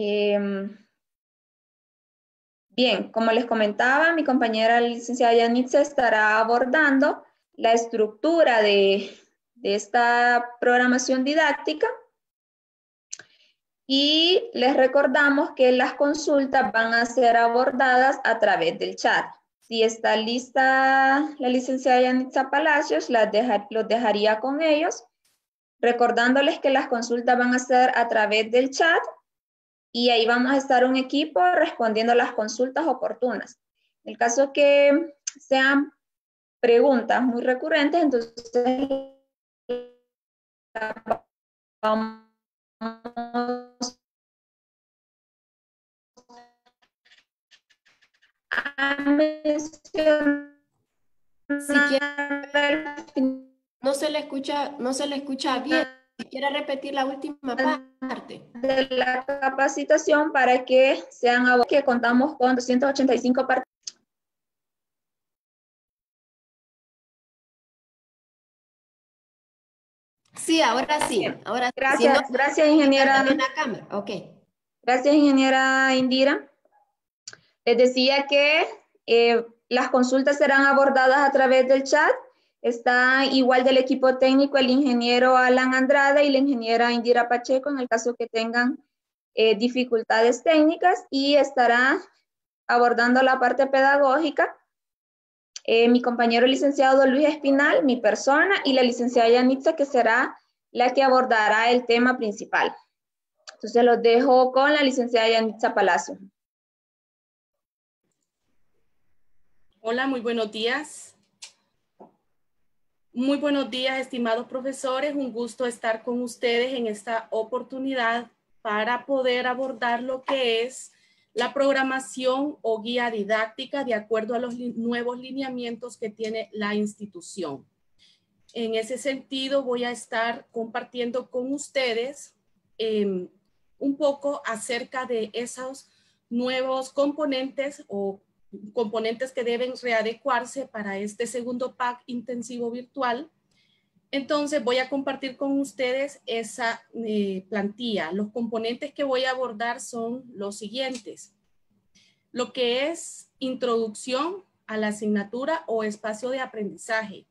Em, bien, como les comentaba, mi compañera licenciada Yanitza estará abordando la estructura de, de esta programación didáctica y les recordamos que las consultas van a ser abordadas a través del chat. Si está lista la licenciada Yanitza Palacios, las los dejaría con ellos, recordándoles que las consultas van a ser a través del chat y ahí vamos a estar un equipo respondiendo las consultas oportunas. En el caso que sean preguntas muy recurrentes, entonces vamos no se le escucha, no se le escucha bien. Si quiere repetir la última parte. De la capacitación para que sean que contamos con 285 partes. Sí, ahora sí. Ahora gracias, gracias, ingeniera. Okay. Gracias, ingeniera Indira. Les decía que eh, las consultas serán abordadas a través del chat. Está igual del equipo técnico el ingeniero Alan Andrade y la ingeniera Indira Pacheco en el caso que tengan eh, dificultades técnicas y estará abordando la parte pedagógica eh, mi compañero licenciado Luis Espinal, mi persona y la licenciada Yanitza que será la que abordará el tema principal. Entonces los dejo con la licenciada Yanitza Palacio. Hola, muy buenos días. Muy buenos días, estimados profesores. Un gusto estar con ustedes en esta oportunidad para poder abordar lo que es la programación o guía didáctica de acuerdo a los nuevos lineamientos que tiene la institución. En ese sentido, voy a estar compartiendo con ustedes em, un poco acerca de esos nuevos componentes o componentes que deben readecuarse para este segundo pack intensivo virtual. Entonces voy a compartir con ustedes esa eh, plantilla. Los componentes que voy a abordar son los siguientes. Lo que es introducción a la asignatura o espacio de aprendizaje,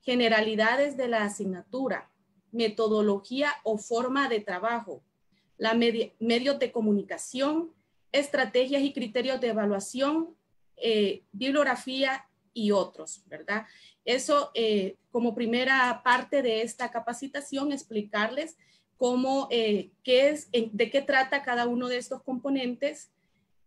generalidades de la asignatura, metodología o forma de trabajo, la medios de comunicación, estrategias y criterios de evaluación, eh, bibliografía y otros, ¿verdad? Eso eh, como primera parte de esta capacitación, explicarles cómo, eh, qué es, de qué trata cada uno de estos componentes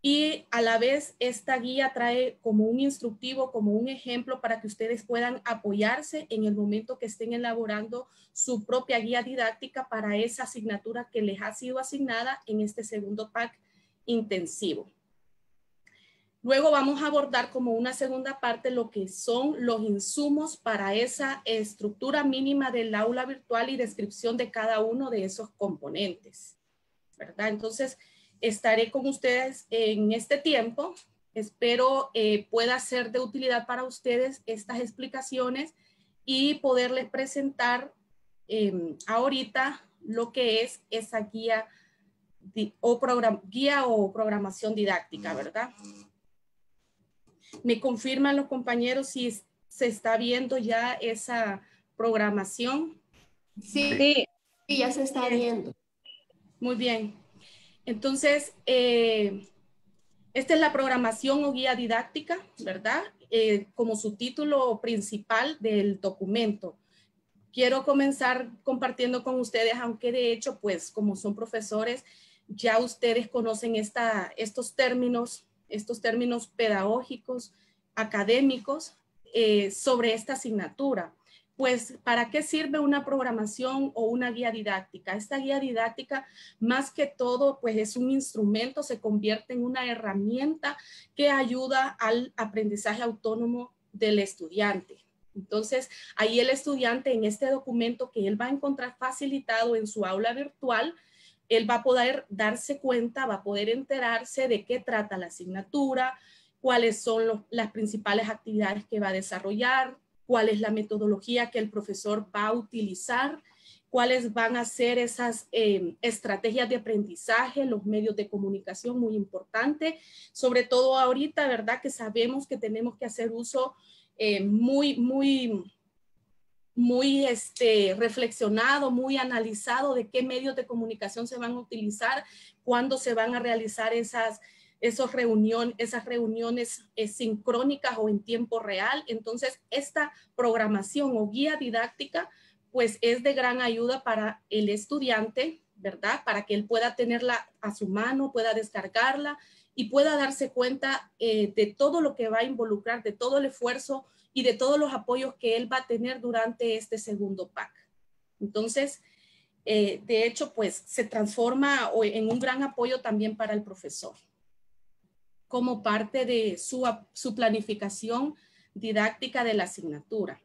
y a la vez esta guía trae como un instructivo, como un ejemplo para que ustedes puedan apoyarse en el momento que estén elaborando su propia guía didáctica para esa asignatura que les ha sido asignada en este segundo pack intensivo. Luego vamos a abordar como una segunda parte lo que son los insumos para esa estructura mínima del aula virtual y descripción de cada uno de esos componentes. ¿verdad? Entonces, estaré con ustedes en este tiempo. Espero eh, pueda ser de utilidad para ustedes estas explicaciones y poderles presentar em, ahorita lo que es esa guía, o guía o programación didáctica, ¿verdad? ¿Me confirman los compañeros si se está viendo ya esa programación? Sí, sí, ya se está viendo. Muy bien. Entonces, eh, esta es la programación o guía didáctica, ¿verdad? Eh, como su título principal del documento. Quiero comenzar compartiendo con ustedes, aunque de hecho, pues como son profesores, ya ustedes conocen esta, estos términos estos términos pedagógicos, académicos eh, sobre esta asignatura. Pues, ¿para qué sirve una programación o una guía didáctica? Esta guía didáctica, más que todo, pues es un instrumento, se convierte en una herramienta que ayuda al aprendizaje autónomo del estudiante. Entonces, ahí el estudiante en este documento que él va a encontrar facilitado en su aula virtual, él va a poder darse cuenta, va a poder enterarse de qué trata la asignatura, cuáles son las principales actividades que va a desarrollar, cuál es la metodología que el profesor va a utilizar cuáles van a ser esas eh, estrategias de aprendizaje, los medios de comunicación, muy importante, sobre todo ahorita, ¿verdad? Que sabemos que tenemos que hacer uso eh, muy, muy, muy este, reflexionado, muy analizado de qué medios de comunicación se van a utilizar, cuándo se van a realizar esas, esos reunión, esas reuniones eh, sincrónicas o en tiempo real. Entonces, esta programación o guía didáctica pues es de gran ayuda para el estudiante, ¿verdad? Para que él pueda tenerla a su mano, pueda descargarla y pueda darse cuenta eh, de todo lo que va a involucrar, de todo el esfuerzo y de todos los apoyos que él va a tener durante este segundo pack. Entonces, eh, de hecho, pues se transforma en un gran apoyo también para el profesor como parte de su, su planificación didáctica de la asignatura.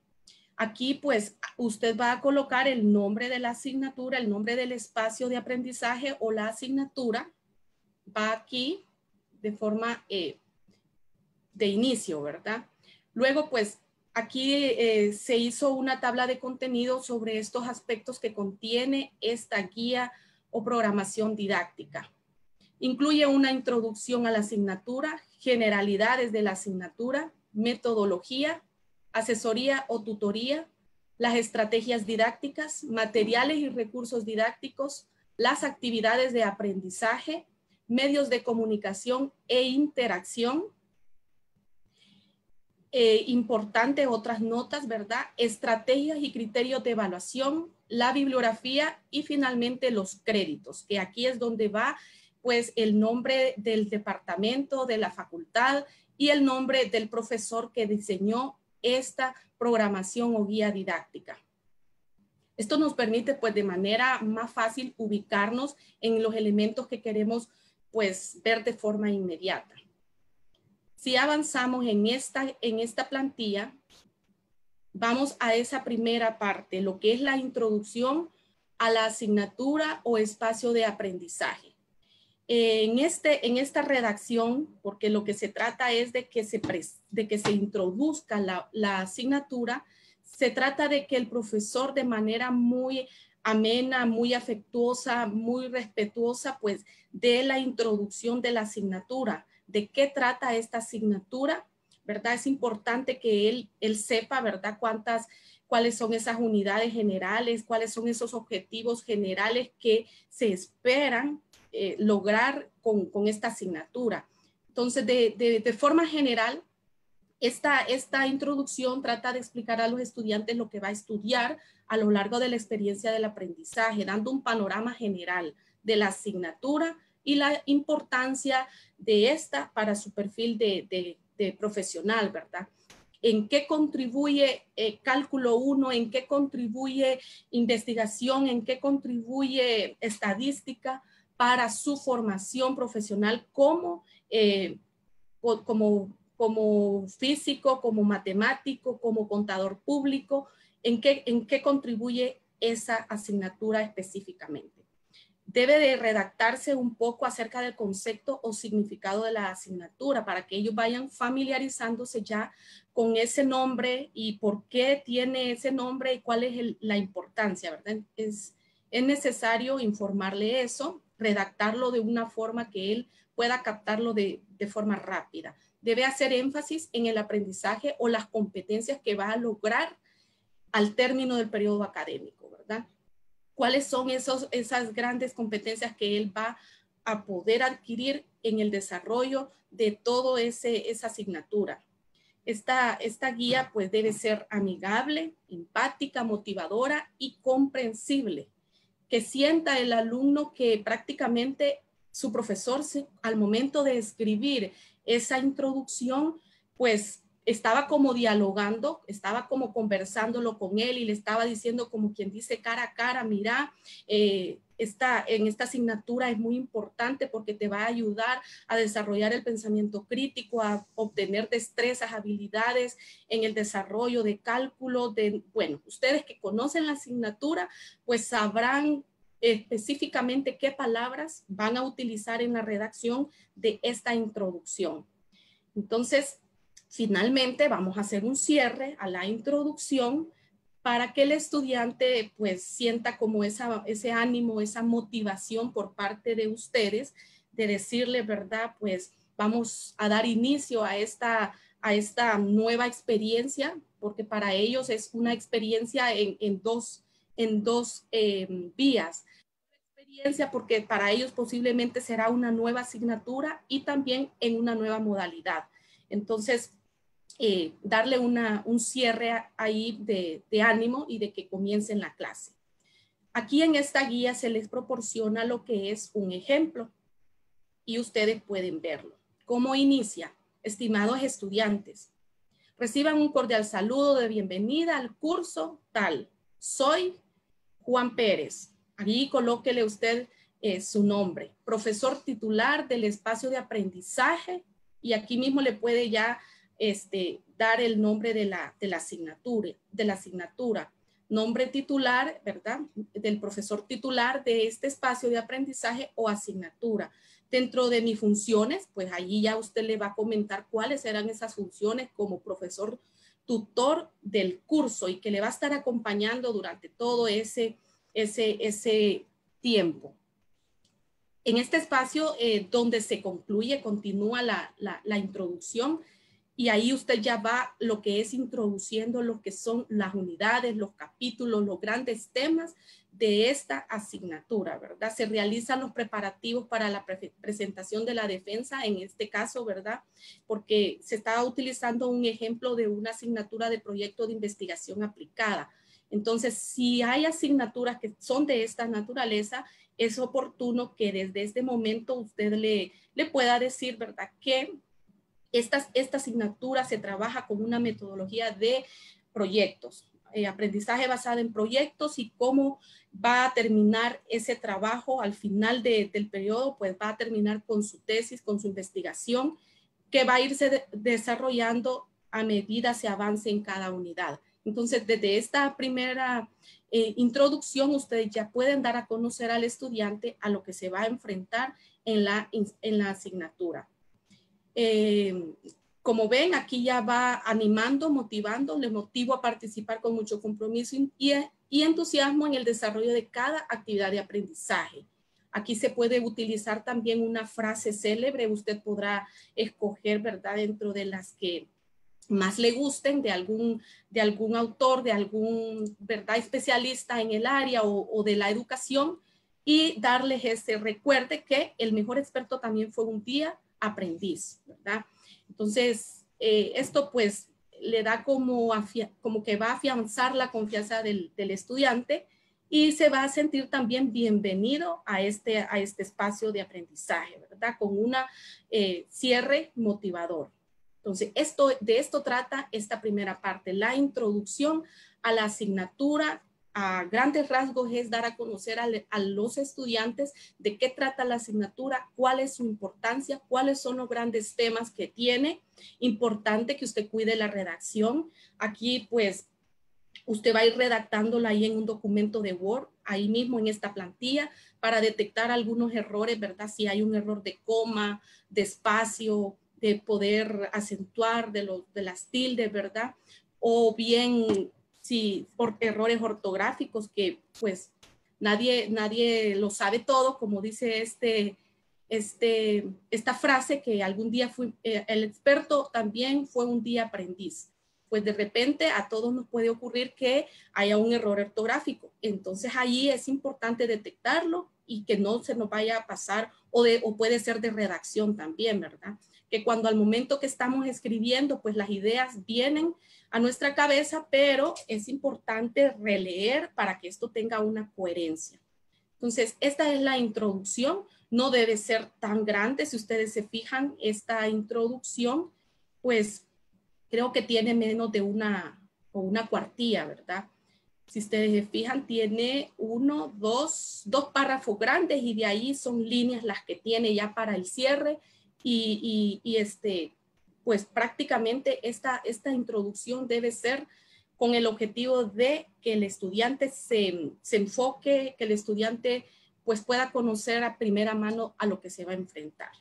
Aquí pues usted va a colocar el nombre de la asignatura, el nombre del espacio de aprendizaje o la asignatura. Va aquí de forma eh, de inicio, ¿verdad? Luego pues aquí eh, se hizo una tabla de contenido sobre estos aspectos que contiene esta guía o programación didáctica. Incluye una introducción a la asignatura, generalidades de la asignatura, metodología, asesoría o tutoría, las estrategias didácticas, materiales y recursos didácticos, las actividades de aprendizaje, medios de comunicación e interacción. Eh, importante, otras notas, ¿verdad? Estrategias y criterios de evaluación, la bibliografía y finalmente los créditos, que aquí es donde va pues el nombre del departamento, de la facultad y el nombre del profesor que diseñó esta programación o guía didáctica. Esto nos permite pues de manera más fácil ubicarnos en los elementos que queremos pues ver de forma inmediata. Si avanzamos en esta, en esta plantilla, vamos a esa primera parte, lo que es la introducción a la asignatura o espacio de aprendizaje. En, este, en esta redacción, porque lo que se trata es de que se, de que se introduzca la, la asignatura, se trata de que el profesor de manera muy amena, muy afectuosa, muy respetuosa, pues dé la introducción de la asignatura, de qué trata esta asignatura, ¿verdad? Es importante que él, él sepa, ¿verdad? Cuántas, cuáles son esas unidades generales, cuáles son esos objetivos generales que se esperan eh, lograr con, esta asignatura. Entonces, de, forma general, esta, esta introducción trata de explicar a los estudiantes lo que va a estudiar a lo largo de la experiencia del aprendizaje, dando un panorama general de la asignatura y la importancia de esta para su perfil de, profesional, ¿verdad? en qué contribuye eh, cálculo 1, en qué contribuye investigación, en qué contribuye estadística, para su formación profesional como, eh, como, como físico, como matemático, como contador público, en qué, en qué contribuye esa asignatura específicamente. Debe de redactarse un poco acerca del concepto o significado de la asignatura para que ellos vayan familiarizándose ya con ese nombre y por qué tiene ese nombre y cuál es la importancia, ¿verdad? Es, es necesario informarle eso redactarlo de una forma que él pueda captarlo de, forma rápida. Debe hacer énfasis en el aprendizaje o las competencias que va a lograr al término del periodo académico. ¿Cuáles son esos, esas grandes competencias que él va a poder adquirir en el desarrollo de todo esa asignatura? Esta, esta guía pues debe ser amigable, empática, motivadora y comprensible que sienta el alumno que prácticamente su profesor al momento de escribir esa introducción, pues estaba como dialogando, estaba como conversándolo con él y le estaba diciendo como quien dice cara a cara, mira, eh, en esta asignatura es muy importante porque te va a ayudar a desarrollar el pensamiento crítico, a obtener destrezas, habilidades en el desarrollo de cálculo. De, bueno, ustedes que conocen la asignatura, pues sabrán específicamente qué palabras van a utilizar en la redacción de esta introducción. Entonces, finalmente vamos a hacer un cierre a la introducción para que el estudiante pues sienta como esa, ese ánimo, esa motivación por parte de ustedes de decirle, ¿verdad? Pues vamos a dar inicio a esta, a esta nueva experiencia, porque para ellos es una experiencia en, en dos, en dos eh, vías. Experiencia porque para ellos posiblemente será una nueva asignatura y también en una nueva modalidad. Entonces, eh, darle un cierre ahí de, de ánimo y de que comiencen la clase. Aquí en esta guía se les proporciona lo que es un ejemplo y ustedes pueden verlo. ¿Cómo inicia? Estimados estudiantes, reciban un cordial saludo de bienvenida al curso tal. Soy Juan Pérez. Allí colóquele usted eh, su nombre, profesor titular del espacio de aprendizaje y aquí mismo le puede ya este, dar el nombre de la, de la asignatura, de la asignatura. Nombre titular, ¿verdad? Del profesor titular de este espacio de aprendizaje o asignatura. Dentro de mis funciones, pues allí ya usted le va a comentar cuáles serán esas funciones como profesor tutor del curso y que le va a estar acompañando durante todo ese, ese, ese tiempo. En este espacio eh, donde se concluye, continúa la, la introducción, y ahí usted ya va lo que es introduciendo lo que son las unidades, los capítulos, los grandes temas de esta asignatura, ¿verdad? Se realizan los preparativos para la presentación de la defensa, en este caso, ¿verdad? Porque se está utilizando un ejemplo de una asignatura de proyecto de investigación aplicada. Entonces, si hay asignaturas que son de esta naturaleza, es oportuno que desde este momento usted le, le pueda decir, ¿verdad? Que esta, asignatura se trabaja con una metodología de proyectos, eh, aprendizaje basado en proyectos y cómo va a terminar ese trabajo al final del periodo, pues va a terminar con su tesis, con su investigación, que va a irse desarrollando a medida se avance en cada unidad. Entonces, desde esta primera eh, introducción, ustedes ya pueden dar a conocer al estudiante a lo que se va a enfrentar en la, en la asignatura. Eh, como ven, aquí ya va animando, motivando, le motivo a participar con mucho compromiso y, y entusiasmo en el desarrollo de cada actividad de aprendizaje. Aquí se puede utilizar también una frase célebre, usted podrá escoger, ¿verdad?, dentro de las que más le gusten de algún, de algún autor, de algún, ¿verdad?, especialista en el área o, o de la educación y darles ese recuerde que el mejor experto también fue un día aprendiz, ¿verdad? Entonces, eh, esto pues le da como, como que va a afianzar la confianza del, estudiante y se va a sentir también bienvenido a este, a este espacio de aprendizaje, ¿verdad? Con una eh, cierre motivador. Entonces, esto, de esto trata esta primera parte, la introducción a la asignatura a grandes rasgos es dar a conocer a, los estudiantes de qué trata la asignatura, cuál es su importancia, cuáles son los grandes temas que tiene. Importante que usted cuide la redacción. Aquí pues usted va a ir redactándola ahí en un documento de Word, ahí mismo en esta plantilla, para detectar algunos errores, ¿verdad? Si hay un error de coma, de espacio, de poder acentuar de, los, de las tildes, ¿verdad? O bien si por errores ortográficos que pues nadie, nadie lo sabe todo, como dice este, este, esta frase que algún día fue, eh, el experto también fue un día aprendiz. Pues de repente a todos nos puede ocurrir que haya un error ortográfico. Entonces ahí es importante detectarlo y que no se nos vaya a pasar o, de, o puede ser de redacción también, ¿verdad? Que cuando al momento que estamos escribiendo, pues las ideas vienen a nuestra cabeza, pero es importante releer para que esto tenga una coherencia. Entonces, esta es la introducción, no debe ser tan grande. Si ustedes se fijan, esta introducción, pues creo que tiene menos de una o una cuartilla, ¿verdad? Si ustedes se fijan, tiene uno, dos, dos párrafos grandes y de ahí son líneas las que tiene ya para el cierre y, y, este, pues prácticamente esta, esta introducción debe ser con el objetivo de que el estudiante se, se, enfoque, que el estudiante pues pueda conocer a primera mano a lo que se va a enfrentar.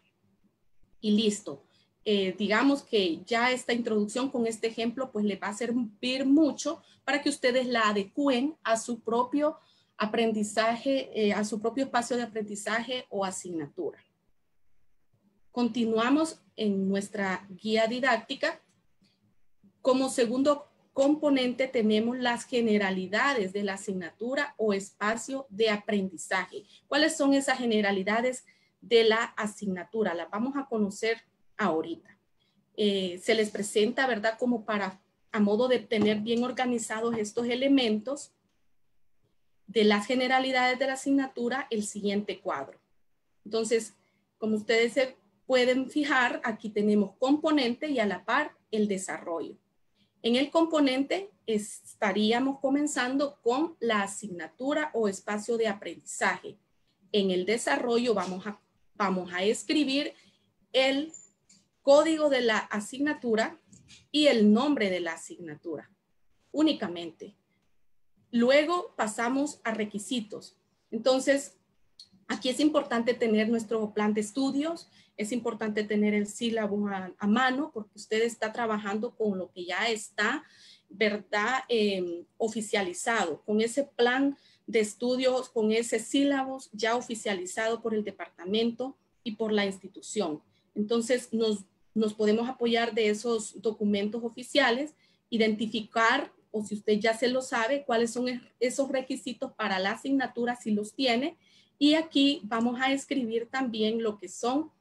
Y listo. eh, digamos que ya esta introducción con este ejemplo pues le va a servir mucho para que ustedes la adecúen a su propio aprendizaje, eh, a su propio espacio de aprendizaje o asignatura. Continuamos en nuestra guía didáctica. Como segundo componente tenemos las generalidades de la asignatura o espacio de aprendizaje. ¿Cuáles son esas generalidades de la asignatura? Las vamos a conocer ahorita. Eh, se les presenta, ¿verdad? Como para, a modo de tener bien organizados estos elementos de las generalidades de la asignatura, el siguiente cuadro. Entonces, como ustedes pueden fijar, aquí tenemos componente y a la par el desarrollo. En el componente estaríamos comenzando con la asignatura o espacio de aprendizaje. En el desarrollo vamos a, vamos a escribir el código de la asignatura y el nombre de la asignatura únicamente. Luego pasamos a requisitos. Entonces, aquí es importante tener nuestro plan de estudios, es importante tener el sílabo a, mano porque usted está trabajando con lo que ya está, ¿verdad? Em, oficializado, con ese plan de estudios, con ese sílabos ya oficializado por el departamento y por la institución. Entonces, nos, nos podemos apoyar de esos documentos oficiales, identificar, o si usted ya se lo sabe, cuáles son esos requisitos para la asignatura, si los tiene. Y aquí vamos a escribir también lo que son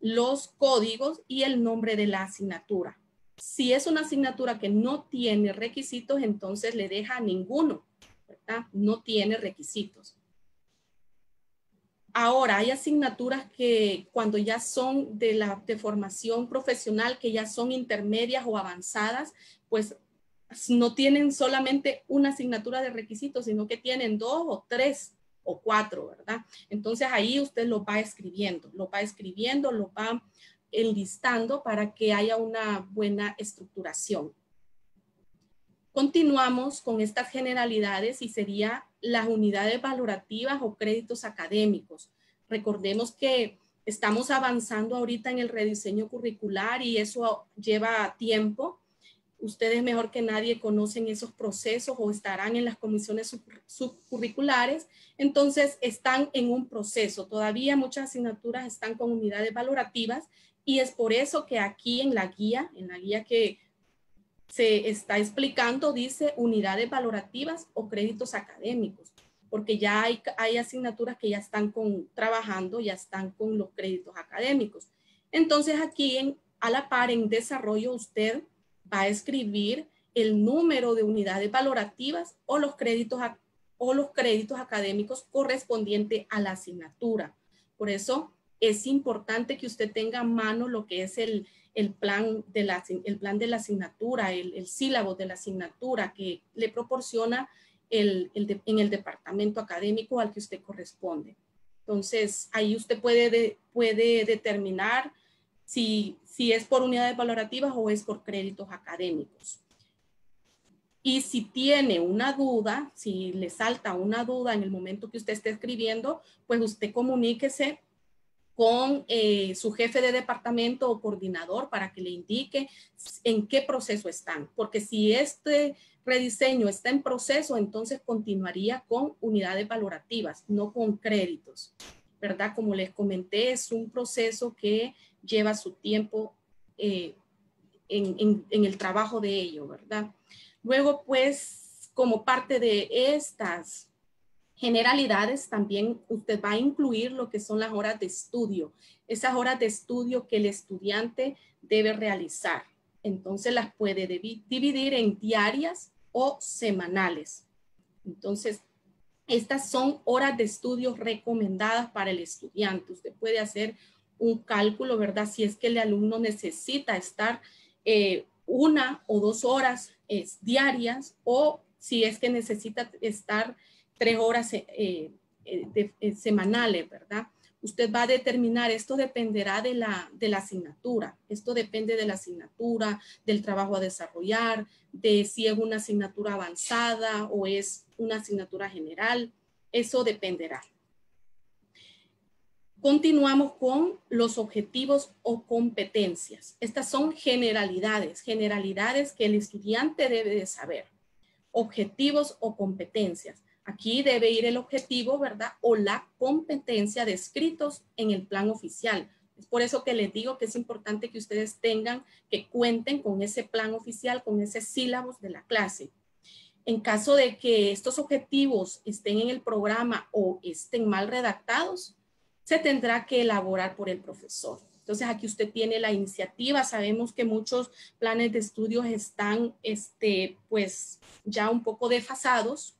los códigos y el nombre de la asignatura. Si es una asignatura que no tiene requisitos, entonces le deja ninguno, ¿verdad? No tiene requisitos. Ahora, hay asignaturas que cuando ya son de la de formación profesional, que ya son intermedias o avanzadas, pues no tienen solamente una asignatura de requisitos, sino que tienen dos o tres o cuatro, ¿verdad? Entonces ahí usted lo va escribiendo, lo va escribiendo, lo va enlistando para que haya una buena estructuración. Continuamos con estas generalidades y sería las unidades valorativas o créditos académicos. Recordemos que estamos avanzando ahorita en el rediseño curricular y eso lleva tiempo ustedes mejor que nadie conocen esos procesos o estarán en las comisiones subcurriculares, entonces están en un proceso. Todavía muchas asignaturas están con unidades valorativas y es por eso que aquí en la guía, en la guía que se está explicando, dice unidades valorativas o créditos académicos, porque ya hay, hay asignaturas que ya están con, trabajando, ya están con los créditos académicos. Entonces aquí a la par en desarrollo usted a escribir el número de unidades valorativas o los créditos, o los créditos académicos correspondiente a la asignatura. Por eso es importante que usted tenga a mano lo que es el, plan, de la, el plan de la asignatura, el, el sílabo de la asignatura que le proporciona el, en el departamento académico al que usted corresponde. Entonces, ahí usted puede, puede determinar si, es por unidades valorativas o es por créditos académicos. Y si tiene una duda, si le salta una duda en el momento que usted esté escribiendo, pues usted comuníquese con eh, su jefe de departamento o coordinador para que le indique en qué proceso están. Porque si este rediseño está en proceso, entonces continuaría con unidades valorativas, no con créditos. ¿Verdad? Como les comenté, es un proceso que lleva su tiempo eh, en, el trabajo de ello, ¿verdad? Luego, pues, como parte de estas generalidades, también usted va a incluir lo que son las horas de estudio, esas horas de estudio que el estudiante debe realizar. Entonces las puede dividir en diarias o semanales. Entonces, estas son horas de estudio recomendadas para el estudiante. Usted puede hacer un cálculo, ¿verdad? Si es que el alumno necesita estar eh, una o dos horas diarias o si es que necesita estar tres horas eh, eh, semanales, ¿verdad? Usted va a determinar, esto dependerá de la, de la asignatura, esto depende de la asignatura, del trabajo a desarrollar, de si es una asignatura avanzada o es una asignatura general, eso dependerá. Continuamos con los objetivos o competencias. Estas son generalidades, generalidades que el estudiante debe de saber. Objetivos o competencias. Aquí debe ir el objetivo, ¿verdad? O la competencia descritos en el plan oficial. Es por eso que les digo que es importante que ustedes tengan, que cuenten con ese plan oficial, con ese sílabos de la clase. En caso de que estos objetivos estén en el programa o estén mal redactados, se tendrá que elaborar por el profesor. Entonces aquí usted tiene la iniciativa. Sabemos que muchos planes de estudios están, este, pues, ya un poco desfasados,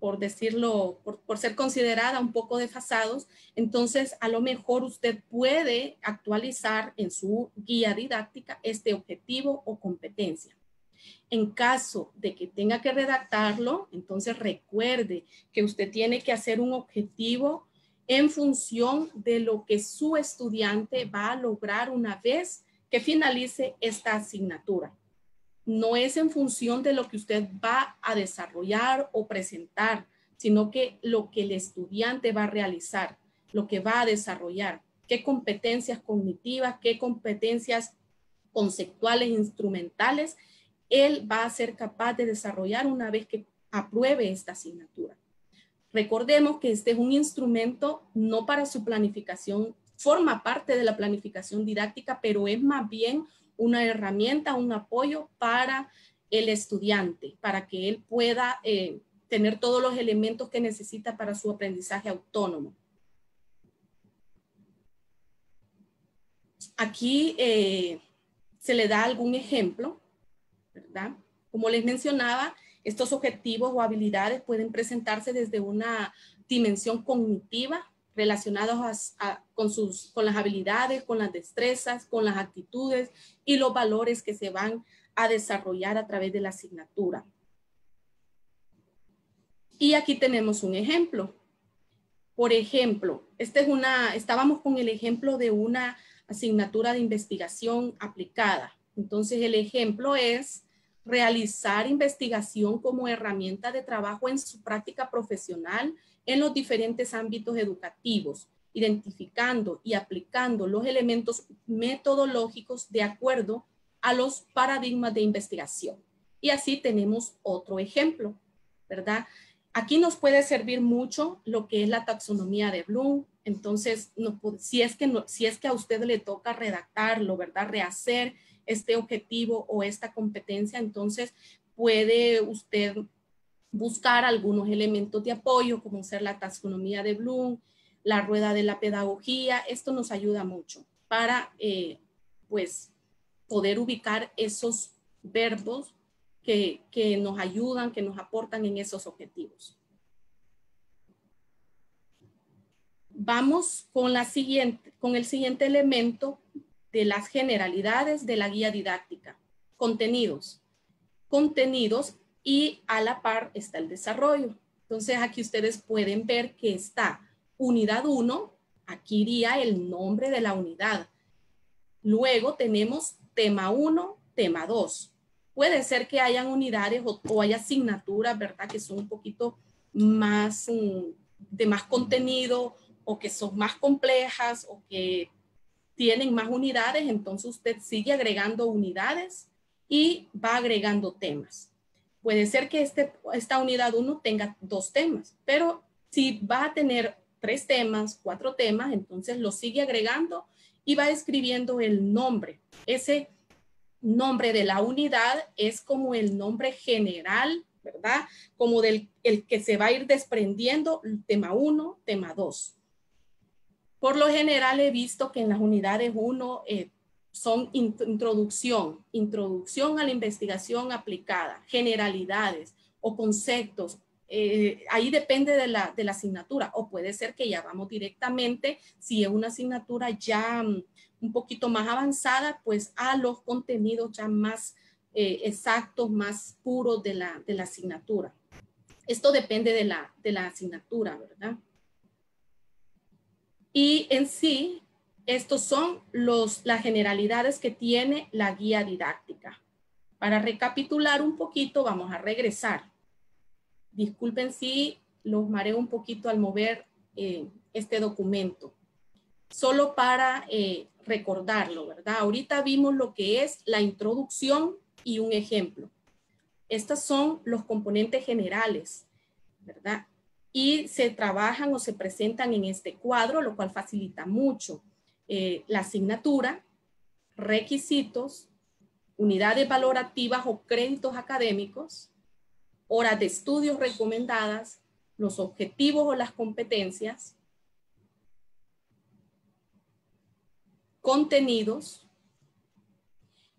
por decirlo, por, por, ser considerada un poco desfasados. Entonces, a lo mejor usted puede actualizar en su guía didáctica este objetivo o competencia. En caso de que tenga que redactarlo, entonces recuerde que usted tiene que hacer un objetivo en función de lo que su estudiante va a lograr una vez que finalice esta asignatura. No es en función de lo que usted va a desarrollar o presentar, sino que lo que el estudiante va a realizar, lo que va a desarrollar, qué competencias cognitivas, qué competencias conceptuales, instrumentales, él va a ser capaz de desarrollar una vez que apruebe esta asignatura. Recordemos que este es un instrumento no para su planificación, forma parte de la planificación didáctica, pero es más bien una herramienta, un apoyo para el estudiante, para que él pueda eh, tener todos los elementos que necesita para su aprendizaje autónomo. Aquí eh, se le da algún ejemplo, ¿verdad? Como les mencionaba, estos objetivos o habilidades pueden presentarse desde una dimensión cognitiva relacionados con, sus, con las habilidades, con las destrezas, con las actitudes y los valores que se van a desarrollar a través de la asignatura. Y aquí tenemos un ejemplo. Por ejemplo, este es una, estábamos con el ejemplo de una asignatura de investigación aplicada. Entonces el ejemplo es realizar investigación como herramienta de trabajo en su práctica profesional en los diferentes ámbitos educativos, identificando y aplicando los elementos metodológicos de acuerdo a los paradigmas de investigación. Y así tenemos otro ejemplo, ¿verdad? Aquí nos puede servir mucho lo que es la taxonomía de Bloom. Entonces, si, es que si es que a usted le toca redactarlo, ¿verdad? Rehacer este objetivo o esta competencia, entonces puede usted buscar algunos elementos de apoyo, como ser la taxonomía de Bloom, la rueda de la pedagogía. Esto nos ayuda mucho para, eh, pues, poder ubicar esos verbos que, que nos ayudan, que nos aportan en esos objetivos. Vamos con, la siguiente, con el siguiente elemento de las generalidades de la guía didáctica. Contenidos. Contenidos y a la par está el desarrollo. Entonces aquí ustedes pueden ver que está unidad 1, aquí iría el nombre de la unidad. Luego tenemos tema 1, tema 2. Puede ser que hayan unidades o, haya asignaturas, ¿verdad? Que son un poquito más mm, de más contenido o que son más complejas o que tienen más unidades, entonces usted sigue agregando unidades y va agregando temas. Puede ser que este, esta unidad 1 tenga dos temas, pero si va a tener tres temas, cuatro temas, entonces lo sigue agregando y va escribiendo el nombre. Ese nombre de la unidad es como el nombre general, ¿verdad? Como del el que se va a ir desprendiendo tema 1, tema 2. Por lo general he visto que en las unidades 1 eh, son introducción, introducción a la investigación aplicada, generalidades o conceptos. Eh, ahí depende de la, de la, asignatura o puede ser que ya vamos directamente, si es una asignatura ya mm, un poquito más avanzada, pues a los contenidos ya más eh, exactos, más puros de la, de la asignatura. Esto depende de la, de la asignatura, ¿verdad? Y en sí, estos son los, las generalidades que tiene la guía didáctica. Para recapitular un poquito, vamos a regresar. Disculpen si los mareo un poquito al mover eh, este documento. solo para eh, recordarlo, ¿verdad? Ahorita vimos lo que es la introducción y un ejemplo. Estos son los componentes generales, ¿verdad? Y se trabajan o se presentan en este cuadro, lo cual facilita mucho eh, la asignatura, requisitos, unidades valorativas o créditos académicos, horas de estudios recomendadas, los objetivos o las competencias, contenidos.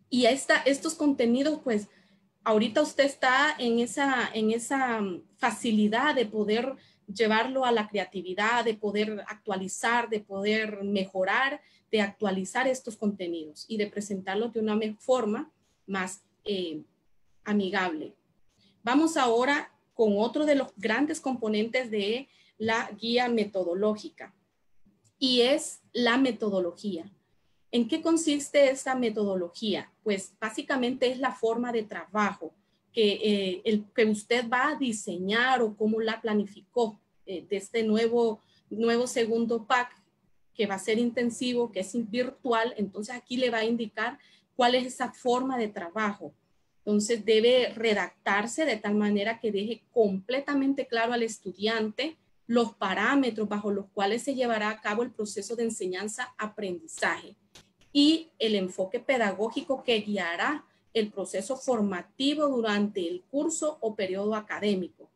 Y esta, estos contenidos, pues, ahorita usted está en esa, en esa facilidad de poder llevarlo a la creatividad, de poder actualizar, de poder mejorar, de actualizar estos contenidos y de presentarlos de una forma más eh, amigable. Vamos ahora con otro de los grandes componentes de la guía metodológica y es la metodología. ¿En qué consiste esta metodología? Pues básicamente es la forma de trabajo que, eh, usted va a diseñar o cómo la planificó eh, de este nuevo, nuevo segundo pack que va a ser intensivo, que es virtual. Entonces aquí le va a indicar cuál es esa forma de trabajo. Entonces debe redactarse de tal manera que deje completamente claro al estudiante los parámetros bajo los cuales se llevará a cabo el proceso de enseñanza-aprendizaje y el enfoque pedagógico que guiará el proceso formativo durante el curso o periodo académico.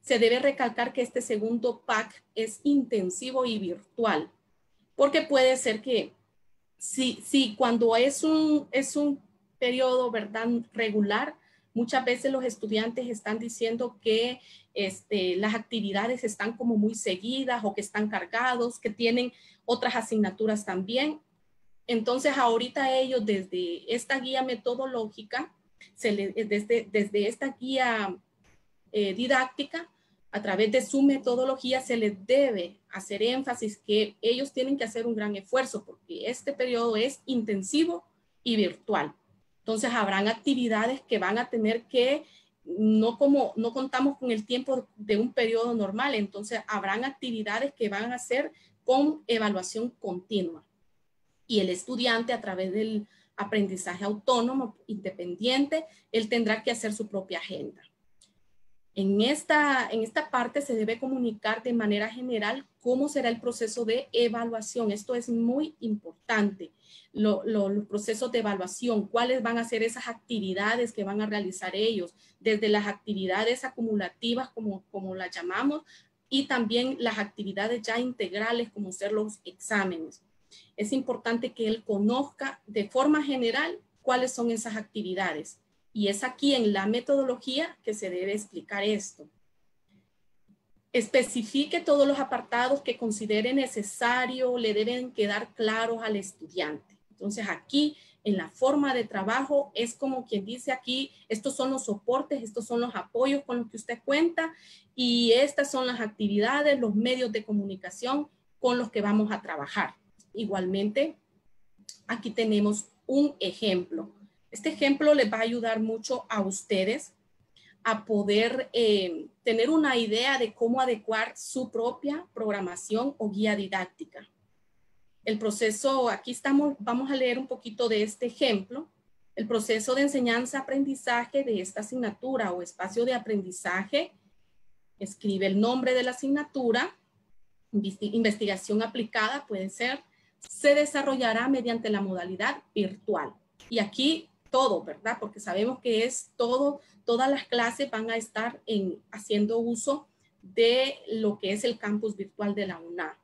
Se debe recalcar que este segundo pack es intensivo y virtual, porque puede ser que si, si cuando es un, es un periodo ¿verdad? regular, muchas veces los estudiantes están diciendo que este, las actividades están como muy seguidas o que están cargados, que tienen otras asignaturas también. Entonces, ahorita ellos desde esta guía metodológica, se desde, desde esta guía eh, didáctica, a través de su metodología, se les debe hacer énfasis que ellos tienen que hacer un gran esfuerzo porque este periodo es intensivo y virtual. Entonces, habrán actividades que van a tener que, no como no contamos con el tiempo de un periodo normal, entonces habrán actividades que van a ser con evaluación continua y el estudiante a través del aprendizaje autónomo, independiente, él tendrá que hacer su propia agenda. En esta, en esta parte se debe comunicar de manera general cómo será el proceso de evaluación. Esto es muy importante. los procesos de evaluación, cuáles van a ser esas actividades que van a realizar ellos, desde las actividades acumulativas, como, como las llamamos, y también las actividades ya integrales, como ser los exámenes es importante que él conozca de forma general cuáles son esas actividades. Y es aquí en la metodología que se debe explicar esto. Especifique todos los apartados que considere necesario, le deben quedar claros al estudiante. Entonces aquí en la forma de trabajo es como quien dice aquí, estos son los soportes, estos son los apoyos con los que usted cuenta y estas son las actividades, los medios de comunicación con los que vamos a trabajar. Igualmente, aquí tenemos un ejemplo. Este ejemplo les va a ayudar mucho a ustedes a poder eh, tener una idea de cómo adecuar su propia programación o guía didáctica. El proceso, aquí estamos, vamos a leer un poquito de este ejemplo. El proceso de enseñanza-aprendizaje de esta asignatura o espacio de aprendizaje. Escribe el nombre de la asignatura. Investigación aplicada puede ser se desarrollará mediante la modalidad virtual. Y aquí todo, ¿verdad? Porque sabemos que es todo, todas las clases van a estar en, haciendo uso de lo que es el campus virtual de la UNAM.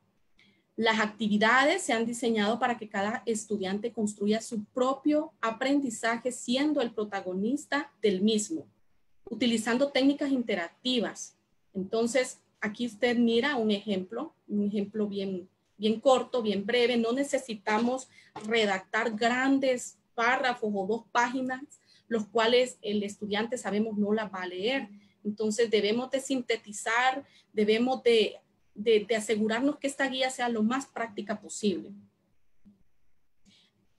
Las actividades se han diseñado para que cada estudiante construya su propio aprendizaje siendo el protagonista del mismo, utilizando técnicas interactivas. Entonces, aquí usted mira un ejemplo, un ejemplo bien, bien corto, bien breve. No necesitamos redactar grandes párrafos o dos páginas, los cuales el estudiante sabemos no las va a leer. Entonces debemos de sintetizar, debemos de, asegurarnos que esta guía sea lo más práctica posible.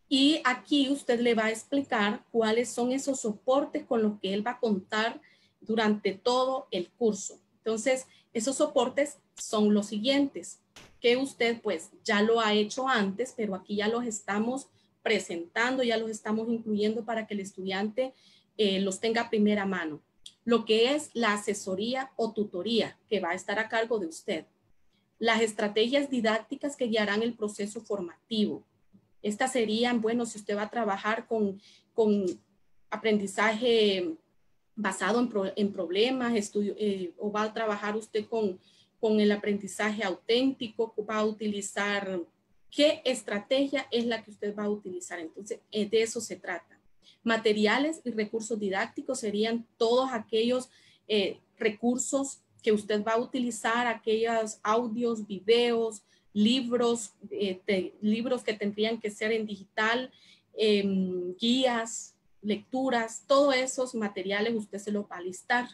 Y aquí usted le va a explicar cuáles son esos soportes con los que él va a contar durante todo el curso. Entonces, esos soportes son los siguientes que usted pues ya lo ha hecho antes, pero aquí ya los estamos presentando, ya los estamos incluyendo para que el estudiante eh, los tenga a primera mano. Lo que es la asesoría o tutoría que va a estar a cargo de usted. Las estrategias didácticas que guiarán el proceso formativo. Estas serían, bueno, si usted va a trabajar con, con aprendizaje basado en, problemas, estudio, eh, o va a trabajar usted con, con el aprendizaje auténtico, va a utilizar qué estrategia es la que usted va a utilizar. Entonces, eh, de eso se trata. Materiales y recursos didácticos serían todos aquellos eh, recursos que usted va a utilizar, aquellos audios, videos, libros, libros que tendrían que ser en digital, em, guías, lecturas, todos esos materiales usted se los va a listar.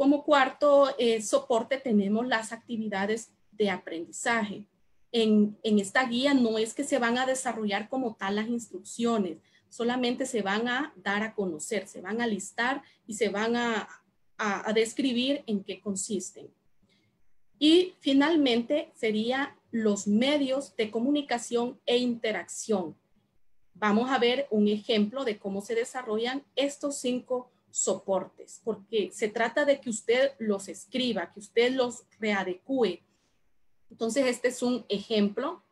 Como cuarto eh, soporte tenemos las actividades de aprendizaje. En, esta guía no es que se van a desarrollar como tal las instrucciones, solamente se van a dar a conocer, se van a listar y se van a, a describir en qué consisten. Y finalmente sería los medios de comunicación e interacción vamos a ver un ejemplo de cómo se desarrollan estos cinco soportes, porque se trata de que usted los escriba, que usted los readecue. Entonces, este es un ejemplo.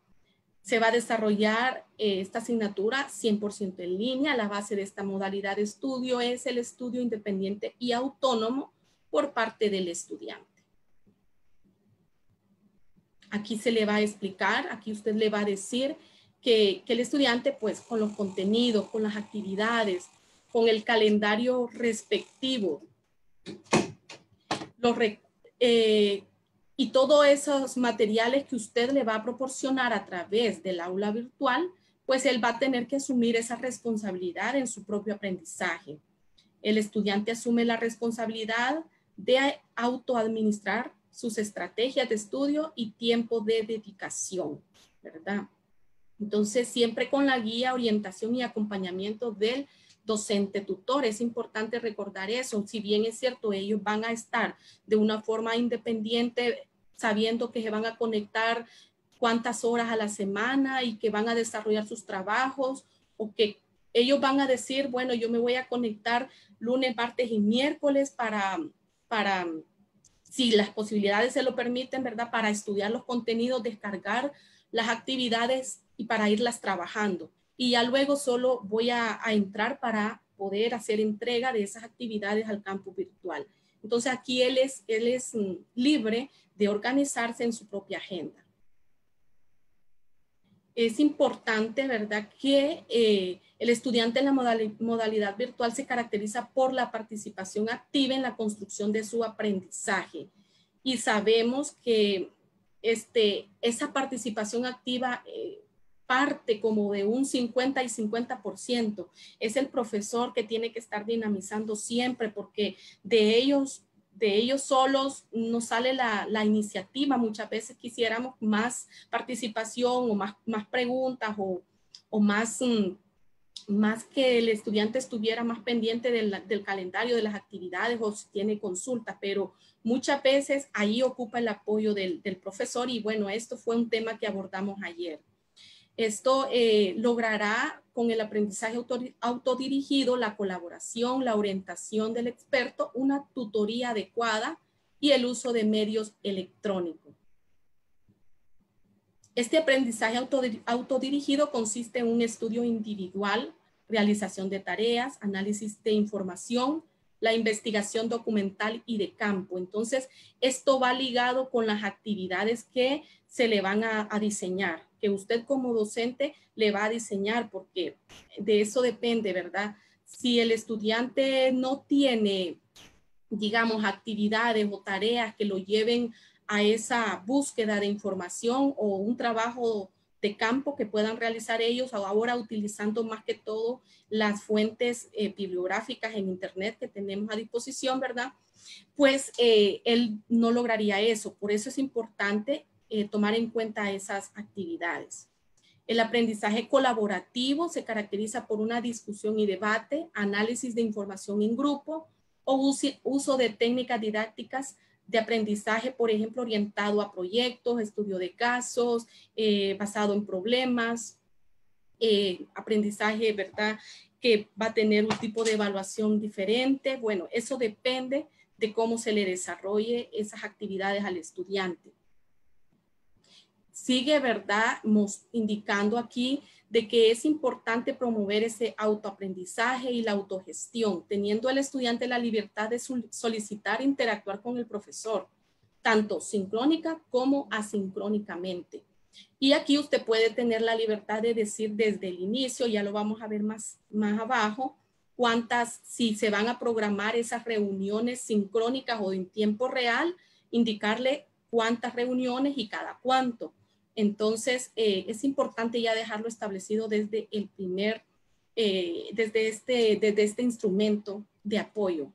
Se va a desarrollar eh, esta asignatura 100% en línea. La base de esta modalidad de estudio es el estudio independiente y autónomo por parte del estudiante. Aquí se le va a explicar, aquí usted le va a decir que, el estudiante, pues, con los contenidos, con las actividades, con el calendario respectivo, eh, y todos esos materiales que usted le va a proporcionar a través del aula virtual, pues él va a tener que asumir esa responsabilidad en su propio aprendizaje. El estudiante asume la responsabilidad de autoadministrar sus estrategias de estudio y tiempo de dedicación, ¿verdad? Entonces, siempre con la guía, orientación y acompañamiento del docente tutor. Es importante recordar eso. Si bien es cierto, ellos van a estar de una forma independiente, sabiendo que se van a conectar cuántas horas a la semana y que van a desarrollar sus trabajos o que ellos van a decir, bueno, yo me voy a conectar lunes, martes y miércoles para, para, si las posibilidades se lo permiten, ¿verdad? Para estudiar los contenidos, descargar las actividades y para irlas trabajando. Y ya luego solo voy a, entrar para poder hacer entrega de esas actividades al campo virtual. Entonces aquí él es, él es mm, libre de organizarse en su propia agenda. Es importante, ¿verdad?, que eh, el estudiante en la modalidad virtual se caracteriza por la participación activa en la construcción de su aprendizaje. Y sabemos que este, esa participación activa eh, parte como de un 50 y 50%. Es el profesor que tiene que estar dinamizando siempre porque de ellos, de ellos solos no sale la, iniciativa. Muchas veces quisiéramos más participación o más, más preguntas o, más, mm, más que el estudiante estuviera más pendiente del, calendario de las actividades o si tiene consulta, pero muchas veces ahí ocupa el apoyo del, del profesor y bueno, esto fue un tema que abordamos ayer. Esto eh, logrará con el aprendizaje autodirigido la colaboración, la orientación del experto, una tutoría adecuada y el uso de medios electrónicos. Este aprendizaje autodirigido consiste en un estudio individual, realización de tareas, análisis de información, la investigación documental y de campo. Entonces, esto va ligado con las actividades que se le van a diseñar que usted como docente le va a diseñar, porque de eso depende, ¿verdad? Si el estudiante no tiene, digamos, actividades o tareas que lo lleven a esa búsqueda de información o un trabajo de campo que puedan realizar ellos ahora utilizando más que todo las fuentes eh, bibliográficas en Internet que tenemos a disposición, ¿verdad? Pues eh, él no lograría eso. Por eso es importante eh, tomar en cuenta esas actividades. El aprendizaje colaborativo se caracteriza por una discusión y debate, análisis de información en grupo o uso de técnicas didácticas de aprendizaje, por ejemplo, orientado a proyectos, estudio de casos, eh, basado en problemas, eh, aprendizaje, ¿verdad? Que va a tener un tipo de evaluación diferente. Bueno, eso depende de cómo se le desarrolle esas actividades al estudiante. Sigue, ¿verdad? indicando aquí de que es importante promover ese autoaprendizaje y la autogestión, teniendo el estudiante la libertad de solicitar e interactuar con el profesor, tanto sincrónica como asincrónicamente. Y aquí usted puede tener la libertad de decir desde el inicio, ya lo vamos a ver más, más abajo, cuántas, si se van a programar esas reuniones sincrónicas o en tiempo real, indicarle cuántas reuniones y cada cuánto. Entonces, eh, es importante ya dejarlo establecido desde el primer, eh, desde, este, desde este instrumento de apoyo.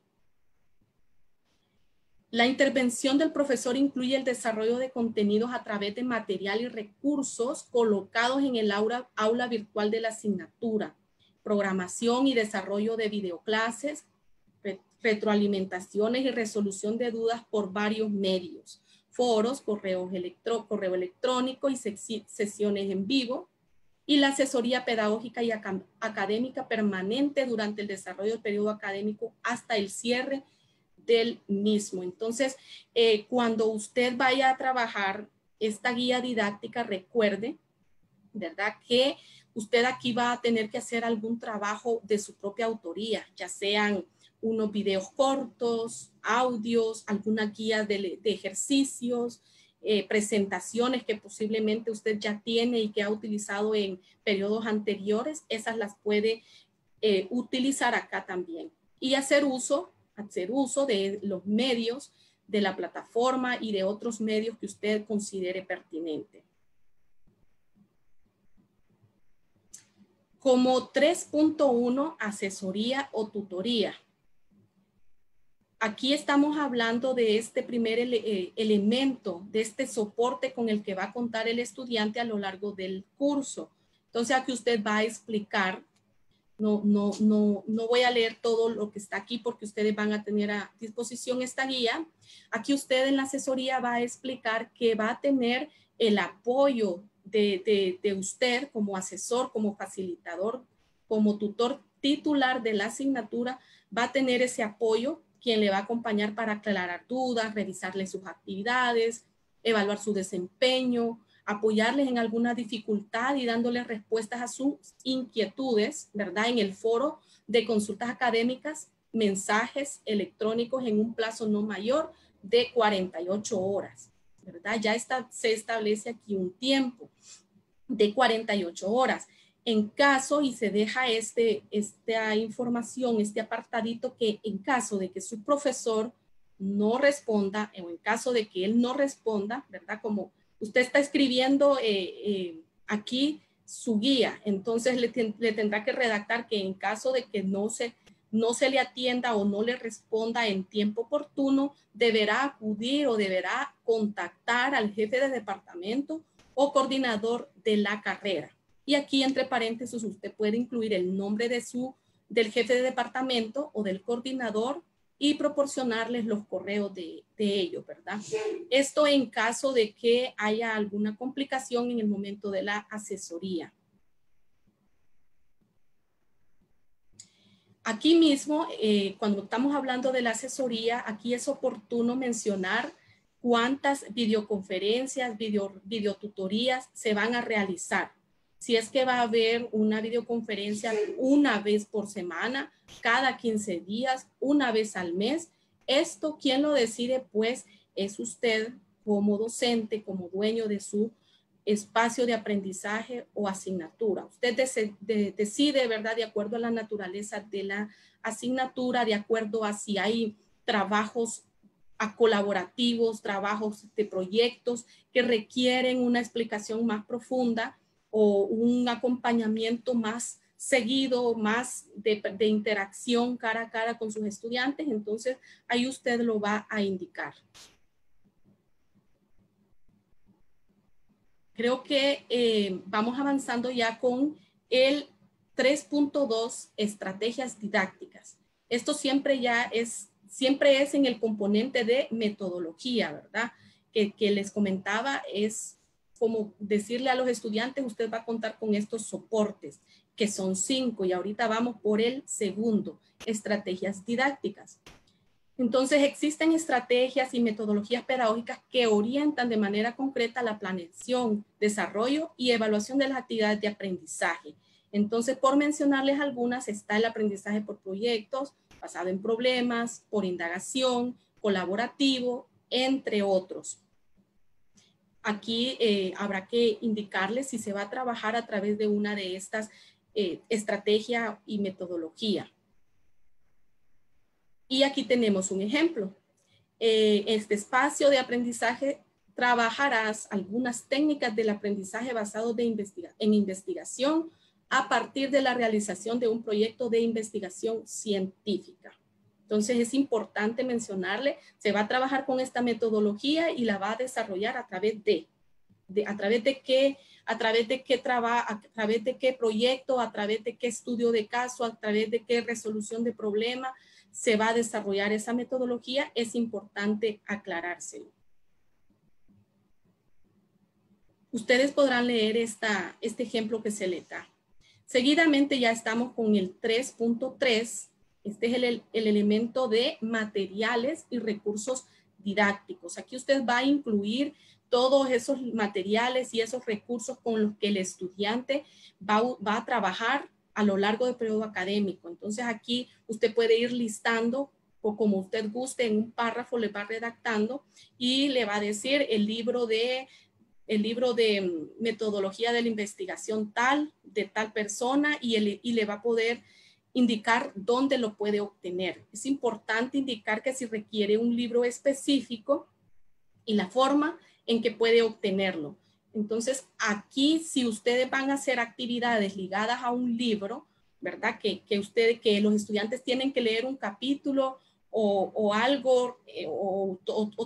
La intervención del profesor incluye el desarrollo de contenidos a través de material y recursos colocados en el aula, aula virtual de la asignatura, programación y desarrollo de videoclases, retroalimentaciones y resolución de dudas por varios medios foros, correo electrónico y sesiones en vivo, y la asesoría pedagógica y académica permanente durante el desarrollo del periodo académico hasta el cierre del mismo. Entonces, eh, cuando usted vaya a trabajar esta guía didáctica, recuerde, ¿verdad? Que usted aquí va a tener que hacer algún trabajo de su propia autoría, ya sean unos videos cortos, audios, alguna guía de, ejercicios, eh, presentaciones que posiblemente usted ya tiene y que ha utilizado en periodos anteriores, esas las puede eh, utilizar acá también. Y hacer uso, hacer uso de los medios de la plataforma y de otros medios que usted considere pertinente. Como 3.1, asesoría o tutoría. Aquí estamos hablando de este primer eh, elemento, de este soporte con el que va a contar el estudiante a lo largo del curso. Entonces aquí usted va a explicar, no, no, no, no voy a leer todo lo que está aquí porque ustedes van a tener a disposición esta guía. Aquí usted en la asesoría va a explicar que va a tener el apoyo de, de, de usted como asesor, como facilitador, como tutor titular de la asignatura, va a tener ese apoyo quien le va a acompañar para aclarar dudas, revisarle sus actividades, evaluar su desempeño, apoyarles en alguna dificultad y dándoles respuestas a sus inquietudes, ¿verdad? En el foro de consultas académicas, mensajes electrónicos en un plazo no mayor de 48 horas, ¿verdad? Ya está, se establece aquí un tiempo de 48 horas en caso y se deja este, esta información, este apartadito que en caso de que su profesor no responda o en caso de que él no responda, ¿verdad? Como usted está escribiendo eh, eh, aquí su guía, entonces le, tendrá que redactar que en caso de que no se, no se le atienda o no le responda en tiempo oportuno, deberá acudir o deberá contactar al jefe de departamento o coordinador de la carrera. Y aquí entre paréntesis usted puede incluir el nombre de su, del jefe de departamento o del coordinador y proporcionarles los correos de, de ellos, ¿verdad? Esto en caso de que haya alguna complicación en el momento de la asesoría. Aquí mismo, eh, cuando estamos hablando de la asesoría, aquí es oportuno mencionar cuántas videoconferencias, video, videotutorías se van a realizar si es que va a haber una videoconferencia una vez por semana, cada 15 días, una vez al mes. Esto, quien lo decide, pues es usted como docente, como dueño de su espacio de aprendizaje o asignatura. Usted decide, ¿verdad? De acuerdo a la naturaleza de la asignatura, de acuerdo a si hay trabajos colaborativos, trabajos de proyectos que requieren una explicación más profunda o un acompañamiento más seguido, más de, interacción cara a cara con sus estudiantes, entonces ahí usted lo va a indicar. Creo que eh, vamos avanzando ya con el 3.2, estrategias didácticas. Esto siempre ya es siempre es en el componente de metodología, ¿verdad? Que, que les comentaba es como decirle a los estudiantes, usted va a contar con estos soportes, que son cinco, y ahorita vamos por el segundo, estrategias didácticas. Entonces existen estrategias y metodologías pedagógicas que orientan de manera concreta la planeación, desarrollo y evaluación de las actividades de aprendizaje. Entonces, por mencionarles algunas, está el aprendizaje por proyectos, basado en problemas, por indagación, colaborativo, entre otros. Aquí eh, habrá que indicarles si se va a trabajar a través de una de estas eh, estrategias y metodología. Y aquí tenemos un ejemplo. Eh, este espacio de aprendizaje trabajarás algunas técnicas del aprendizaje basado de en investigación a partir de la realización de un proyecto de investigación científica. Entonces es importante mencionarle, se va a trabajar con esta metodología y la va a desarrollar a través de, a través de qué, a través de qué trabajo, a través de qué proyecto, a través de qué estudio de caso, a través de qué resolución de problema, se va a desarrollar esa metodología, es importante aclarárselo. Ustedes podrán leer esta, este ejemplo que se le da. Seguidamente ya estamos con el 3.3. Este es el, el, elemento de materiales y recursos didácticos. Aquí usted va a incluir todos esos materiales y esos recursos con los que el estudiante va, va a trabajar a lo largo del periodo académico. Entonces aquí usted puede ir listando o como usted guste en un párrafo le va redactando y le va a decir el libro de el libro de metodología de la investigación tal de tal persona y, y le va a poder indicar dónde lo puede obtener. Es importante indicar que si requiere un libro específico y la forma en que puede obtenerlo. Entonces, aquí si ustedes van a hacer actividades ligadas a un libro, ¿verdad? Que, que ustedes, que los estudiantes tienen que leer un capítulo o, algo, eh, o,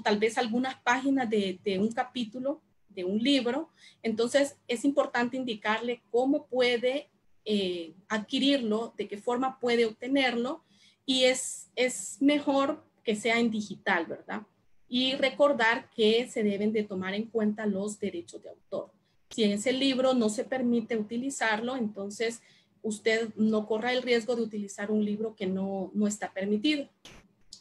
tal vez algunas páginas de, un capítulo de un libro, entonces es importante indicarle cómo puede eh, adquirirlo, de qué forma puede obtenerlo, y es, es mejor que sea en digital, ¿verdad? y recordar que se deben de tomar en cuenta los derechos de autor. Si en ese libro no se permite utilizarlo, entonces usted no corra el riesgo de utilizar un libro que no, no está permitido.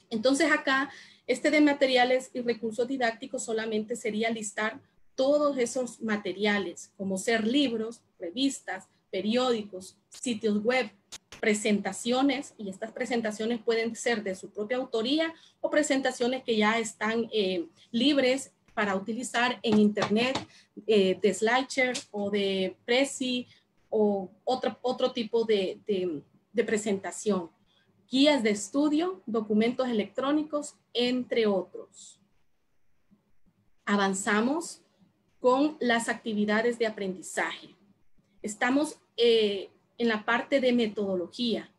Entonces acá, este de materiales y recursos didácticos solamente sería listar todos esos materiales, como ser libros, revistas, periódicos, sitios web, presentaciones y estas presentaciones pueden ser de su propia autoría o presentaciones que ya están eh, libres para utilizar en internet eh, de SlideShare o de Prezi o otro, otro tipo de, de presentación. Guías de estudio, documentos electrónicos, entre otros. Avanzamos con las actividades de aprendizaje. Estamos eh, en la parte de metodología.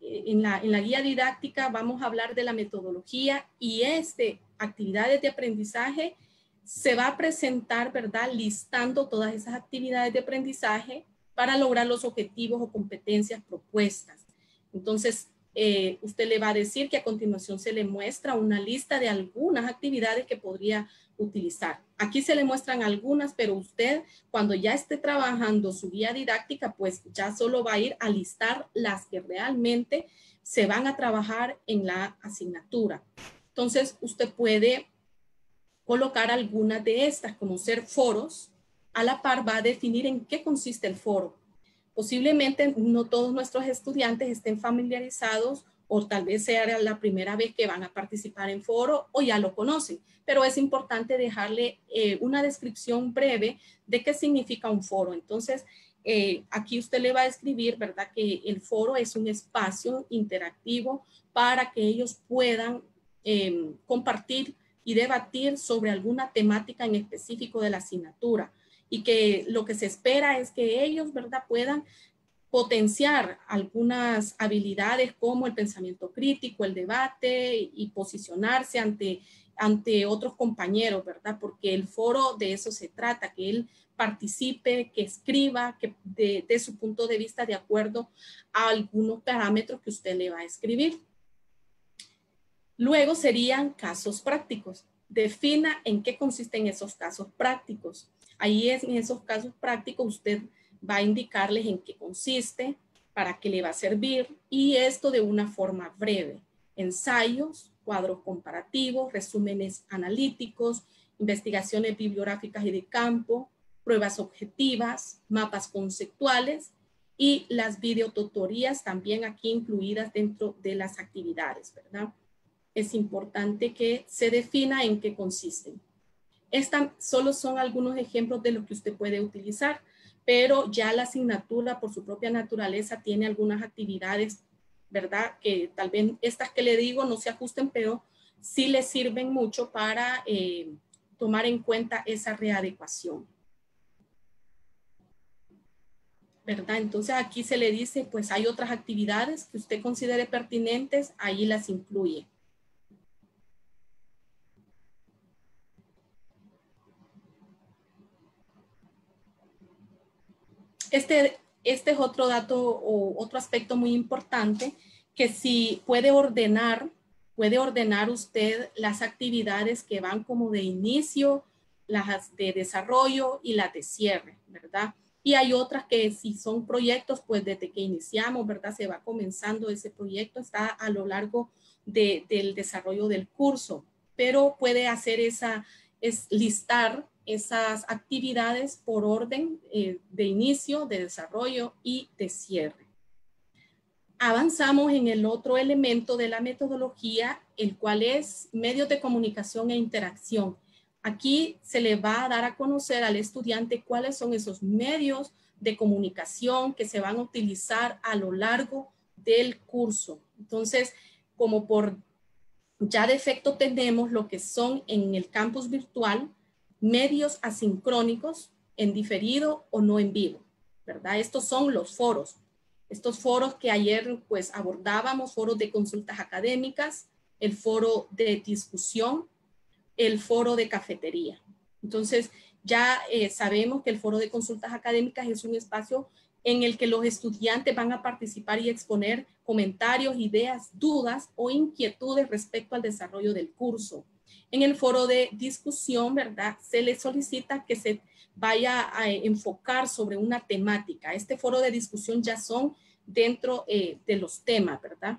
Eh, en la, en la, guía didáctica vamos a hablar de la metodología y este, actividades de aprendizaje, se va a presentar, ¿verdad? Listando todas esas actividades de aprendizaje para lograr los objetivos o competencias propuestas. Entonces, eh, usted le va a decir que a continuación se le muestra una lista de algunas actividades que podría utilizar. Aquí se le muestran algunas, pero usted cuando ya esté trabajando su guía didáctica, pues ya solo va a ir a listar las que realmente se van a trabajar en la asignatura. Entonces, usted puede colocar algunas de estas, como ser foros. A la par va a definir en qué consiste el foro. Posiblemente no todos nuestros estudiantes estén familiarizados o tal vez sea la primera vez que van a participar en foro o ya lo conocen, pero es importante dejarle eh, una descripción breve de qué significa un foro. Entonces, eh, aquí usted le va a escribir, ¿verdad? Que el foro es un espacio interactivo para que ellos puedan em, compartir y debatir sobre alguna temática en específico de la asignatura y que lo que se espera es que ellos, ¿verdad?, puedan potenciar algunas habilidades como el pensamiento crítico, el debate y posicionarse ante, ante otros compañeros, ¿verdad? Porque el foro de eso se trata, que él participe, que escriba, que de, de su punto de vista de acuerdo a algunos parámetros que usted le va a escribir. Luego serían casos prácticos. Defina en qué consisten esos casos prácticos. Ahí es, en esos casos prácticos usted va a indicarles en qué consiste, para qué le va a servir y esto de una forma breve. Ensayos, cuadros comparativos, resúmenes analíticos, investigaciones bibliográficas y de campo, pruebas objetivas, mapas conceptuales y las videotutorías también aquí incluidas dentro de las actividades, ¿verdad? Es importante que se defina en qué consisten. Estas solo son algunos ejemplos de lo que usted puede utilizar, pero ya la asignatura por su propia naturaleza tiene algunas actividades, ¿verdad? Que tal vez estas que le digo no se ajusten, pero sí le sirven mucho para eh, tomar en cuenta esa readecuación. ¿verdad? Entonces aquí se le dice, pues hay otras actividades que usted considere pertinentes, ahí las incluye. Este, este es otro dato o otro aspecto muy importante, que si puede ordenar, puede ordenar usted las actividades que van como de inicio, las de desarrollo y las de cierre, ¿verdad? Y hay otras que si son proyectos, pues desde que iniciamos, ¿verdad? Se va comenzando ese proyecto, está a lo largo del desarrollo del curso, pero puede hacer esa, es listar esas actividades por orden eh, de inicio, de desarrollo y de cierre. Avanzamos en el otro elemento de la metodología, el cual es medios de comunicación e interacción. Aquí se le va a dar a conocer al estudiante cuáles son esos medios de comunicación que se van a utilizar a lo largo del curso. Entonces, como por ya de efecto tenemos lo que son en el campus virtual, medios asincrónicos en diferido o no en vivo, ¿verdad? Estos son los foros. Estos foros que ayer pues abordábamos, foros de consultas académicas, el foro de discusión, el foro de cafetería. Entonces, ya eh, sabemos que el foro de consultas académicas es un espacio en el que los estudiantes van a participar y exponer comentarios, ideas, dudas o inquietudes respecto al desarrollo del curso. En el foro de discusión, ¿verdad? Se les solicita que se vaya a enfocar sobre una temática. Este foro de discusión ya son dentro eh, de los temas, ¿verdad?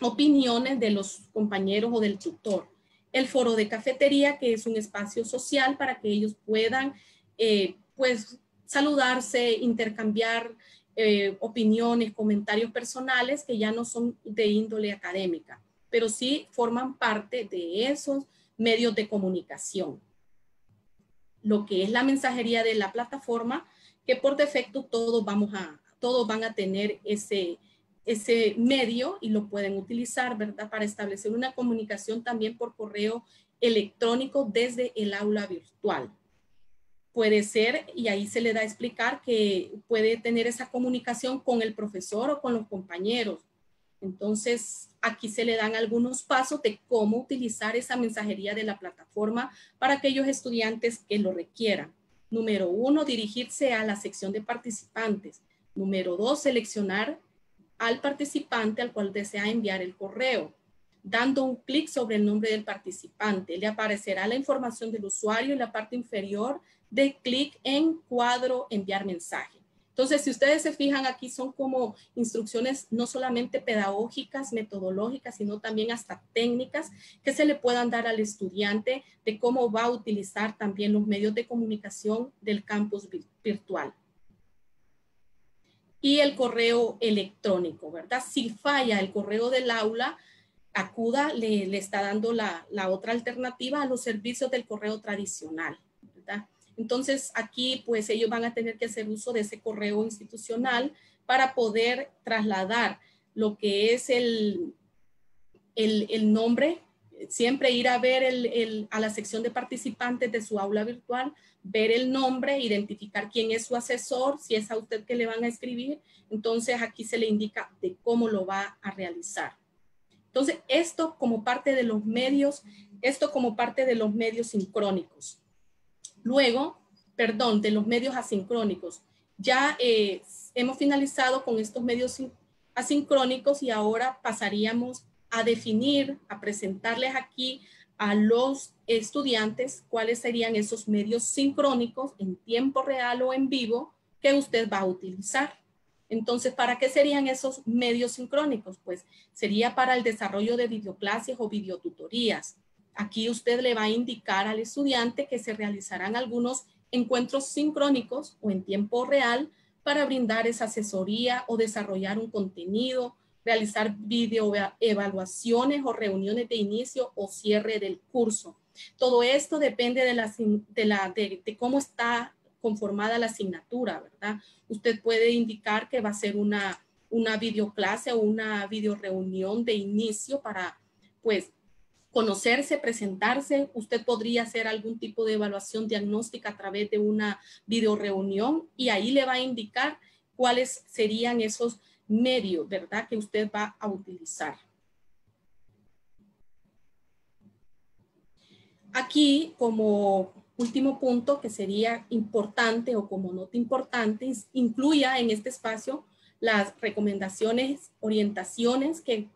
Opiniones de los compañeros o del tutor el foro de cafetería, que es un espacio social para que ellos puedan, eh, pues, saludarse, intercambiar eh, opiniones, comentarios personales que ya no son de índole académica, pero sí forman parte de esos medios de comunicación. Lo que es la mensajería de la plataforma, que por defecto todos vamos a, todos van a tener ese, ese medio y lo pueden utilizar, ¿verdad? Para establecer una comunicación también por correo electrónico desde el aula virtual. Puede ser, y ahí se le da a explicar que puede tener esa comunicación con el profesor o con los compañeros. Entonces, aquí se le dan algunos pasos de cómo utilizar esa mensajería de la plataforma para aquellos estudiantes que lo requieran. Número uno, dirigirse a la sección de participantes. Número dos, seleccionar al participante al cual desea enviar el correo. Dando un clic sobre el nombre del participante, le aparecerá la información del usuario en la parte inferior de clic en cuadro enviar mensaje. Entonces, si ustedes se fijan aquí, son como instrucciones no solamente pedagógicas, metodológicas, sino también hasta técnicas que se le puedan dar al estudiante de cómo va a utilizar también los medios de comunicación del campus virtual y el correo electrónico, ¿verdad? Si falla el correo del aula, acuda, le, está dando la, otra alternativa a los servicios del correo tradicional, ¿verdad? Entonces aquí pues ellos van a tener que hacer uso de ese correo institucional para poder trasladar lo que es el, el, nombre, siempre ir a ver el, a la sección de participantes de su aula virtual, ver el nombre, identificar quién es su asesor, si es a usted que le van a escribir. Entonces aquí se le indica de cómo lo va a realizar. Entonces esto como parte de los medios, esto como parte de los medios sincrónicos. Luego, perdón, de los medios asincrónicos. Ya eh, hemos finalizado con estos medios asincrónicos y ahora pasaríamos a definir, a presentarles aquí a los estudiantes cuáles serían esos medios sincrónicos en tiempo real o en vivo que usted va a utilizar. Entonces, ¿para qué serían esos medios sincrónicos? Pues sería para el desarrollo de videoclases o videotutorías. Aquí usted le va a indicar al estudiante que se realizarán algunos encuentros sincrónicos o en tiempo real para brindar esa asesoría o desarrollar un contenido, realizar video evaluaciones o reuniones de inicio o cierre del curso. Todo esto depende de, la, de, cómo está conformada la asignatura, ¿verdad? Usted puede indicar que va a ser una, una videoclase o una video reunión de inicio para, pues, conocerse, presentarse. Usted podría hacer algún tipo de evaluación diagnóstica a través de una video reunión y ahí le va a indicar cuáles serían esos medios, ¿verdad? Que usted va a utilizar. Aquí, como último punto que sería importante o como nota importante, incluya en este espacio las recomendaciones, orientaciones que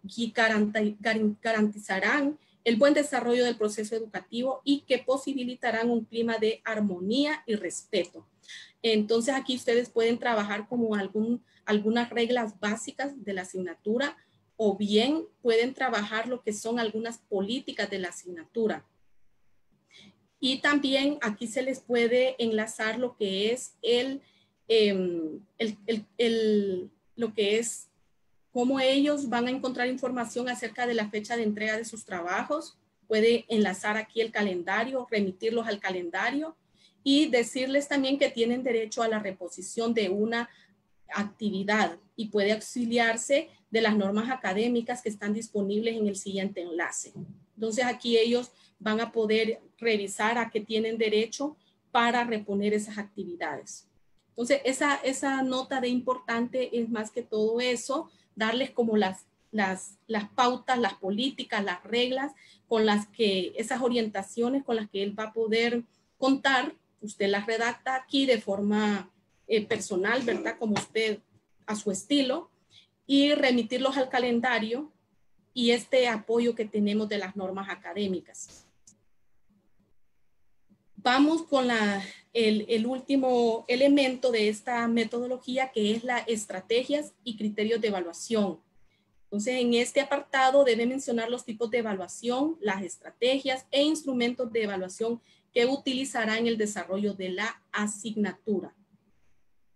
garantizarán el buen desarrollo del proceso educativo y que posibilitarán un clima de armonía y respeto. Entonces aquí ustedes pueden trabajar como algún, algunas reglas básicas de la asignatura o bien pueden trabajar lo que son algunas políticas de la asignatura. Y también aquí se les puede enlazar lo que es el, em, el, lo que es cómo ellos van a encontrar información acerca de la fecha de entrega de sus trabajos. Puede enlazar aquí el calendario, remitirlos al calendario y decirles también que tienen derecho a la reposición de una actividad y puede auxiliarse de las normas académicas que están disponibles en el siguiente enlace. Entonces aquí ellos van a poder revisar a qué tienen derecho para reponer esas actividades. Entonces esa, esa nota de importante es más que todo eso, darles como las, las, las pautas, las políticas, las reglas con las que, esas orientaciones con las que él va a poder contar. Usted las redacta aquí de forma eh, personal, ¿verdad? Como usted a su estilo y remitirlos al calendario y este apoyo que tenemos de las normas académicas. Vamos con la, el, último elemento de esta metodología que es las estrategias y criterios de evaluación. Entonces, en este apartado debe mencionar los tipos de evaluación, las estrategias e instrumentos de evaluación que utilizará en el desarrollo de la asignatura.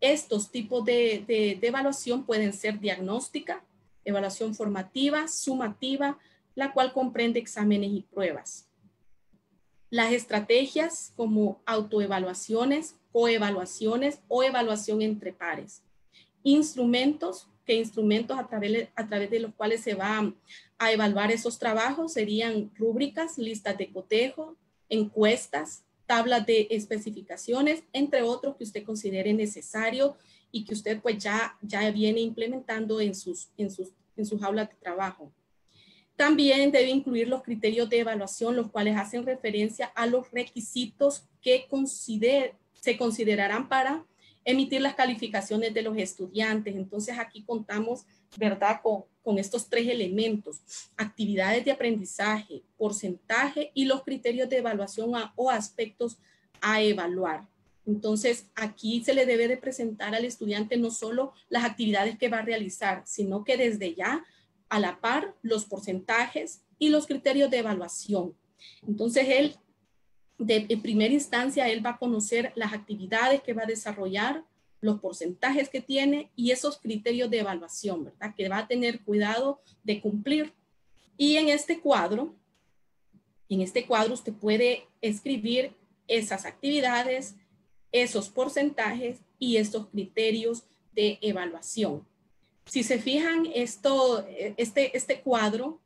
Estos tipos de, de, de evaluación pueden ser diagnóstica, evaluación formativa, sumativa, la cual comprende exámenes y pruebas. Las estrategias como autoevaluaciones, coevaluaciones o evaluación entre pares. Instrumentos, que instrumentos a través, a través de los cuales se va a evaluar esos trabajos serían rúbricas, listas de cotejo, encuestas, tablas de especificaciones, entre otros que usted considere necesario y que usted pues ya, ya viene implementando en sus, en, sus, en sus aulas de trabajo. También debe incluir los criterios de evaluación, los cuales hacen referencia a los requisitos que se considerarán para emitir las calificaciones de los estudiantes. Entonces aquí contamos, ¿verdad?, con, con estos tres elementos, actividades de aprendizaje, porcentaje y los criterios de evaluación o aspectos a evaluar. Entonces, aquí se le debe de presentar al estudiante no solo las actividades que va a realizar, sino que desde ya a la par los porcentajes y los criterios de evaluación. Entonces, él, de, en primera instancia, él va a conocer las actividades que va a desarrollar, los porcentajes que tiene y esos criterios de evaluación, ¿verdad? Que va a tener cuidado de cumplir. Y en este cuadro, en este cuadro usted puede escribir esas actividades, esos porcentajes y estos criterios de evaluación. Si se fijan, esto, este, este cuadro,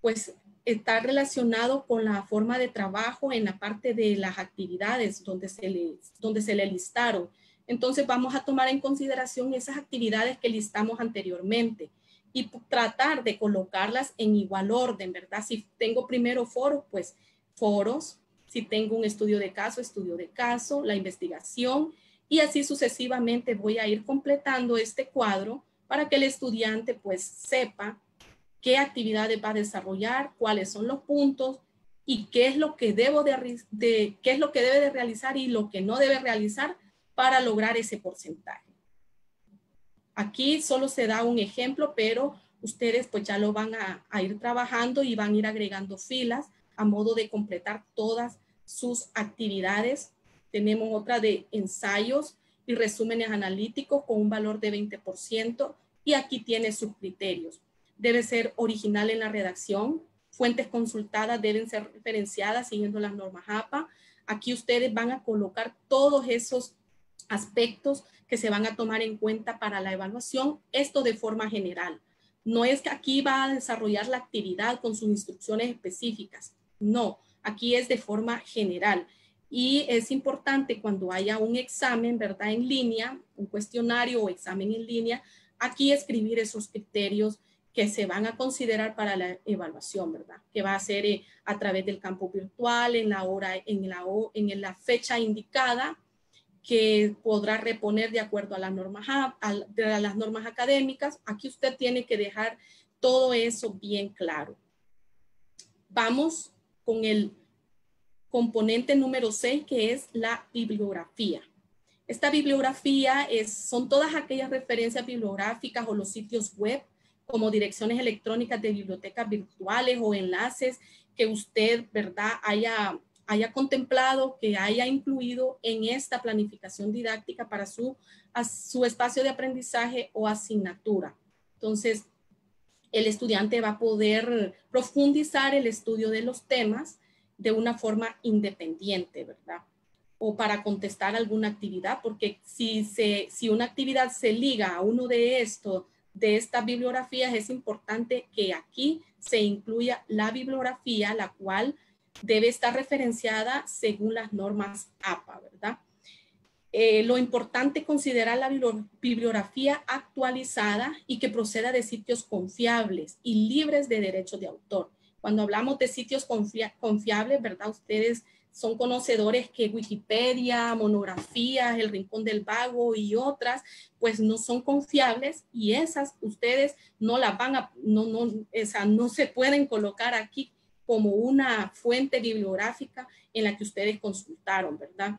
pues está relacionado con la forma de trabajo en la parte de las actividades donde se le, donde se le listaron. Entonces vamos a tomar en consideración esas actividades que listamos anteriormente y tratar de colocarlas en igual orden, ¿verdad? Si tengo primero foros, pues foros. Si tengo un estudio de caso, estudio de caso, la investigación y así sucesivamente voy a ir completando este cuadro para que el estudiante pues sepa qué actividades va a desarrollar, cuáles son los puntos y qué es lo que debo de, qué es lo que debe de realizar y lo que no debe realizar para lograr ese porcentaje. Aquí solo se da un ejemplo, pero ustedes pues ya lo van a, a ir trabajando y van a ir agregando filas a modo de completar todas sus actividades. Tenemos otra de ensayos y resúmenes analíticos con un valor de 20% y aquí tiene sus criterios. Debe ser original en la redacción, fuentes consultadas deben ser referenciadas siguiendo las normas APA. Aquí ustedes van a colocar todos esos aspectos que se van a tomar en cuenta para la evaluación, esto de forma general. No es que aquí va a desarrollar la actividad con sus instrucciones específicas, no, aquí es de forma general. Y es importante cuando haya un examen, ¿verdad? En línea, un cuestionario o examen en línea, aquí escribir esos criterios que se van a considerar para la evaluación, ¿verdad? Que va a ser eh, a través del campo virtual, en la hora, en la, en la fecha indicada, que podrá reponer de acuerdo a las normas, a, a las normas académicas. Aquí usted tiene que dejar todo eso bien claro. Vamos con el componente número 6, que es la bibliografía. Esta bibliografía es, son todas aquellas referencias bibliográficas o los sitios web como direcciones electrónicas de bibliotecas virtuales o enlaces que usted, ¿verdad?, haya, haya contemplado, que haya incluido en esta planificación didáctica para su, su espacio de aprendizaje o asignatura. Entonces, el estudiante va a poder profundizar el estudio de los temas de una forma independiente, ¿verdad? O para contestar alguna actividad, porque si, se, si una actividad se liga a uno de estos, de estas bibliografías, es importante que aquí se incluya la bibliografía, la cual debe estar referenciada según las normas APA, ¿verdad? Eh, lo importante considerar la bibliografía actualizada y que proceda de sitios confiables y libres de derechos de autor. Cuando hablamos de sitios confiables, ¿verdad? Ustedes son conocedores que Wikipedia, monografías, El Rincón del Vago y otras, pues no son confiables y esas ustedes no las van a, no, no, esa, no se pueden colocar aquí como una fuente bibliográfica en la que ustedes consultaron, ¿verdad?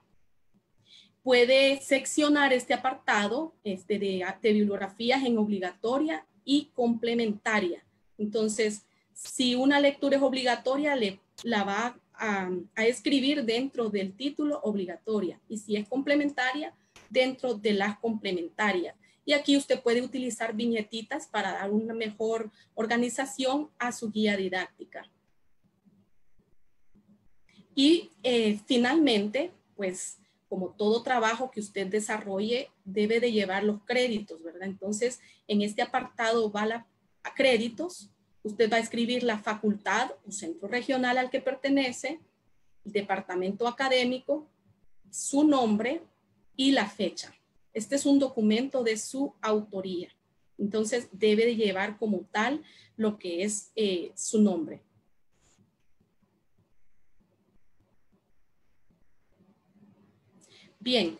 puede seccionar este apartado este, de, bibliografías en obligatoria y complementaria. Entonces, si una lectura es obligatoria, la va a, escribir dentro del título obligatoria y si es complementaria, dentro de las complementarias. Y aquí usted puede utilizar viñetitas para dar una mejor organización a su guía didáctica. Y eh, finalmente, pues como todo trabajo que usted desarrolle, debe de llevar los créditos, ¿verdad? Entonces, en este apartado va a créditos, usted va a escribir la facultad o centro regional al que pertenece, el departamento académico, su nombre y la fecha. Este es un documento de su autoría. Entonces, debe de llevar como tal lo que es eh, su nombre. Bien,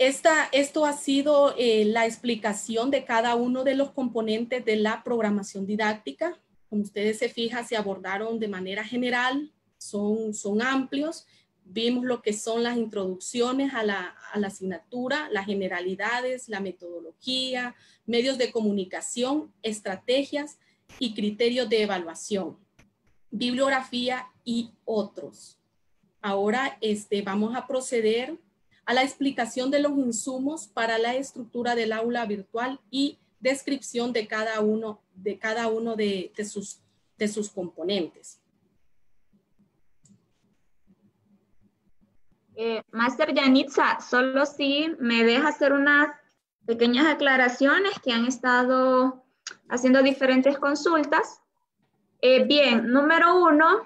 esto ha sido eh, la explicación de cada uno de los componentes de la programación didáctica. Como ustedes se fijan, se abordaron de manera general, son, son amplios. Vimos lo que son las introducciones a la, a la asignatura, las generalidades, la metodología, medios de comunicación, estrategias y criterios de evaluación, bibliografía y otros. Ahora este, vamos a proceder a la explicación de los insumos para la estructura del aula virtual y descripción de cada uno de, cada uno de, sus, de sus componentes. Eh, Master Yanitza, solo si me deja hacer unas pequeñas aclaraciones que han estado haciendo diferentes consultas. Eh, bien, número uno,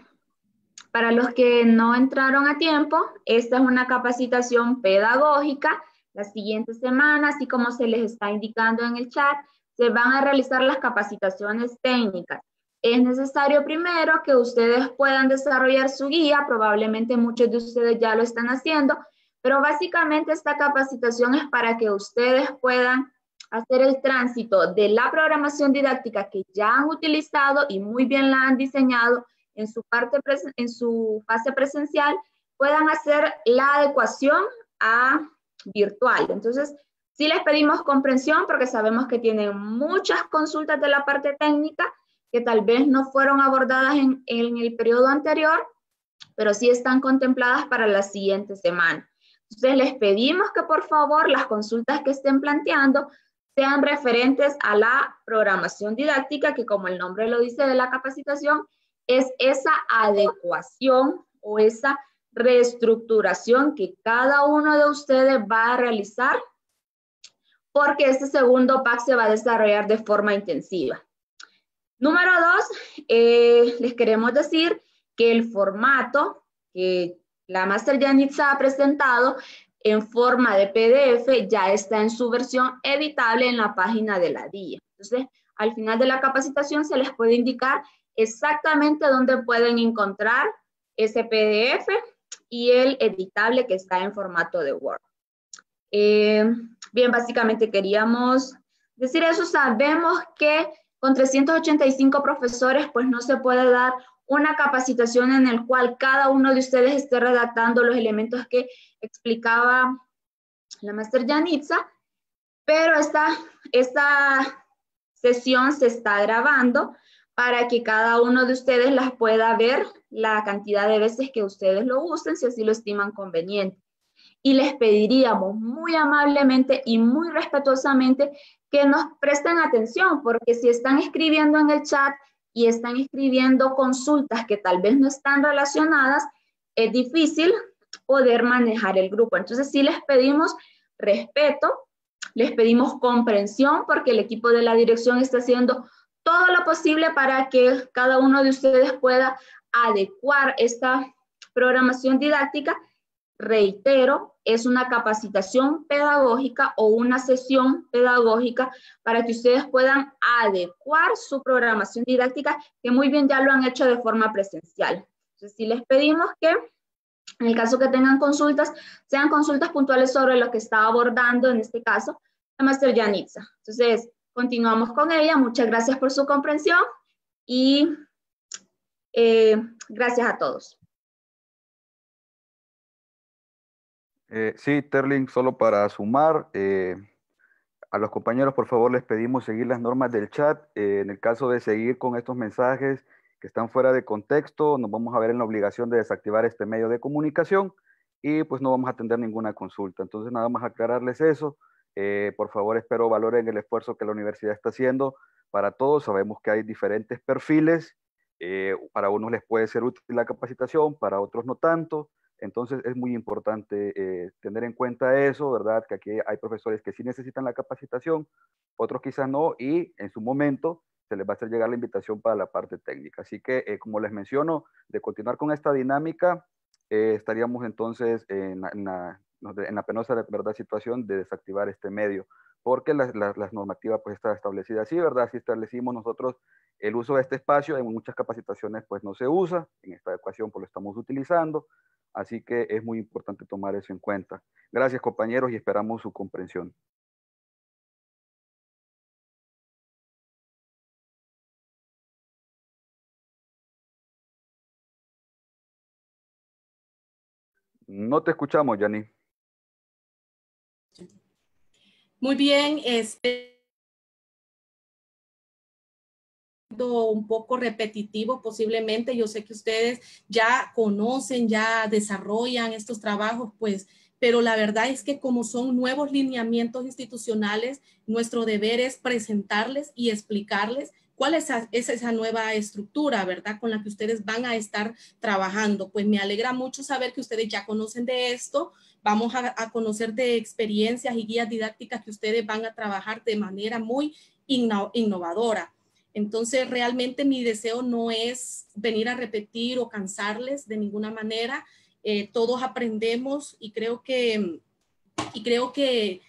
para los que no entraron a tiempo, esta es una capacitación pedagógica. La siguiente semana, así como se les está indicando en el chat, se van a realizar las capacitaciones técnicas. Es necesario primero que ustedes puedan desarrollar su guía, probablemente muchos de ustedes ya lo están haciendo, pero básicamente esta capacitación es para que ustedes puedan hacer el tránsito de la programación didáctica que ya han utilizado y muy bien la han diseñado en su, parte en su fase presencial, puedan hacer la adecuación a virtual. Entonces, sí les pedimos comprensión porque sabemos que tienen muchas consultas de la parte técnica que tal vez no fueron abordadas en, en el periodo anterior, pero sí están contempladas para la siguiente semana. Entonces, les pedimos que por favor las consultas que estén planteando sean referentes a la programación didáctica, que como el nombre lo dice de la capacitación, es esa adecuación o esa reestructuración que cada uno de ustedes va a realizar, porque este segundo pack se va a desarrollar de forma intensiva. Número dos, eh, les queremos decir que el formato que la Master Yanitza ha presentado en forma de PDF ya está en su versión editable en la página de la DIA. Entonces, al final de la capacitación se les puede indicar exactamente dónde pueden encontrar ese PDF y el editable que está en formato de Word. Eh, bien, básicamente queríamos decir eso. Sabemos que con 385 profesores, pues no se puede dar una capacitación en el cual cada uno de ustedes esté redactando los elementos que explicaba la maestra Yanitza, pero esta, esta sesión se está grabando para que cada uno de ustedes las pueda ver la cantidad de veces que ustedes lo usen, si así lo estiman conveniente. Y les pediríamos muy amablemente y muy respetuosamente que nos presten atención, porque si están escribiendo en el chat y están escribiendo consultas que tal vez no están relacionadas, es difícil poder manejar el grupo. Entonces sí les pedimos respeto, les pedimos comprensión porque el equipo de la dirección está haciendo todo lo posible para que cada uno de ustedes pueda adecuar esta programación didáctica. Reitero, es una capacitación pedagógica o una sesión pedagógica para que ustedes puedan adecuar su programación didáctica, que muy bien ya lo han hecho de forma presencial. Entonces, si les pedimos que en el caso que tengan consultas, sean consultas puntuales sobre lo que está abordando, en este caso, la Master Yanitza. Entonces, continuamos con ella. Muchas gracias por su comprensión y eh, gracias a todos. Eh, sí, Terling, solo para sumar, eh, a los compañeros, por favor, les pedimos seguir las normas del chat. en el caso de seguir con estos mensajes, que están fuera de contexto, nos vamos a ver en la obligación de desactivar este medio de comunicación y pues no vamos a atender ninguna consulta. Entonces nada más aclararles eso. Eh, por favor, espero valoren el esfuerzo que la universidad está haciendo para todos. Sabemos que hay diferentes perfiles. Eh, para unos les puede ser útil la capacitación, para otros no tanto. Entonces es muy importante eh, tener en cuenta eso, ¿verdad? Que aquí hay profesores que sí necesitan la capacitación, otros quizás no, y en su momento se les va a hacer llegar la invitación para la parte técnica. Así que, como les menciono, de continuar con esta dinámica, estaríamos entonces en, la, en, la, penosa ¿verdad? situación de desactivar este medio, porque la, la, normativa pues está establecida así, ¿verdad? Si establecimos nosotros el uso de este espacio, en muchas capacitaciones pues no se usa, en esta ecuación pues lo estamos utilizando, así que es muy importante tomar eso en cuenta. Gracias compañeros y esperamos su comprensión. No te escuchamos, Yanni. Muy bien, este un poco repetitivo posiblemente. Yo sé que ustedes ya conocen, ya desarrollan estos trabajos, pues, pero la verdad es que como son nuevos lineamientos institucionales, nuestro deber es presentarles y explicarles ¿Cuál es esa, nueva estructura, verdad, con la que ustedes van a estar trabajando? Pues me alegra mucho saber que ustedes ya conocen de esto. Vamos a, conocer de experiencias y guías didácticas que ustedes van a trabajar de manera muy innovadora. Entonces, realmente mi deseo no es venir a repetir o cansarles de ninguna manera. Eh, todos aprendemos y creo que, y creo que,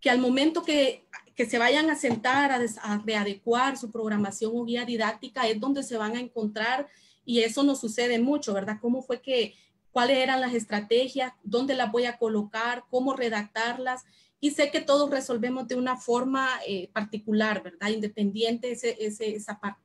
que al momento que que se vayan a sentar a, readecuar su programación o guía didáctica es donde se van a encontrar y eso nos sucede mucho, ¿verdad? ¿Cómo fue que, cuáles eran las estrategias, dónde las voy a colocar, cómo redactarlas? y sé que todos resolvemos de una forma eh, particular, ¿verdad? Independiente ese, ese,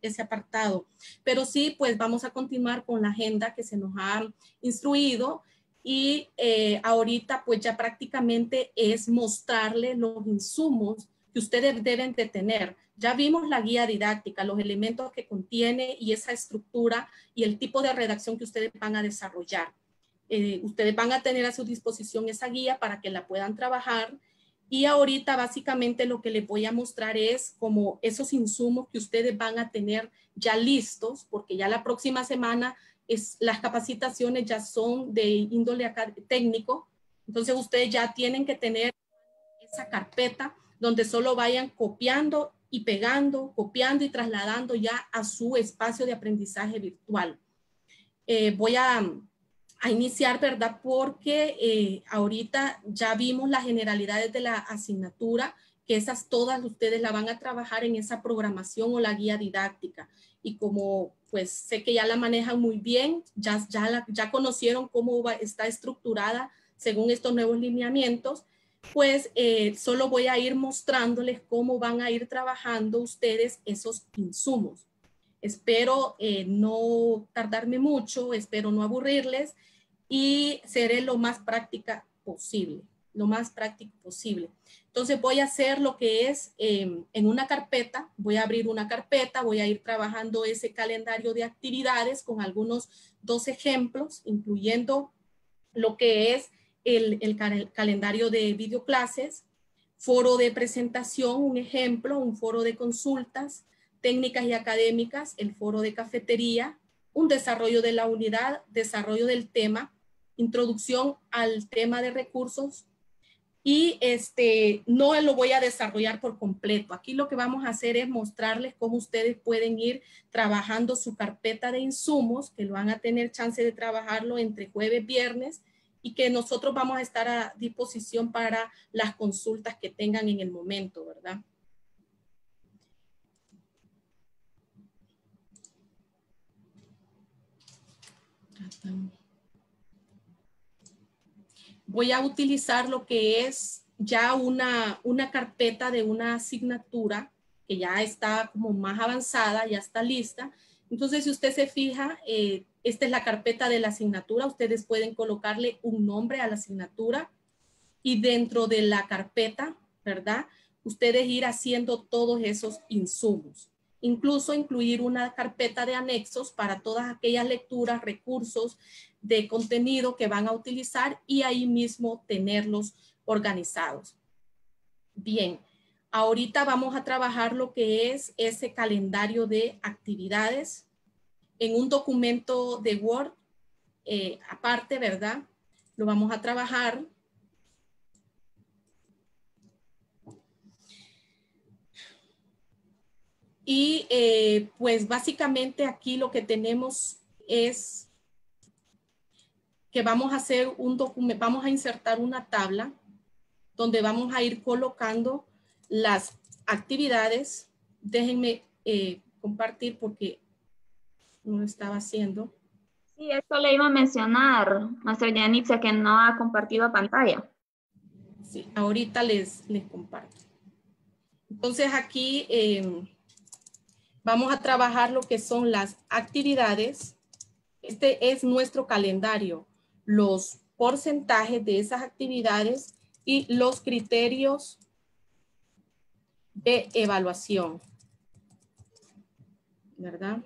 ese apartado. Pero sí, pues vamos a continuar con la agenda que se nos ha instruido y eh, ahorita pues ya prácticamente es mostrarle los insumos que ustedes deben de tener. Ya vimos la guía didáctica, los elementos que contiene y esa estructura y el tipo de redacción que ustedes van a desarrollar. Eh, ustedes van a tener a su disposición esa guía para que la puedan trabajar y ahorita básicamente lo que les voy a mostrar es como esos insumos que ustedes van a tener ya listos, porque ya la próxima semana es, las capacitaciones ya son de índole técnico. Entonces ustedes ya tienen que tener esa carpeta donde solo vayan copiando y pegando, copiando y trasladando ya a su espacio de aprendizaje virtual. Eh, voy a a iniciar, ¿verdad? Porque eh, ahorita ya vimos las generalidades de la asignatura, que esas todas ustedes la van a trabajar en esa programación o la guía didáctica. Y como pues sé que ya la manejan muy bien, ya, ya, ya conocieron cómo va, está estructurada según estos nuevos lineamientos, pues eh, solo voy a ir mostrándoles cómo van a ir trabajando ustedes esos insumos. Espero eh, no tardarme mucho, espero no aburrirles y seré lo más práctica posible, lo más práctico posible. Entonces voy a hacer lo que es em, en una carpeta, voy a abrir una carpeta, voy a ir trabajando ese calendario de actividades con algunos dos ejemplos, incluyendo lo que es el, calendario de videoclases, foro de presentación, un ejemplo, un foro de consultas técnicas y académicas, el foro de cafetería, un desarrollo de la unidad, desarrollo del tema, introducción al tema de recursos y este no lo voy a desarrollar por completo. Aquí lo que vamos a hacer es mostrarles cómo ustedes pueden ir trabajando su carpeta de insumos, que lo van a tener chance de trabajarlo entre jueves, viernes y que nosotros vamos a estar a disposición para las consultas que tengan en el momento, ¿verdad? voy a utilizar lo que es ya una, una carpeta de una asignatura que ya está como más avanzada, ya está lista. Entonces, si usted se fija, eh, esta es la carpeta de la asignatura. Ustedes pueden colocarle un nombre a la asignatura y dentro de la carpeta, ¿verdad? Ustedes ir haciendo todos esos insumos. Incluso incluir una carpeta de anexos para todas aquellas lecturas, recursos, de contenido que van a utilizar y ahí mismo tenerlos organizados. Bien, ahorita vamos a trabajar lo que es ese calendario de actividades en un documento de Word eh, aparte, ¿verdad? Lo vamos a trabajar. Y eh, pues básicamente aquí lo que tenemos es que vamos a hacer un documento, vamos a insertar una tabla donde vamos a ir colocando las actividades. Déjenme eh, compartir porque no lo estaba haciendo. Sí, esto le iba a mencionar, Master Yanitza, que no ha compartido pantalla. Sí, ahorita les, les comparto. Entonces aquí em, vamos a trabajar lo que son las actividades. Este es nuestro calendario los porcentajes de esas actividades y los criterios de evaluación. ¿Verdad?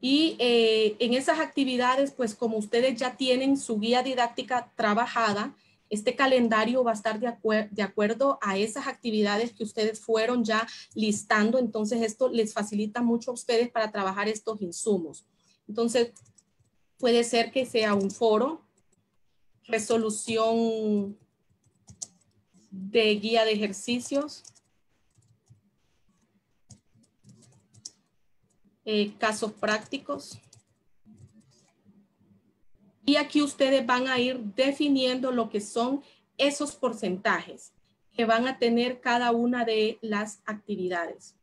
Y eh, en esas actividades, pues como ustedes ya tienen su guía didáctica trabajada, este calendario va a estar de, de, acuerdo a esas actividades que ustedes fueron ya listando, entonces esto les facilita mucho a ustedes para trabajar estos insumos. Entonces, puede ser que sea un foro, resolución de guía de ejercicios, eh, casos prácticos, y aquí ustedes van a ir definiendo lo que son esos porcentajes que van a tener cada una de las actividades.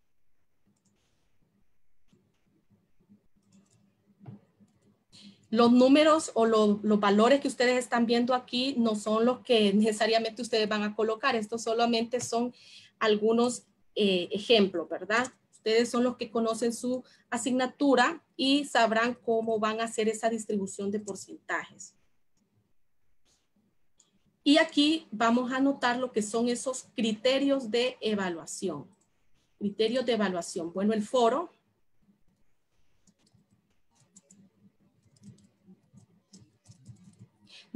Los números o los valores que ustedes están viendo aquí no son los que necesariamente ustedes van a colocar. Estos solamente son algunos eh, ejemplos, ¿verdad? Ustedes son los que conocen su asignatura y sabrán cómo van a hacer esa distribución de porcentajes. Y aquí vamos a anotar lo que son esos criterios de evaluación. Criterios de evaluación. Bueno, el foro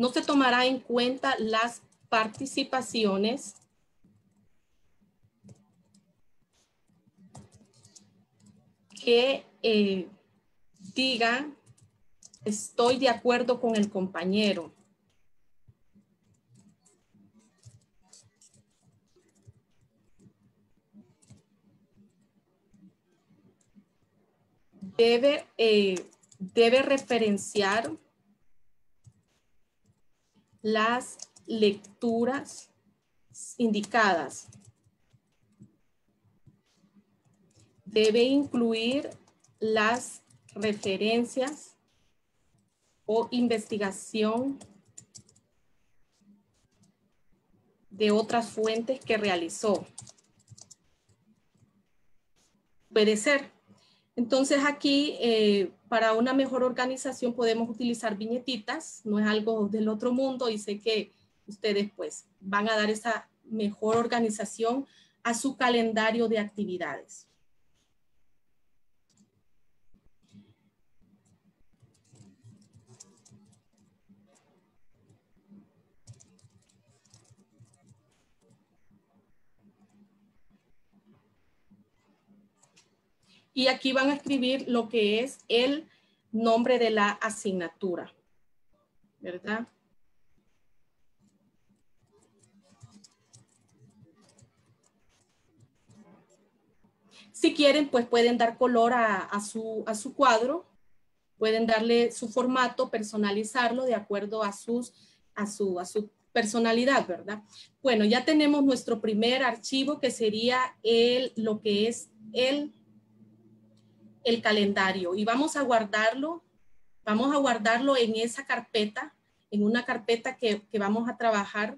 no se tomará en cuenta las participaciones que eh, digan estoy de acuerdo con el compañero. Debe, eh, debe referenciar las lecturas indicadas. Debe incluir las referencias o investigación de otras fuentes que realizó. Puede ser. Entonces aquí, eh, para una mejor organización podemos utilizar viñetitas, no es algo del otro mundo y sé que ustedes pues van a dar esa mejor organización a su calendario de actividades. Y aquí van a escribir lo que es el nombre de la asignatura, ¿verdad? Si quieren, pues pueden dar color a, su, a su cuadro, pueden darle su formato, personalizarlo de acuerdo a, sus, a, su, a su personalidad, ¿verdad? Bueno, ya tenemos nuestro primer archivo que sería el, lo que es el el calendario y vamos a guardarlo, vamos a guardarlo en esa carpeta, en una carpeta que, vamos a trabajar.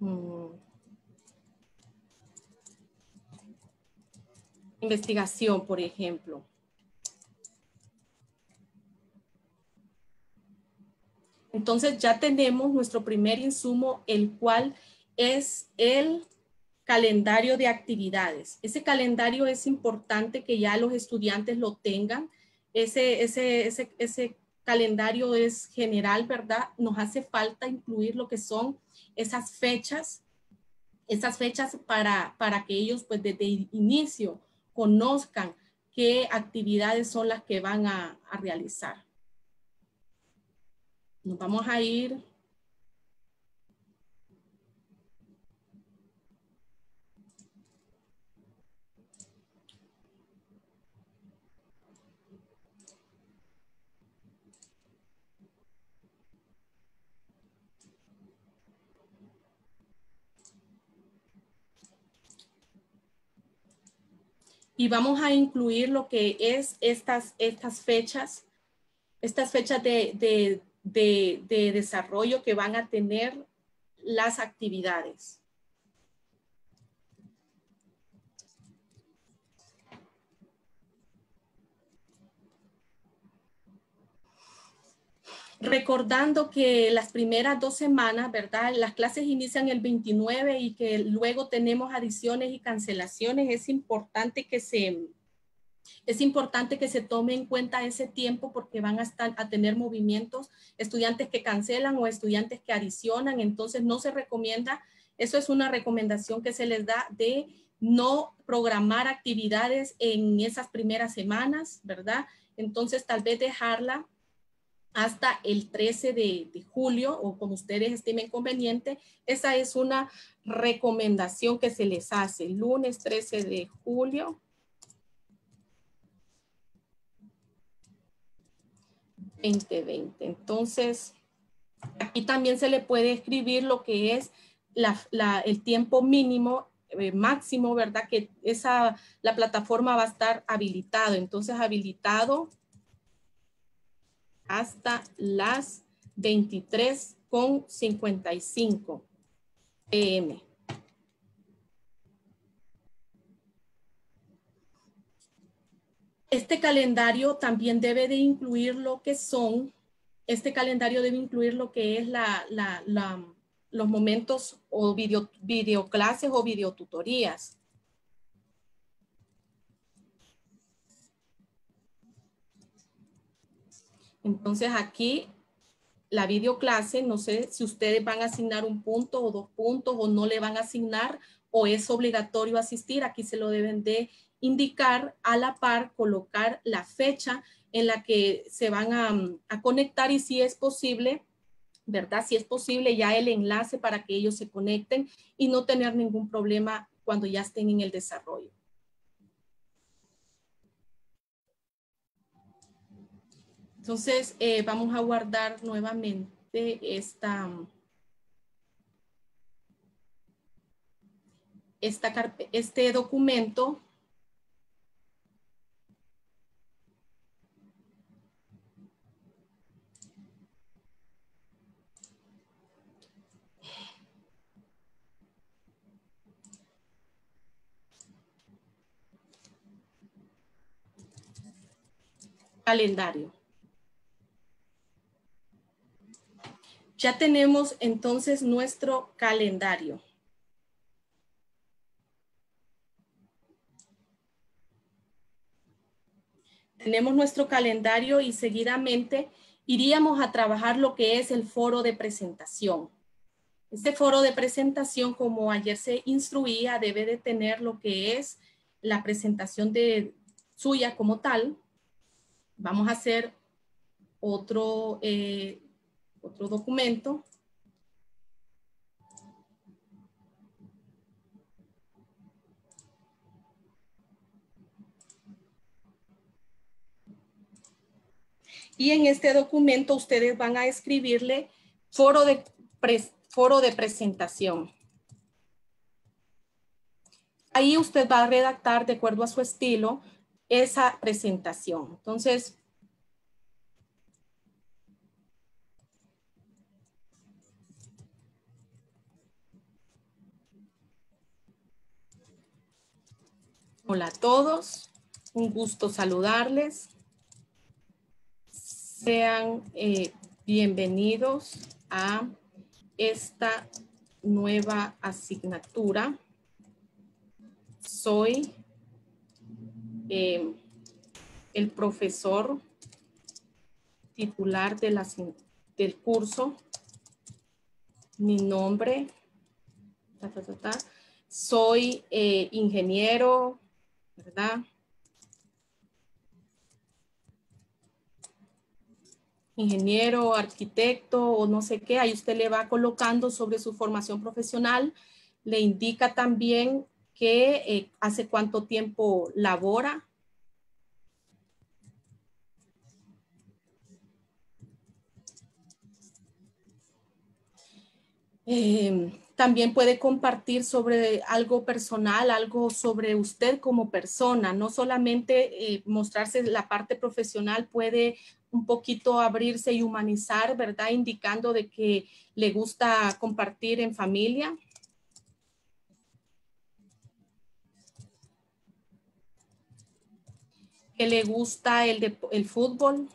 Mm. Investigación, por ejemplo. Entonces ya tenemos nuestro primer insumo, el cual es el calendario de actividades. Ese calendario es importante que ya los estudiantes lo tengan. Ese, ese, ese, ese calendario es general, ¿verdad? Nos hace falta incluir lo que son esas fechas, esas fechas para, para que ellos pues desde el inicio conozcan qué actividades son las que van a, a realizar. Nos vamos a ir y vamos a incluir lo que es estas, estas fechas, estas fechas de, de desarrollo que van a tener las actividades. Recordando que las primeras dos semanas, ¿verdad? Las clases inician el 29 y que luego tenemos adiciones y cancelaciones. Es importante que se, es importante que se tome en cuenta ese tiempo porque van a, estar, a tener movimientos, estudiantes que cancelan o estudiantes que adicionan. Entonces no se recomienda, eso es una recomendación que se les da de no programar actividades en esas primeras semanas, ¿verdad? Entonces tal vez dejarla hasta el 13 de, julio o como ustedes estimen conveniente. Esa es una recomendación que se les hace. Lunes 13 de julio. 2020. Entonces, aquí también se le puede escribir lo que es el tiempo mínimo eh, máximo, ¿verdad? Que esa, la plataforma va a estar habilitado. Entonces, habilitado hasta las 23 con 55 pm. Este calendario también debe de incluir lo que son, este calendario debe incluir lo que es la, los momentos o video, videoclases o videotutorías. Entonces aquí la videoclase, no sé si ustedes van a asignar un punto o dos puntos o no le van a asignar o es obligatorio asistir, aquí se lo deben de indicar a la par, colocar la fecha en la que se van a, conectar y si es posible, ¿verdad? Si es posible ya el enlace para que ellos se conecten y no tener ningún problema cuando ya estén en el desarrollo. Entonces, eh, vamos a guardar nuevamente esta, esta, este documento calendario. Ya tenemos entonces nuestro calendario. Tenemos nuestro calendario y seguidamente iríamos a trabajar lo que es el foro de presentación. Este foro de presentación, como ayer se instruía, debe de tener lo que es la presentación de suya como tal, Vamos a hacer otro, eh, otro documento. Y en este documento ustedes van a escribirle foro de, foro de presentación. Ahí usted va a redactar de acuerdo a su estilo esa presentación. Entonces, Hola a todos, un gusto saludarles. Sean eh, bienvenidos a esta nueva asignatura. Soy eh, el profesor titular de la, del curso. Mi nombre, soy eh, ingeniero, ¿verdad? ingeniero, arquitecto o no sé qué, ahí usted le va colocando sobre su formación profesional, le indica también que eh, hace cuánto tiempo labora. Em, también puede compartir sobre algo personal, algo sobre usted como persona, no solamente eh, mostrarse la parte profesional, puede un poquito abrirse y humanizar, ¿verdad? Indicando de que le gusta compartir en familia, que le gusta el, el fútbol.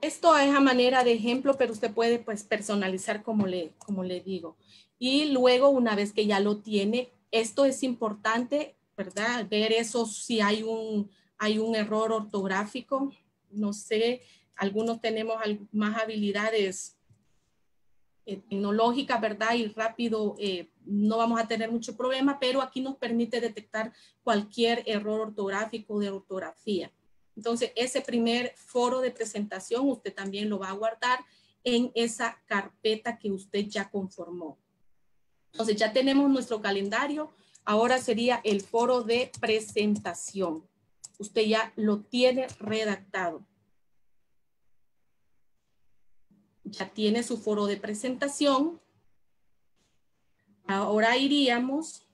Esto es a manera de ejemplo, pero usted puede pues personalizar como le, como le digo. Y luego, una vez que ya lo tiene, esto es importante, ¿verdad? Ver eso si hay un, hay un error ortográfico. No sé, algunos tenemos más habilidades eh, tecnológica, ¿verdad? Y rápido, eh, no vamos a tener mucho problema, pero aquí nos permite detectar cualquier error ortográfico de ortografía. Entonces, ese primer foro de presentación usted también lo va a guardar en esa carpeta que usted ya conformó. Entonces, ya tenemos nuestro calendario. Ahora sería el foro de presentación. Usted ya lo tiene redactado. ya tiene su foro de presentación. Ahora iríamos,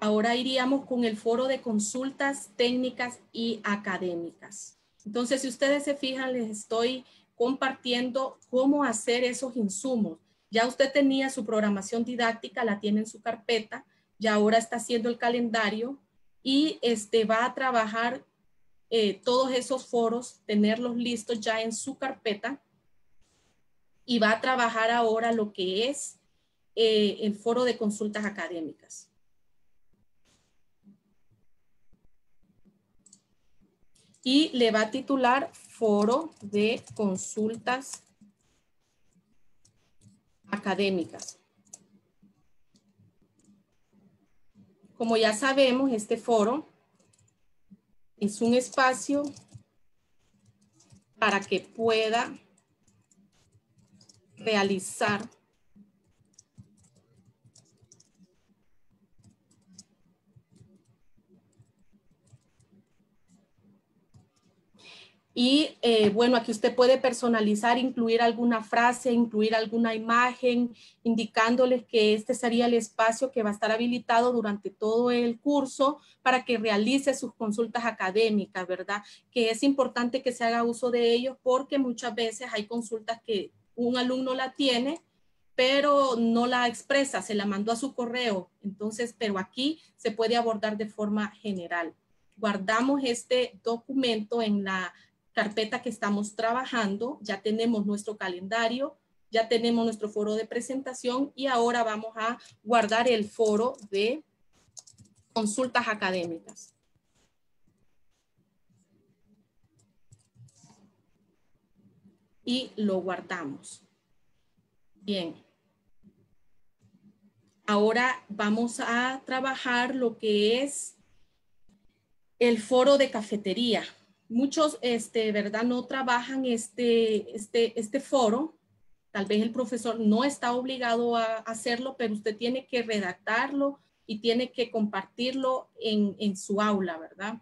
ahora iríamos con el foro de consultas técnicas y académicas. Entonces, si ustedes se fijan, les estoy compartiendo cómo hacer esos insumos. Ya usted tenía su programación didáctica, la tiene en su carpeta, ya ahora está haciendo el calendario y este, va a trabajar eh, todos esos foros, tenerlos listos ya en su carpeta y va a trabajar ahora lo que es eh, el foro de consultas académicas. Y le va a titular foro de consultas académicas. Como ya sabemos, este foro es un espacio para que pueda realizar Y eh, bueno, aquí usted puede personalizar, incluir alguna frase, incluir alguna imagen, indicándoles que este sería el espacio que va a estar habilitado durante todo el curso para que realice sus consultas académicas, ¿verdad? Que es importante que se haga uso de ellos porque muchas veces hay consultas que un alumno la tiene, pero no la expresa, se la mandó a su correo. Entonces, pero aquí se puede abordar de forma general. Guardamos este documento en la carpeta que estamos trabajando, ya tenemos nuestro calendario, ya tenemos nuestro foro de presentación y ahora vamos a guardar el foro de consultas académicas. Y lo guardamos. Bien. Ahora vamos a trabajar lo que es el foro de cafetería muchos, este, ¿verdad? No trabajan este, este, este foro. Tal vez el profesor no está obligado a hacerlo, pero usted tiene que redactarlo y tiene que compartirlo en, en su aula, ¿verdad?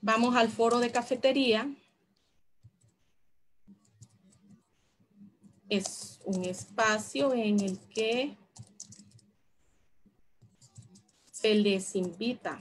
Vamos al foro de cafetería. Es un espacio en el que se les invita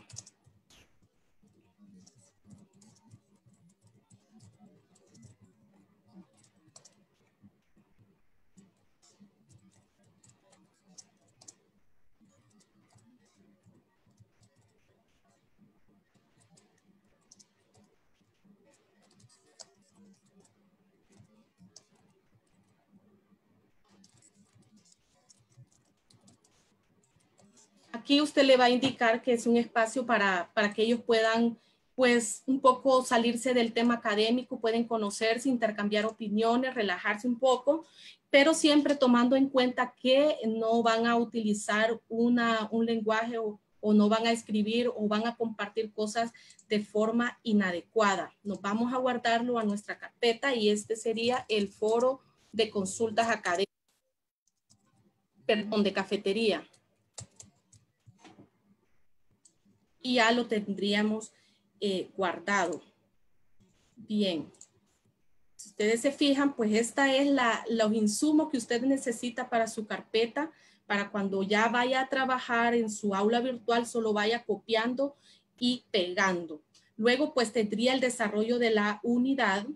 Aquí usted le va a indicar que es un espacio para, para que ellos puedan pues un poco salirse del tema académico, pueden conocerse, intercambiar opiniones, relajarse un poco, pero siempre tomando en cuenta que no van a utilizar una, un lenguaje o, o, no van a escribir o van a compartir cosas de forma inadecuada. Nos vamos a guardarlo a nuestra carpeta y este sería el foro de consultas académicas, perdón, de cafetería. Y ya lo tendríamos eh, guardado. Bien. Si ustedes se fijan, pues esta es la, los insumos que usted necesita para su carpeta, para cuando ya vaya a trabajar en su aula virtual, solo vaya copiando y pegando. Luego, pues tendría el desarrollo de la unidad,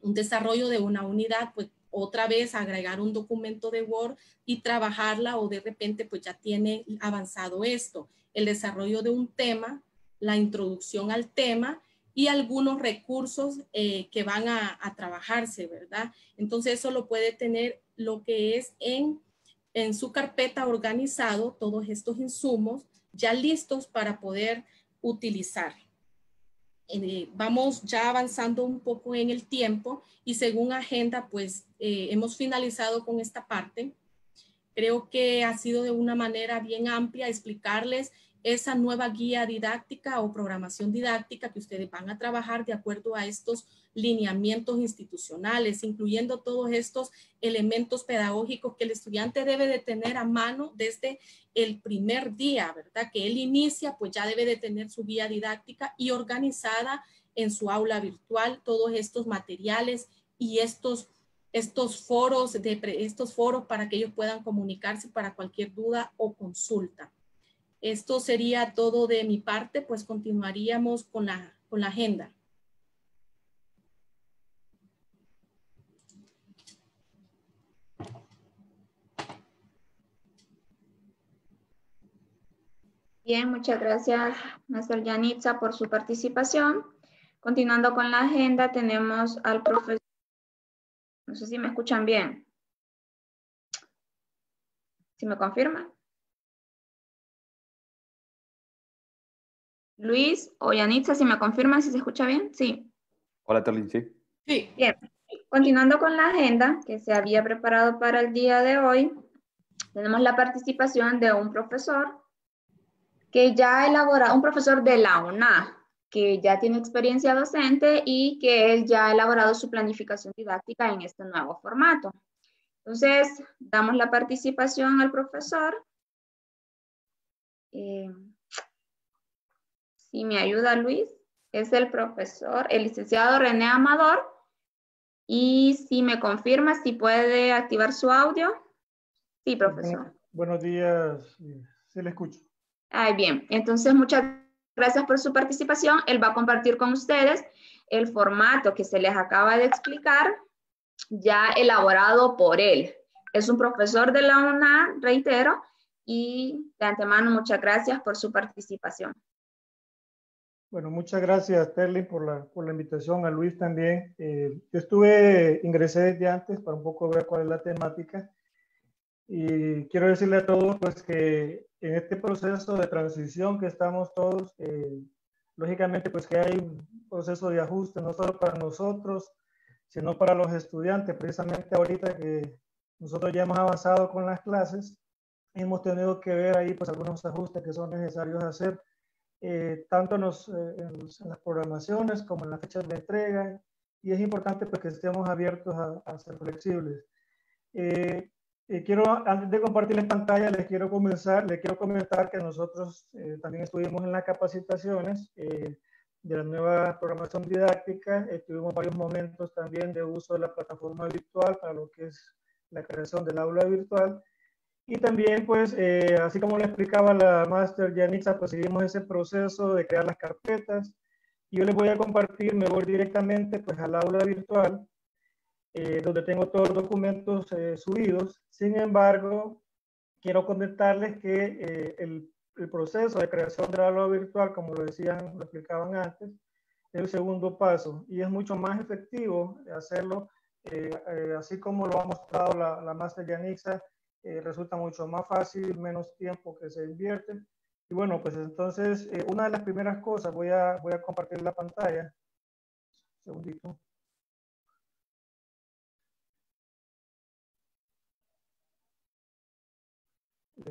un desarrollo de una unidad, pues otra vez agregar un documento de Word y trabajarla o de repente pues ya tiene avanzado esto el desarrollo de un tema, la introducción al tema y algunos recursos eh, que van a, trabajarse, ¿verdad? Entonces eso lo puede tener lo que es en, en su carpeta organizado, todos estos insumos ya listos para poder utilizar. Eh, vamos ya avanzando un poco en el tiempo y según agenda, pues eh, hemos finalizado con esta parte. Creo que ha sido de una manera bien amplia explicarles esa nueva guía didáctica o programación didáctica que ustedes van a trabajar de acuerdo a estos lineamientos institucionales, incluyendo todos estos elementos pedagógicos que el estudiante debe de tener a mano desde el primer día, ¿verdad? Que él inicia, pues ya debe de tener su guía didáctica y organizada en su aula virtual todos estos materiales y estos, estos, foros, de, estos foros para que ellos puedan comunicarse para cualquier duda o consulta. Esto sería todo de mi parte, pues continuaríamos con la, con la agenda. Bien, muchas gracias, maestra Yanitza, por su participación. Continuando con la agenda, tenemos al profesor. No sé si me escuchan bien. ¿Si me confirma? Luis o Yanitza, si me confirman si se escucha bien. Sí. Hola, Terlin, sí. Sí. Bien. Continuando con la agenda que se había preparado para el día de hoy, tenemos la participación de un profesor que ya ha elaborado, un profesor de la UNA, que ya tiene experiencia docente y que él ya ha elaborado su planificación didáctica en este nuevo formato. Entonces, damos la participación al profesor. Eh, si me ayuda Luis, es el profesor, el licenciado René Amador. Y si me confirma, si puede activar su audio. Sí, profesor. buenos días, se le escucho. Ay, bien, entonces muchas gracias por su participación. Él va a compartir con ustedes el formato que se les acaba de explicar, ya elaborado por él. Es un profesor de la UNA, reitero, y de antemano muchas gracias por su participación. Bueno, muchas gracias, Terly, por la, por la invitación, a Luis también. Eh, yo estuve, ingresé desde antes para un poco ver cuál es la temática. Y quiero decirle a todos, pues, que en este proceso de transición que estamos todos, eh, lógicamente pues que hay un proceso de ajuste no solo para nosotros, sino para los estudiantes. Precisamente ahorita que nosotros ya hemos avanzado con las clases, hemos tenido que ver ahí pues algunos ajustes que son necesarios hacer, eh, tanto en, los, eh, en, las programaciones como en las fechas de entrega, y es importante pues que estemos abiertos a, a ser flexibles. Eh, eh, quiero, antes de compartir en pantalla, les quiero comenzar, les quiero comentar que nosotros eh, también estuvimos en las capacitaciones eh, de la nueva programación didáctica, tuvimos varios momentos también de uso de la plataforma virtual para lo que es la creación del aula virtual. Y también, pues, así como le explicaba la máster Yanitza, pues seguimos ese proceso de crear las carpetas. Yo les voy a compartir, me voy directamente pues al aula virtual eh, donde tengo todos los documentos eh, subidos. Sin embargo, quiero comentarles que eh, el, el, proceso de creación del aula virtual, como lo decían, lo explicaban antes, es el segundo paso y es mucho más efectivo hacerlo así como lo ha mostrado la, la Master Yanixa, resulta mucho más fácil, menos tiempo que se invierte. Y bueno, pues entonces, una de las primeras cosas, voy a, voy a compartir la pantalla. Un segundito.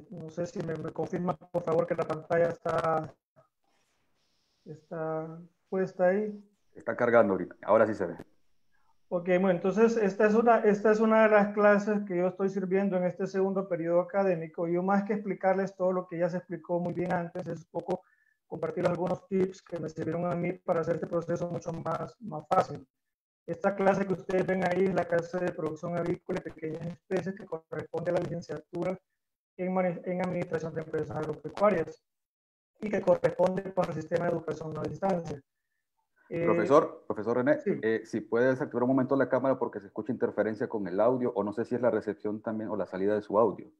No sé si me, confirma, por favor, que la pantalla está, está puesta ahí. Está cargando ahorita. Ahora sí se ve. Ok, bueno, entonces esta es, una, esta es una de las clases que yo estoy sirviendo en este segundo periodo académico. Yo más que explicarles todo lo que ya se explicó muy bien antes, es un poco compartir algunos tips que me sirvieron a mí para hacer este proceso mucho más, más fácil. Esta clase que ustedes ven ahí es la clase de producción avícola y pequeñas especies que corresponde a la licenciatura en, Administración de Empresas Agropecuarias y que corresponde con el sistema de educación a distancia. Eh, profesor, profesor René, eh, si puede desactivar un momento la cámara porque se escucha interferencia con el audio o no sé si es la recepción también o la salida de su audio.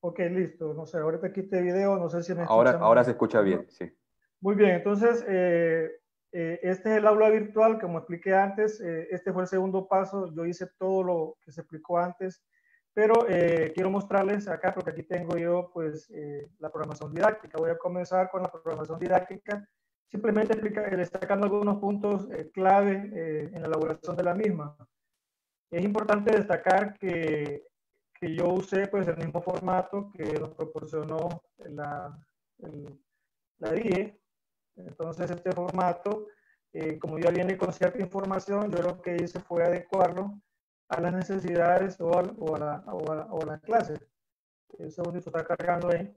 Ok, listo. No sé, ahorita quité video, no sé si me Ahora, ahora se escucha bien, sí. Muy bien, entonces, eh, este es el aula virtual, como expliqué antes. este fue el segundo paso. Yo hice todo lo que se explicó antes pero eh, quiero mostrarles acá, porque aquí tengo yo pues eh, la programación didáctica. Voy a comenzar con la programación didáctica, simplemente explica, eh, destacando algunos puntos clave en la elaboración de la misma. Es importante destacar que, que, yo usé pues el mismo formato que nos proporcionó la, la DIE. Entonces este formato, como ya viene con cierta información, yo lo que hice fue adecuarlo a las necesidades o a, o a, la, o a, o a la clase. Eso está cargando ahí.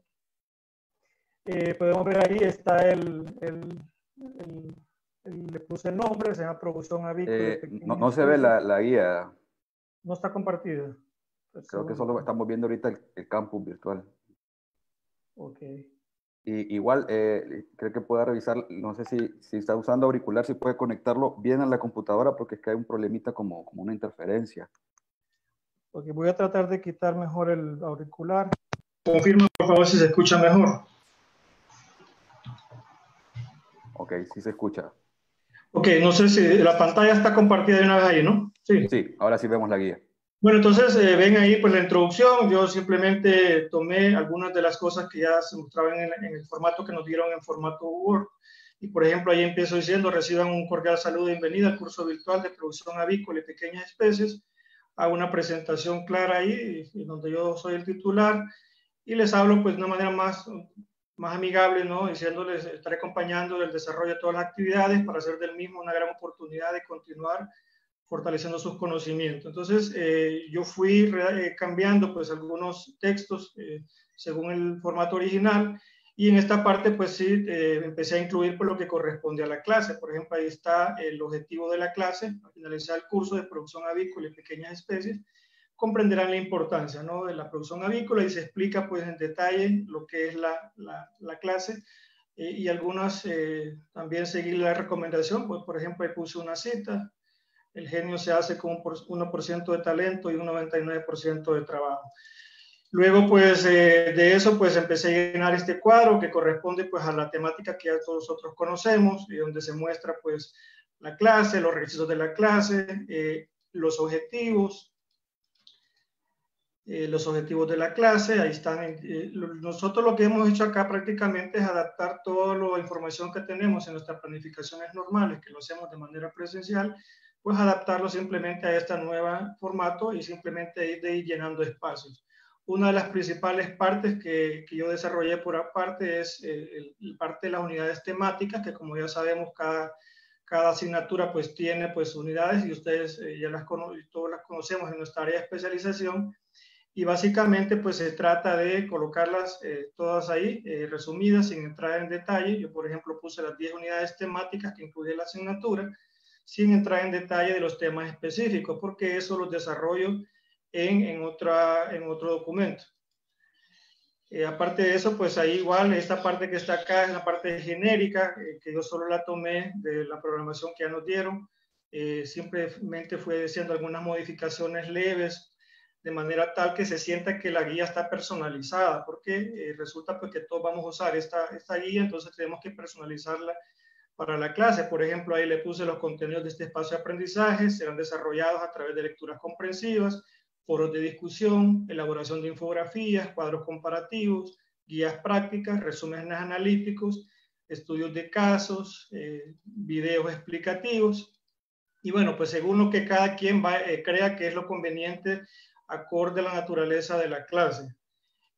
Eh, podemos ver ahí está el, el, le puse el nombre, se llama Producción Avícola. Eh, no, no, se ve la, la, guía. No está compartida. Creo que solo estamos viendo ahorita el, el campus virtual. Ok. Y, igual, eh, creo que pueda revisar, no sé si, si está usando auricular, si puede conectarlo bien a la computadora porque es que hay un problemita como, como una interferencia. Ok, voy a tratar de quitar mejor el auricular. Confirma, por favor, si se escucha mejor. Ok, sí se escucha. Ok, no sé si la pantalla está compartida de una vez ahí, ¿no? Sí. Sí, ahora sí vemos la guía. Bueno, entonces eh, ven ahí pues la introducción. Yo simplemente tomé algunas de las cosas que ya se mostraban en, en, el formato que nos dieron en formato Word. Y por ejemplo, ahí empiezo diciendo, reciban un cordial saludo y bienvenida al curso virtual de producción avícola y pequeñas especies. Hago una presentación clara ahí, donde yo soy el titular, y les hablo pues de una manera más, más amigable, ¿no? Diciéndoles, estaré acompañando el desarrollo de todas las actividades para hacer del mismo una gran oportunidad de continuar fortaleciendo sus conocimientos. Entonces, eh, yo fui eh, cambiando pues algunos textos eh, según el formato original y en esta parte pues sí eh, empecé a incluir pues, lo que corresponde a la clase. Por ejemplo, ahí está el objetivo de la clase, al finalizar el curso de producción avícola y pequeñas especies, comprenderán la importancia ¿no? de la producción avícola y se explica pues en detalle lo que es la, la, la clase y algunas también seguir la recomendación, pues por ejemplo ahí puse una cita, el genio se hace con un 1% de talento y un 99% de trabajo. Luego, pues, eh, de eso, pues, empecé a llenar este cuadro que corresponde, pues, a la temática que ya todos nosotros conocemos y donde se muestra, pues, la clase, los requisitos de la clase, eh, los objetivos, eh, los objetivos de la clase, ahí están. Eh, nosotros lo que hemos hecho acá prácticamente es adaptar toda la información que tenemos en nuestras planificaciones normales, que lo hacemos de manera presencial, pues adaptarlo simplemente a este nuevo formato y simplemente ir, de ir llenando espacios. Una de las principales partes que, que yo desarrollé por aparte es eh, el, parte de las unidades temáticas, que como ya sabemos, cada, cada asignatura pues tiene pues unidades y ustedes eh, ya las, todos las conocemos en nuestra área de especialización. Y básicamente pues se trata de colocarlas eh, todas ahí, eh, resumidas, sin entrar en detalle. Yo, por ejemplo, puse las 10 unidades temáticas que incluye la asignatura sin entrar en detalle de los temas específicos, porque eso los desarrollo en, en, otra, en otro documento. Eh, aparte de eso, pues ahí igual, esta parte que está acá es la parte genérica, eh, que yo solo la tomé de la programación que ya nos dieron. Eh, simplemente fue haciendo algunas modificaciones leves, de manera tal que se sienta que la guía está personalizada, porque eh, resulta pues que todos vamos a usar esta, esta guía, entonces tenemos que personalizarla para la clase. Por ejemplo, ahí le puse los contenidos de este espacio de aprendizaje, serán desarrollados a través de lecturas comprensivas, foros de discusión, elaboración de infografías, cuadros comparativos, guías prácticas, resúmenes analíticos, estudios de casos, eh, videos explicativos. Y bueno, pues según lo que cada quien eh, crea que es lo conveniente acorde a la naturaleza de la clase.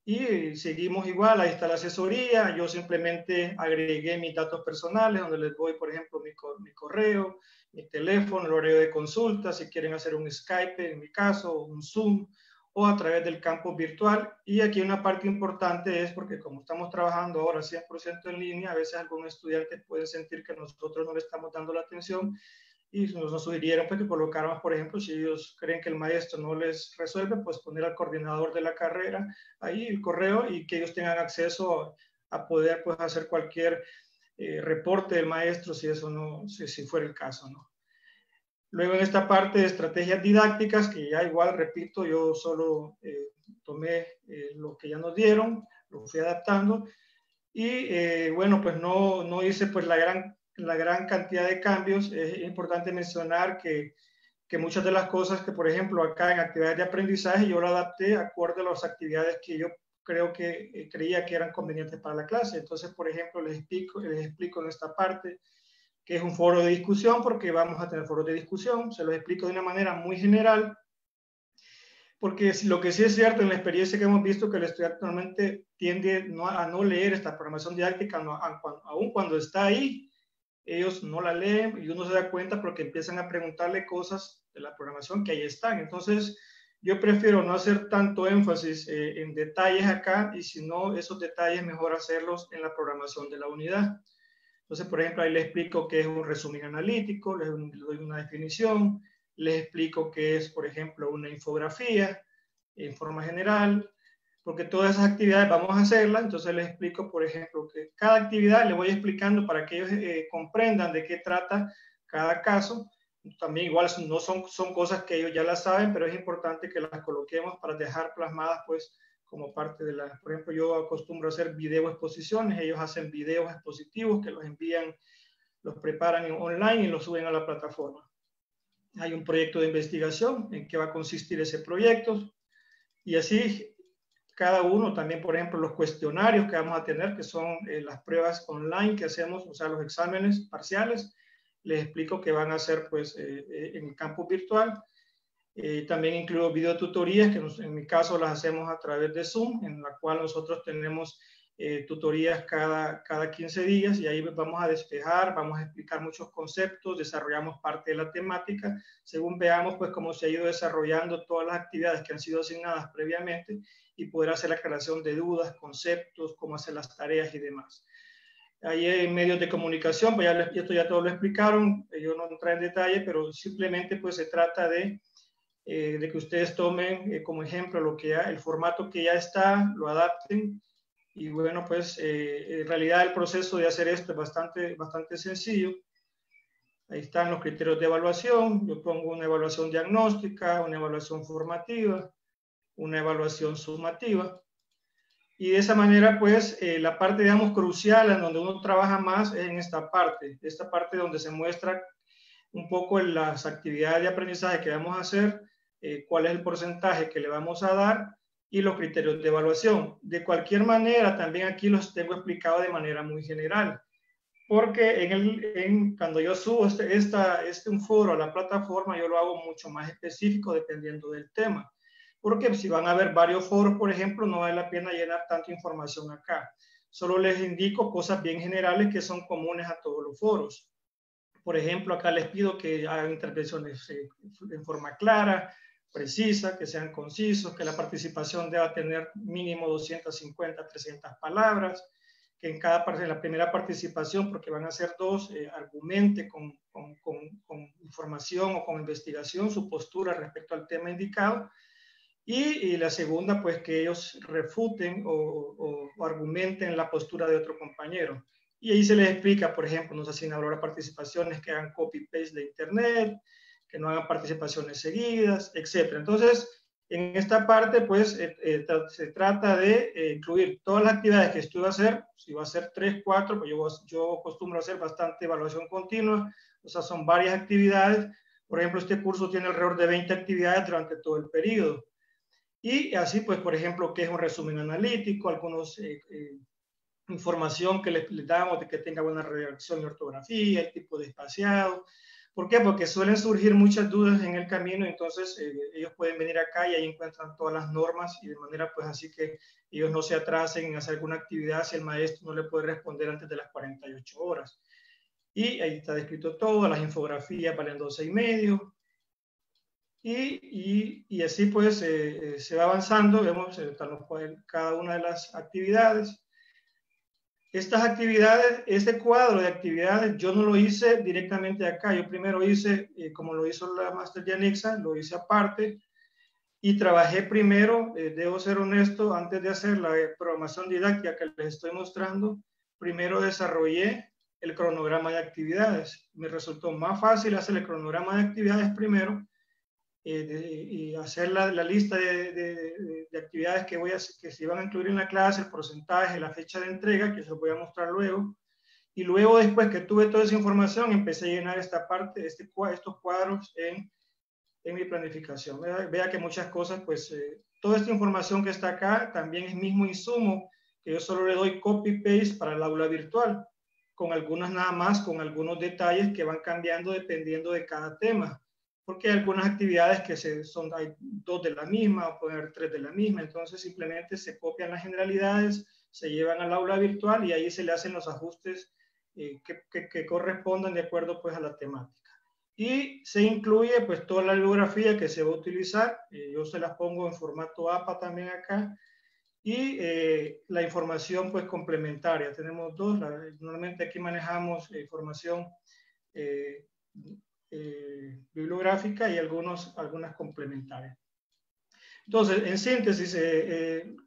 Y seguimos igual, ahí está la asesoría, yo simplemente agregué mis datos personales, donde les doy, por ejemplo, mi, mi correo, mi teléfono, el horario de consulta, si quieren hacer un Skype, en mi caso, un Zoom, o a través del campo virtual. Y aquí una parte importante es porque como estamos trabajando ahora 100% en línea, a veces algunos estudiantes pueden sentir que nosotros no le estamos dando la atención y nos, nos sugirieron pues, que colocáramos, por ejemplo, si ellos creen que el maestro no les resuelve, pues poner al coordinador de la carrera ahí el correo y que ellos tengan acceso a poder pues, hacer cualquier eh, reporte del maestro si eso no, si, si, fuera el caso, ¿no? Luego en esta parte de estrategias didácticas, que ya igual, repito, yo solo eh, tomé eh, lo que ya nos dieron, lo fui adaptando y eh, bueno, pues no, no hice pues la gran la gran cantidad de cambios, es importante mencionar que, que, muchas de las cosas que, por ejemplo, acá en actividades de aprendizaje, yo lo adapté acorde a las actividades que yo creo que eh, creía que eran convenientes para la clase. Entonces, por ejemplo, les explico, les explico en esta parte que es un foro de discusión, porque vamos a tener foros de discusión. Se los explico de una manera muy general, porque lo que sí es cierto en la experiencia que hemos visto que el estudiante normalmente tiende no, a no leer esta programación didáctica, no, aun cuando está ahí, ellos no la leen y uno se da cuenta porque empiezan a preguntarle cosas de la programación que ahí están. Entonces, yo prefiero no hacer tanto énfasis eh, en detalles acá y si no, esos detalles mejor hacerlos en la programación de la unidad. Entonces, por ejemplo, ahí les explico qué es un resumen analítico, les doy una definición, les explico qué es, por ejemplo, una infografía en forma general, porque todas esas actividades vamos a hacerlas, entonces les explico, por ejemplo, que cada actividad le voy explicando para que ellos eh, comprendan de qué trata cada caso. También igual no son, son cosas que ellos ya las saben, pero es importante que las coloquemos para dejar plasmadas, pues, como parte de la, por ejemplo, yo acostumbro a hacer video exposiciones, ellos hacen videos expositivos que los envían, los preparan en online y los suben a la plataforma. Hay un proyecto de investigación en qué va a consistir ese proyecto y así cada uno, también por ejemplo los cuestionarios que vamos a tener, que son eh, las pruebas online que hacemos, o sea, los exámenes parciales, les explico que van a ser pues eh, eh, en el campo virtual. Eh, también incluyo videotutorías, que en mi caso las hacemos a través de Zoom, en la cual nosotros tenemos eh, tutorías cada, cada 15 días y ahí vamos a despejar, vamos a explicar muchos conceptos, desarrollamos parte de la temática, según veamos pues cómo se ha ido desarrollando todas las actividades que han sido asignadas previamente y poder hacer la aclaración de dudas, conceptos, cómo hacer las tareas y demás. Ahí en medios de comunicación, pues ya, esto ya todo lo explicaron, yo no entré en detalle, pero simplemente pues se trata de eh, de que ustedes tomen eh, como ejemplo lo que el formato que ya está, lo adapten. Y bueno, pues eh, en realidad el proceso de hacer esto es bastante, bastante sencillo. Ahí están los criterios de evaluación. Yo pongo una evaluación diagnóstica, una evaluación formativa, una evaluación sumativa. Y de esa manera, pues, la parte, digamos, crucial en donde uno trabaja más es en esta parte, esta parte donde se muestra un poco las actividades de aprendizaje que vamos a hacer eh, cuál es el porcentaje que le vamos a dar y los criterios de evaluación. De cualquier manera, también aquí los tengo explicado de manera muy general, porque en el, cuando yo subo este, esta, este un foro a la plataforma, yo lo hago mucho más específico dependiendo del tema. Porque si van a ver varios foros, por ejemplo, no vale la pena llenar tanta información acá. Solo les indico cosas bien generales que son comunes a todos los foros. Por ejemplo, acá les pido que hagan intervenciones eh, en forma clara, precisa, que sean concisos, que la participación deba tener mínimo 250, 300 palabras, que en cada parte, en la primera participación, porque van a ser dos, eh, argumente con, con, con, información o con investigación su postura respecto al tema indicado. Y, la segunda, pues que ellos refuten o, argumenten la postura de otro compañero. Y ahí se les explica, por ejemplo, nos asignan ahora participaciones que hagan copy-paste de Internet, que no hagan participaciones seguidas, etc. Entonces, en esta parte, pues, eh, eh, se trata de eh, incluir todas las actividades que estuve a hacer, si va a ser 3, 4, pues yo, yo acostumbro hacer bastante evaluación continua, o sea, son varias actividades. Por ejemplo, este curso tiene alrededor de 20 actividades durante todo el periodo. Y así, pues, por ejemplo, que es un resumen analítico, algunos información que les, les, damos de que tenga buena redacción y ortografía, el tipo de espaciado, ¿Por qué? Porque suelen surgir muchas dudas en el camino, entonces eh, ellos pueden venir acá y ahí encuentran todas las normas y de manera pues así que ellos no se atrasen en hacer alguna actividad si el maestro no le puede responder antes de las 48 horas. Y ahí está descrito todo, las infografías valen 12 y medio. Y, y, y así pues eh, eh, se va avanzando, vemos cada una de las actividades. Estas actividades, este cuadro de actividades, yo no lo hice directamente acá. Yo primero hice, eh, como lo hizo la Master de Anixa, lo hice aparte y trabajé primero, eh, debo ser honesto, antes de hacer la programación didáctica que les estoy mostrando, primero desarrollé el cronograma de actividades. Me resultó más fácil hacer el cronograma de actividades primero eh, y hacer la, la lista de, de, de, actividades que, voy a, que se iban a incluir en la clase, el porcentaje, la fecha de entrega, que se voy a mostrar luego. Y luego, después que tuve toda esa información, empecé a llenar esta parte, este, estos cuadros en, en mi planificación. Vea, vea, que muchas cosas, pues, eh, toda esta información que está acá también es mismo insumo, que yo solo le doy copy-paste para el aula virtual, con algunas nada más, con algunos detalles que van cambiando dependiendo de cada tema porque hay algunas actividades que se, son, hay dos de la misma o pueden haber tres de la misma, entonces simplemente se copian las generalidades, se llevan al aula virtual y ahí se le hacen los ajustes eh, que, que, que, correspondan de acuerdo pues a la temática. Y se incluye pues toda la bibliografía que se va a utilizar, eh, yo se las pongo en formato APA también acá, y eh, la información pues complementaria. Tenemos dos, normalmente aquí manejamos información eh, bibliográfica y algunos, algunas complementarias. Entonces, en síntesis,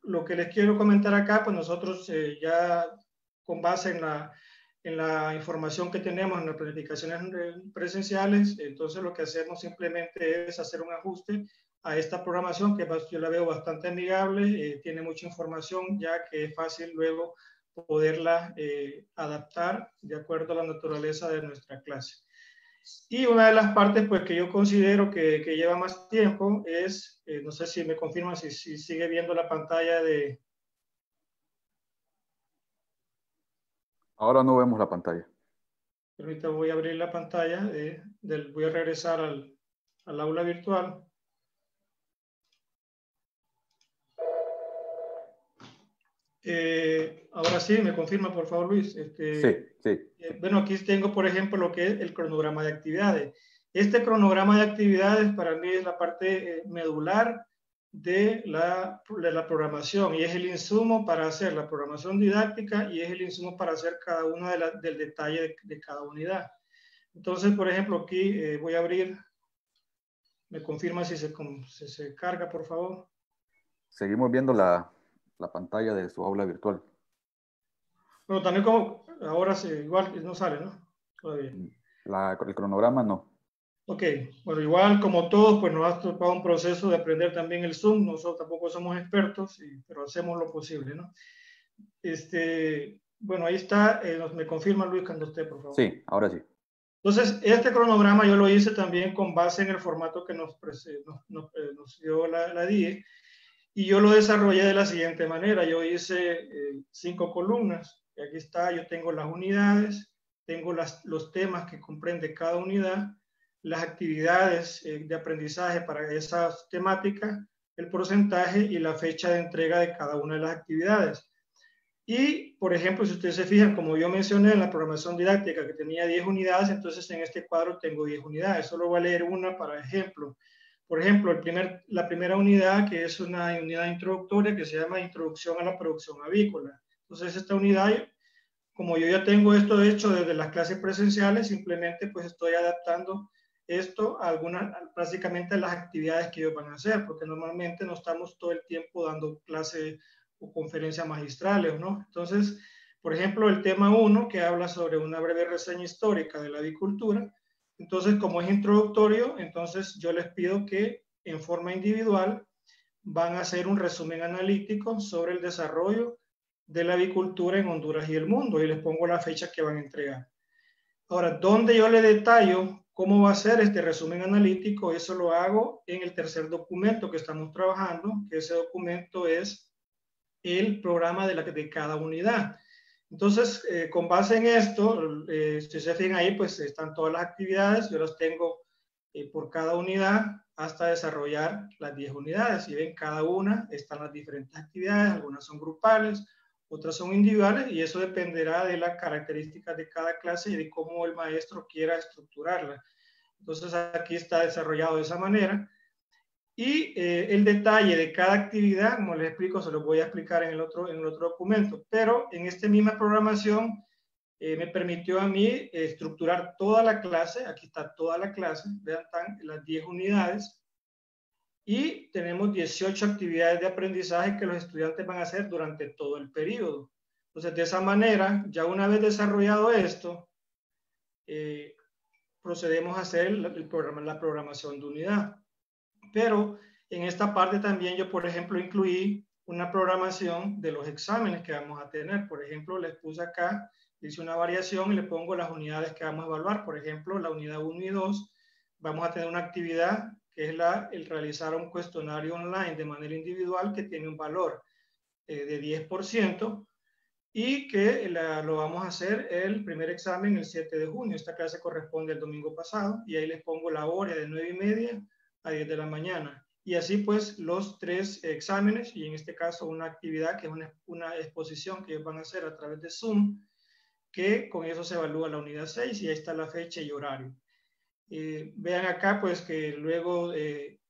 lo que les quiero comentar acá, pues nosotros ya con base en la, en la información que tenemos en las planificaciones presenciales, entonces lo que hacemos simplemente es hacer un ajuste a esta programación que yo la veo bastante amigable, eh, tiene mucha información ya que es fácil luego poderla eh, adaptar de acuerdo a la naturaleza de nuestra clase. Y una de las partes pues, que yo considero que, que lleva más tiempo es, eh, no sé si me confirman si, si sigue viendo la pantalla de, Ahora no vemos la pantalla. Ahorita voy a abrir la pantalla, del, voy a regresar al, al aula virtual. Eh, ahora sí, me confirma por favor Luis. Este, sí, sí. Eh, bueno, aquí tengo por ejemplo lo que es el cronograma de actividades. Este cronograma de actividades para mí es la parte eh, medular de la, de la, programación y es el insumo para hacer la programación didáctica y es el insumo para hacer cada uno de del detalle de, cada unidad. Entonces, por ejemplo, aquí eh, voy a abrir, me confirma si se, si se carga, por favor. Seguimos viendo la, la, pantalla de su aula virtual. Bueno, también como ahora se, igual no sale, ¿no? Todavía. La, el cronograma no. Ok, bueno, igual como todos, pues nos ha tocado un proceso de aprender también el Zoom. Nosotros tampoco somos expertos, pero hacemos lo posible, ¿no? Este, bueno, ahí está. Eh, me confirma Luis cuando esté, por favor. Sí, ahora sí. Entonces, este cronograma yo lo hice también con base en el formato que nos, nos, eh, nos, dio la, la, DIE y yo lo desarrollé de la siguiente manera. Yo hice eh, cinco columnas. Y aquí está, yo tengo las unidades, tengo las, los temas que comprende cada unidad las actividades eh, de aprendizaje para esas temáticas, el porcentaje y la fecha de entrega de cada una de las actividades. Y, por ejemplo, si ustedes se fijan, como yo mencioné en la programación didáctica que tenía 10 unidades, entonces en este cuadro tengo 10 unidades. Solo voy a leer una para ejemplo. Por ejemplo, la primera unidad, que es una unidad introductoria que se llama Introducción a la Producción Avícola. Entonces, esta unidad, como yo ya tengo esto hecho desde las clases presenciales, simplemente pues estoy adaptando esto algunas, prácticamente las actividades que ellos van a hacer, porque normalmente no estamos todo el tiempo dando clases o conferencias magistrales, ¿no? Entonces, por ejemplo, el tema 1, que habla sobre una breve reseña histórica de la avicultura, entonces, como es introductorio, entonces yo les pido que en forma individual van a hacer un resumen analítico sobre el desarrollo de la avicultura en Honduras y el mundo, y les pongo la fecha que van a entregar. Ahora, ¿dónde yo le detallo ¿Cómo va a ser este resumen analítico? Eso lo hago en el tercer documento que estamos trabajando, que ese documento es el programa de, la, de cada unidad. Entonces, eh, con base en esto, eh, si se fijan ahí, pues están todas las actividades, yo las tengo eh, por cada unidad hasta desarrollar las 10 unidades. Y ven, cada una están las diferentes actividades, algunas son grupales, otras son individuales y eso dependerá de las características de cada clase y de cómo el maestro quiera estructurarla. Entonces aquí está desarrollado de esa manera. Y eh, el detalle de cada actividad, como les explico, se lo voy a explicar en el otro, en el otro documento. Pero en esta misma programación eh, me permitió a mí estructurar toda la clase. Aquí está toda la clase. Vean, están las 10 unidades y tenemos 18 actividades de aprendizaje que los estudiantes van a hacer durante todo el periodo. Entonces, de esa manera, ya una vez desarrollado esto, eh, procedemos a hacer el, programa, la programación de unidad. Pero en esta parte también yo, por ejemplo, incluí una programación de los exámenes que vamos a tener. Por ejemplo, les puse acá, hice una variación y le pongo las unidades que vamos a evaluar. Por ejemplo, la unidad 1 y 2, vamos a tener una actividad que es la, el realizar un cuestionario online de manera individual que tiene un valor eh, de 10% y que lo vamos a hacer el primer examen el 7 de junio. Esta clase corresponde al domingo pasado y ahí les pongo la hora de 9 y media a 10 de la mañana. Y así pues los tres exámenes y en este caso una actividad que es una, una exposición que ellos van a hacer a través de Zoom, que con eso se evalúa la unidad 6 y ahí está la fecha y horario. Eh, vean acá pues que luego eh,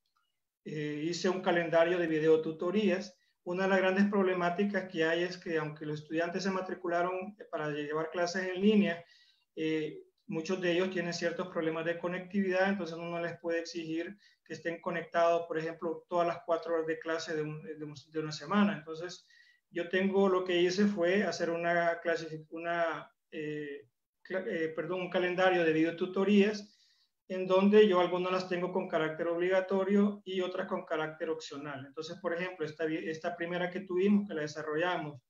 eh, hice un calendario de video tutorías. una de las grandes problemáticas que hay es que aunque los estudiantes se matricularon para llevar clases en línea, eh, muchos de ellos tienen ciertos problemas de conectividad, entonces uno no les puede exigir que estén conectados, por ejemplo, todas las cuatro horas de clase de, de, una semana. Entonces, yo tengo lo que hice fue hacer una clase, una, eh, eh, perdón, un calendario de videotutorías en donde yo algunas las tengo con carácter obligatorio y otras con carácter opcional. Entonces, por ejemplo, esta, esta primera que tuvimos, que la desarrollamos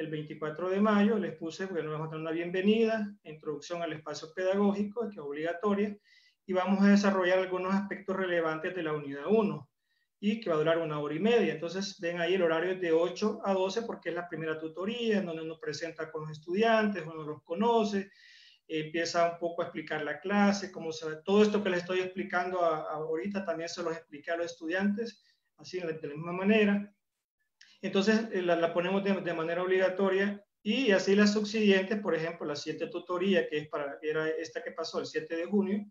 el 24 de mayo, les puse, bueno, vamos a dar una bienvenida, introducción al espacio pedagógico, que es obligatoria, y vamos a desarrollar algunos aspectos relevantes de la unidad 1 y que va a durar una hora y media. Entonces, ven ahí el horario de 8 a 12 porque es la primera tutoría en donde uno presenta con los estudiantes, uno los conoce, empieza un poco a explicar la clase, cómo se Todo esto que les estoy explicando ahorita también se los expliqué a los estudiantes, así de la misma manera. Entonces, eh, la, ponemos de, manera obligatoria y así las subsiguientes, por ejemplo, la siguiente tutoría, que es para, era esta que pasó el 7 de junio,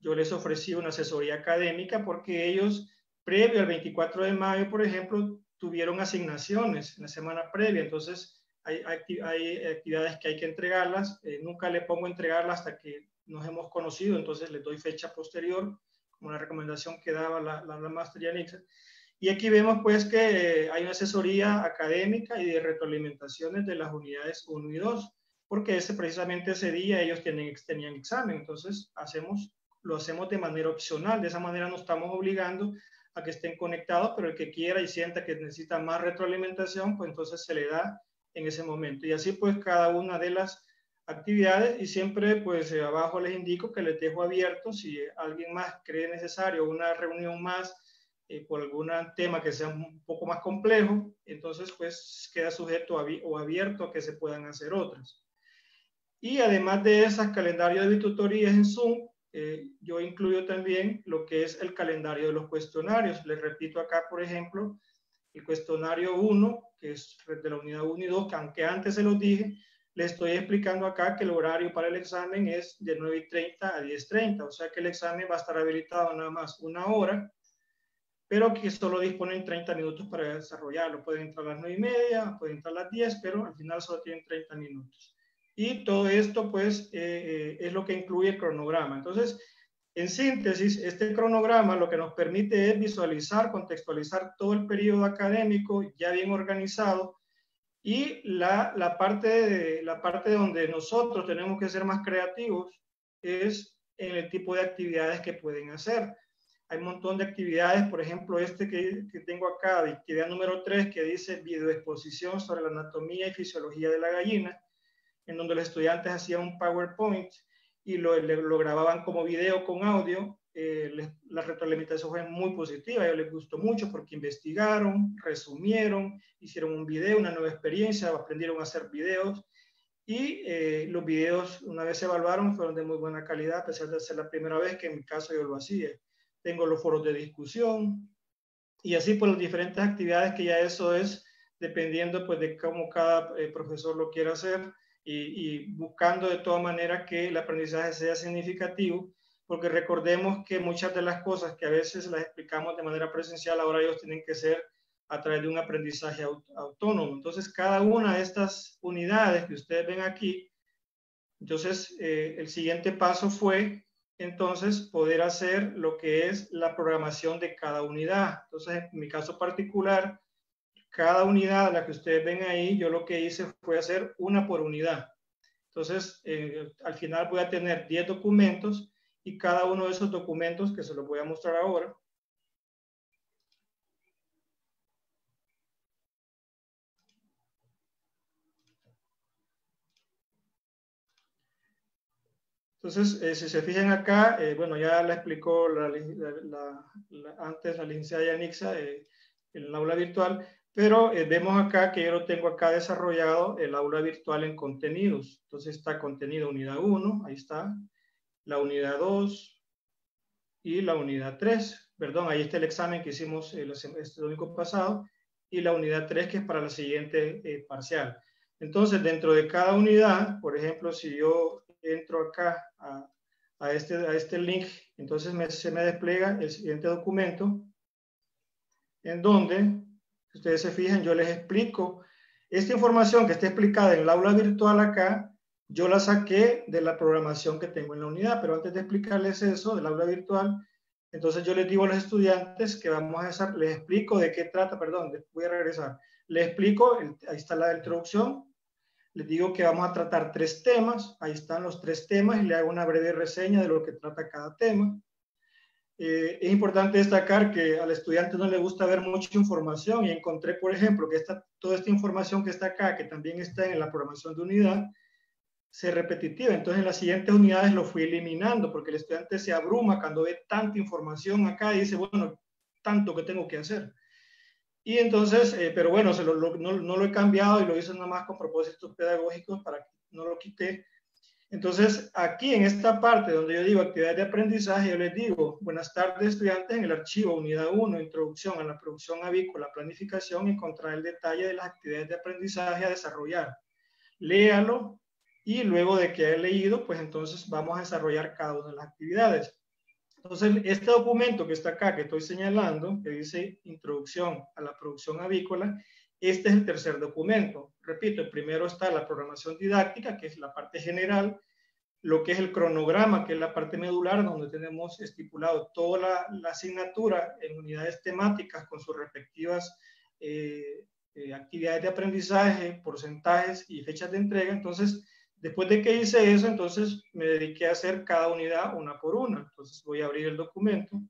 yo les ofrecí una asesoría académica porque ellos, previo al 24 de mayo, por ejemplo, tuvieron asignaciones en la semana previa, entonces hay, actividades que hay que entregarlas, eh, nunca le pongo entregarlas hasta que nos hemos conocido, entonces les doy fecha posterior, como la recomendación que daba la, la, la Master. Y aquí vemos pues que hay una asesoría académica y de retroalimentaciones de las unidades 1 y 2, porque ese, precisamente ese día ellos tienen, tenían examen, entonces hacemos, lo hacemos de manera opcional, de esa manera no estamos obligando a que estén conectados, pero el que quiera y sienta que necesita más retroalimentación, pues entonces se le da en ese momento. Y así pues cada una de las actividades. Y siempre pues eh, abajo les indico que les dejo abierto si alguien más cree necesario una reunión más eh, por algún tema que sea un poco más complejo, entonces pues queda sujeto o abierto a que se puedan hacer otras. Y además de esas calendarios de tutorías en Zoom, eh, yo incluyo también lo que es el calendario de los cuestionarios. Les repito acá, por ejemplo, el cuestionario 1, que es de la unidad 1 y 2, que aunque antes se los dije, le estoy explicando acá que el horario para el examen es de 9.30 a 10.30, o sea que el examen va a estar habilitado nada más una hora, pero que solo disponen 30 minutos para desarrollarlo. Pueden entrar a las 9 y media, pueden entrar a las 10, pero al final solo tienen 30 minutos. Y todo esto, pues, eh, eh, es lo que incluye el cronograma. Entonces, en síntesis, este cronograma lo que nos permite es visualizar, contextualizar todo el periodo académico ya bien organizado y la, la, parte de, la parte donde nosotros tenemos que ser más creativos es en el tipo de actividades que pueden hacer. Hay un montón de actividades, por ejemplo, este que, que tengo acá, actividad número 3, que dice videoexposición sobre la anatomía y fisiología de la gallina, en donde los estudiantes hacían un PowerPoint y lo, lo grababan como video con audio. Eh, la retroalimentación fue muy positiva, a ellos les gustó mucho porque investigaron, resumieron, hicieron un video, una nueva experiencia, aprendieron a hacer videos y eh, los videos, una vez se evaluaron, fueron de muy buena calidad, a pesar de ser la primera vez que en mi caso yo lo hacía. Tengo los foros de discusión y así por las diferentes actividades que ya eso es dependiendo pues de cómo cada eh, profesor lo quiera hacer y, buscando de toda manera que el aprendizaje sea significativo, porque recordemos que muchas de las cosas que a veces las explicamos de manera presencial, ahora ellos tienen que ser a través de un aprendizaje autónomo. Entonces, cada una de estas unidades que ustedes ven aquí, entonces eh, el siguiente paso fue entonces poder hacer lo que es la programación de cada unidad. Entonces, en mi caso particular, cada unidad, la que ustedes ven ahí, yo lo que hice fue hacer una por unidad. Entonces, eh, al final voy a tener 10 documentos y cada uno de esos documentos, que se los voy a mostrar ahora, Entonces, eh, si se fijan acá, eh, bueno, ya la explicó la, antes la licenciada Yanixa en el aula virtual, pero eh, vemos acá que yo lo tengo acá desarrollado el aula virtual en contenidos. Entonces está contenido unidad 1, ahí está, la unidad 2 y la unidad 3. Perdón, ahí está el examen que hicimos el, este domingo pasado y la unidad 3 que es para la siguiente eh, parcial. Entonces, dentro de cada unidad, por ejemplo, si yo entro acá a, este, a este link, entonces me, se me despliega el siguiente documento en donde Si ustedes se fijan, yo les explico. Esta información que está explicada en el aula virtual acá, yo la saqué de la programación que tengo en la unidad, pero antes de explicarles eso del aula virtual, entonces yo les digo a los estudiantes que vamos a hacer, les explico de qué trata, perdón, voy a regresar. Les explico, ahí está la introducción, les digo que vamos a tratar tres temas, ahí están los tres temas y le hago una breve reseña de lo que trata cada tema. Eh, es importante destacar que al estudiante no le gusta ver mucha información y encontré, por ejemplo, que esta, toda esta información que está acá, que también está en la programación de unidad, se repetitiva. Entonces, en las siguientes unidades lo fui eliminando porque el estudiante se abruma cuando ve tanta información acá y dice, bueno, tanto que tengo que hacer. Y entonces, eh, pero bueno, se lo, no, no, lo he cambiado y lo hice nada más con propósitos pedagógicos para que no lo quité. Entonces, aquí en esta parte donde yo digo actividades de aprendizaje, yo les digo, buenas tardes estudiantes, en el archivo unidad 1, introducción a la producción avícola, planificación, encontrar el detalle de las actividades de aprendizaje a desarrollar. Léalo, y luego de que he leído, pues entonces vamos a desarrollar cada una de las actividades. Entonces, este documento que está acá, que estoy señalando, que dice Introducción a la Producción Avícola, este es el tercer documento. Repito, el primero está la programación didáctica, que es la parte general, lo que es el cronograma, que es la parte medular, donde tenemos estipulado toda la, la asignatura en unidades temáticas con sus respectivas eh, eh, actividades de aprendizaje, porcentajes y fechas de entrega. Entonces, Después de que hice eso, entonces me dediqué a hacer cada unidad una por una. Entonces voy a abrir el documento.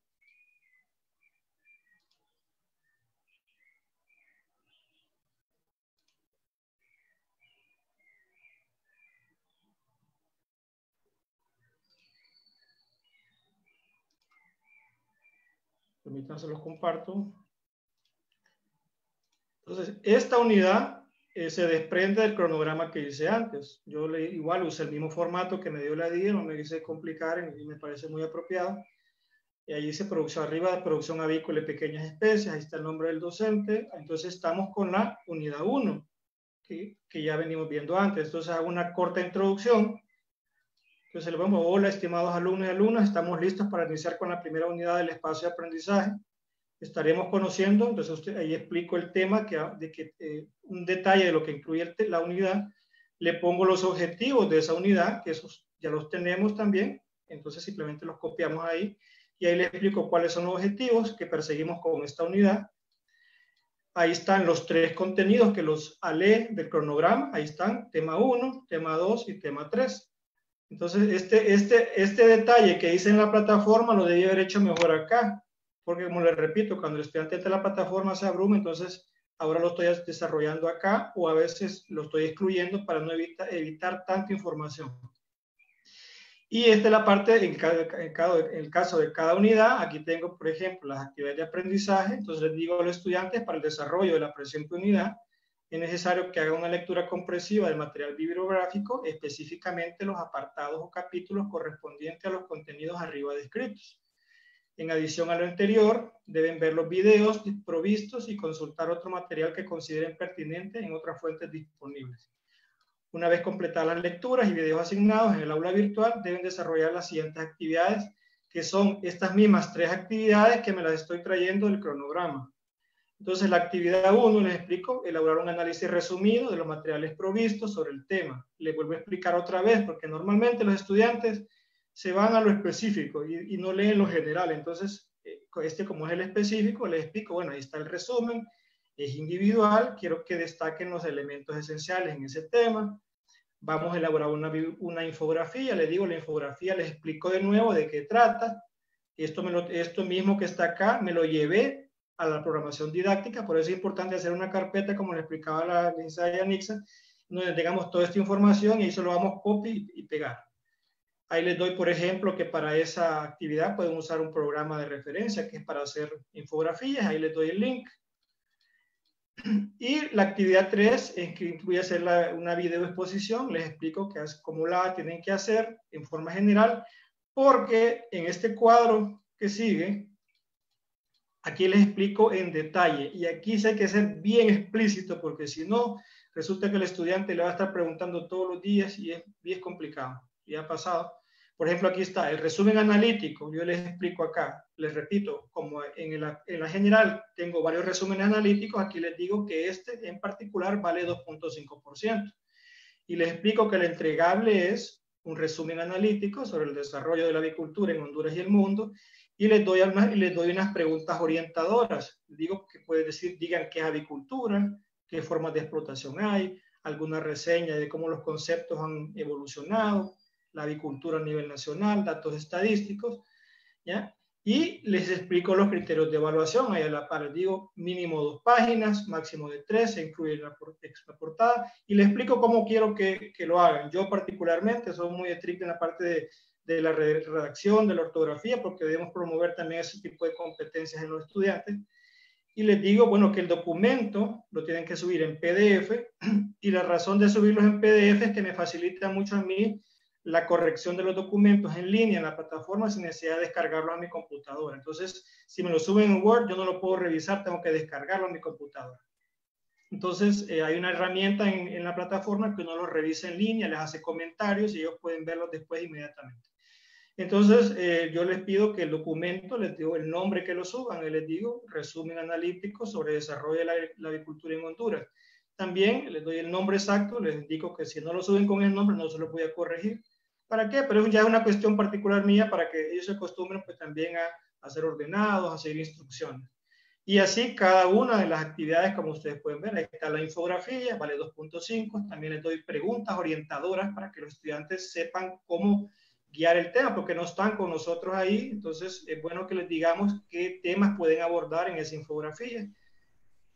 Permítanse los comparto. Entonces, esta unidad eh, se desprende del cronograma que hice antes. Yo le, igual usé el mismo formato que me dio la DIE, no me quise complicar y me parece muy apropiado. Y ahí dice producción arriba producción avícola y pequeñas especies, ahí está el nombre del docente. Entonces estamos con la unidad 1, que, que ya venimos viendo antes. Entonces hago una corta introducción. Entonces le vemos, hola estimados alumnos y alumnas, estamos listos para iniciar con la primera unidad del espacio de aprendizaje estaremos conociendo, entonces usted, ahí explico el tema, que, de que eh, un detalle de lo que incluye la unidad, le pongo los objetivos de esa unidad, que esos ya los tenemos también, entonces simplemente los copiamos ahí, y ahí le explico cuáles son los objetivos que perseguimos con esta unidad. Ahí están los tres contenidos que los alé del cronograma, ahí están, tema 1, tema 2 y tema 3. Entonces, este, este, este detalle que hice en la plataforma lo debí haber hecho mejor acá, porque como les repito, cuando el estudiante de la plataforma se abruma, entonces ahora lo estoy desarrollando acá o a veces lo estoy excluyendo para no evitar, evitar tanta información. Y esta es la parte, en, cada, en, el caso de cada unidad, aquí tengo, por ejemplo, las actividades de aprendizaje, entonces les digo a los estudiantes, para el desarrollo de la presente unidad, es necesario que haga una lectura comprensiva del material bibliográfico, específicamente los apartados o capítulos correspondientes a los contenidos arriba descritos. En adición a lo anterior, deben ver los videos provistos y consultar otro material que consideren pertinente en otras fuentes disponibles. Una vez completadas las lecturas y videos asignados en el aula virtual, deben desarrollar las siguientes actividades, que son estas mismas tres actividades que me las estoy trayendo del cronograma. Entonces, la actividad 1, les explico, elaborar un análisis resumido de los materiales provistos sobre el tema. Les vuelvo a explicar otra vez, porque normalmente los estudiantes se van a lo específico y, no leen lo general. Entonces, eh, este como es el específico, les explico, bueno, ahí está el resumen, es individual, quiero que destaquen los elementos esenciales en ese tema. Vamos a elaborar una, infografía, les digo, la infografía les explico de nuevo de qué trata. Esto, lo, esto mismo que está acá me lo llevé a la programación didáctica, por eso es importante hacer una carpeta, como le explicaba la licenciada Nixa, donde tengamos toda esta información y ahí solo vamos copy y pegar. Ahí les doy, por ejemplo, que para esa actividad pueden usar un programa de referencia que es para hacer infografías. Ahí les doy el link. Y la actividad 3 es que voy a hacer una video exposición. Les explico que es, cómo la tienen que hacer en forma general, porque en este cuadro que sigue, aquí les explico en detalle. Y aquí sí hay que ser bien explícito, porque si no, resulta que el estudiante le va a estar preguntando todos los días y es, bien complicado. Y ha pasado. Por ejemplo, aquí está el resumen analítico. Yo les explico acá, les repito, como en la, en la general tengo varios resúmenes analíticos, aquí les digo que este en particular vale 2.5%. Y les explico que el entregable es un resumen analítico sobre el desarrollo de la avicultura en Honduras y el mundo y les doy, unas, les doy unas preguntas orientadoras. Digo que pueden decir, digan qué es avicultura, qué formas de explotación hay, alguna reseña de cómo los conceptos han evolucionado, la avicultura a nivel nacional, datos estadísticos, ¿ya? Y les explico los criterios de evaluación. Ahí a la par digo mínimo dos páginas, máximo de tres, se incluye la, portada. Y les explico cómo quiero que, que, lo hagan. Yo particularmente soy muy estricto en la parte de, de la redacción, de la ortografía, porque debemos promover también ese tipo de competencias en los estudiantes. Y les digo, bueno, que el documento lo tienen que subir en PDF y la razón de subirlos en PDF es que me facilita mucho a mí la corrección de los documentos en línea en la plataforma sin necesidad de descargarlo a mi computadora. Entonces, si me lo suben en Word, yo no lo puedo revisar, tengo que descargarlo a mi computadora. Entonces, eh, hay una herramienta en, en, la plataforma que uno lo revisa en línea, les hace comentarios y ellos pueden verlos después inmediatamente. Entonces, eh, yo les pido que el documento, les digo el nombre que lo suban, y les digo resumen analítico sobre desarrollo de la, la agricultura en Honduras. También les doy el nombre exacto, les indico que si no lo suben con el nombre no se lo voy a corregir ¿Para qué? Pero ya es una cuestión particular mía para que ellos se acostumbren pues también a, a ser ordenados, a seguir instrucciones. Y así cada una de las actividades, como ustedes pueden ver, ahí está la infografía, vale 2.5. También les doy preguntas orientadoras para que los estudiantes sepan cómo guiar el tema, porque no están con nosotros ahí. Entonces, es bueno que les digamos qué temas pueden abordar en esa infografía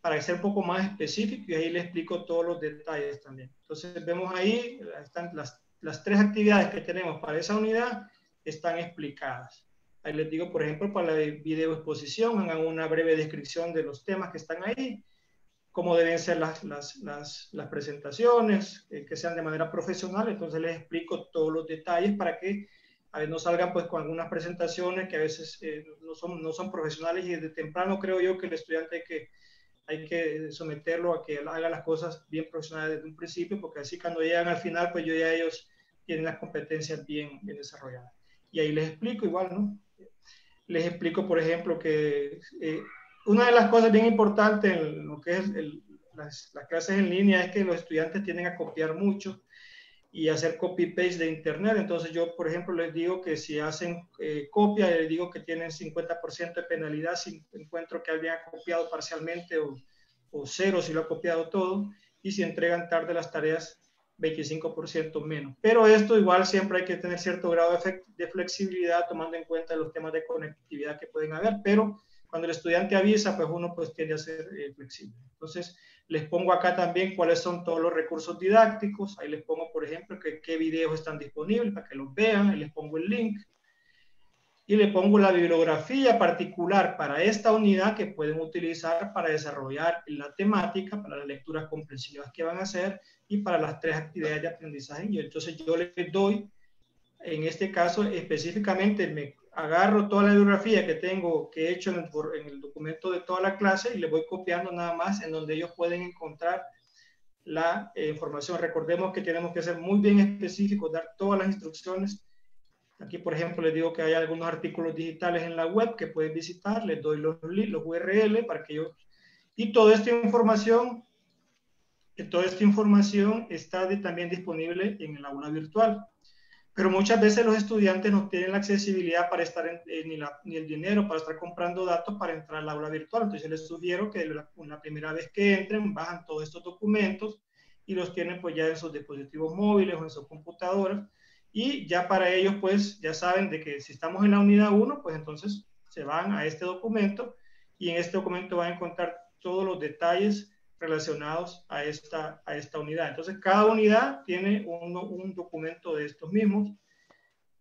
para ser un poco más específico y ahí les explico todos los detalles también. Entonces, vemos ahí, están las las tres actividades que tenemos para esa unidad están explicadas. Ahí les digo, por ejemplo, para la video exposición, hagan una breve descripción de los temas que están ahí, cómo deben ser las, las, las, presentaciones, eh, que sean de manera profesional. Entonces les explico todos los detalles para que a veces no salgan pues con algunas presentaciones que a veces eh, no, son, no son profesionales y desde temprano creo yo que el estudiante que, hay que someterlo a que haga las cosas bien profesionales desde un principio, porque así cuando llegan al final, pues yo ya ellos tienen las competencias bien, bien desarrolladas. Y ahí les explico igual, ¿no? Les explico, por ejemplo, que eh, una de las cosas bien importantes en lo que es las, las, clases en línea es que los estudiantes tienen a copiar mucho y hacer copy-paste de internet. Entonces yo, por ejemplo, les digo que si hacen eh, copia, les digo que tienen 50% de penalidad si encuentro que alguien ha copiado parcialmente o, o cero si lo ha copiado todo. Y si entregan tarde las tareas, 25% menos. Pero esto igual siempre hay que tener cierto grado de, flexibilidad tomando en cuenta los temas de conectividad que pueden haber, pero cuando el estudiante avisa, pues uno pues tiende a ser eh, flexible. Entonces, les pongo acá también cuáles son todos los recursos didácticos. Ahí les pongo, por ejemplo, que, qué videos están disponibles para que los vean. Ahí les pongo el link. Y le pongo la bibliografía particular para esta unidad que pueden utilizar para desarrollar la temática, para las lecturas comprensivas que van a hacer y para las tres actividades de aprendizaje. Y entonces yo les doy, en este caso específicamente, me agarro toda la bibliografía que tengo, que he hecho en el, en el documento de toda la clase y le voy copiando nada más en donde ellos pueden encontrar la eh, información. Recordemos que tenemos que ser muy bien específicos, dar todas las instrucciones. Aquí, por ejemplo, les digo que hay algunos artículos digitales en la web que pueden visitar, les doy los, los URL para que ellos... Y toda esta información que toda esta información está también disponible en el aula virtual. Pero muchas veces los estudiantes no tienen la accesibilidad para estar en, eh, ni, la, el dinero para estar comprando datos para entrar al aula virtual. Entonces les sugiero que la, una primera vez que entren bajan todos estos documentos y los tienen pues ya en sus dispositivos móviles o en sus computadoras. Y ya para ellos pues ya saben de que si estamos en la unidad 1, pues entonces se van a este documento y en este documento van a encontrar todos los detalles relacionados a esta, a esta unidad. Entonces, cada unidad tiene un, un documento de estos mismos.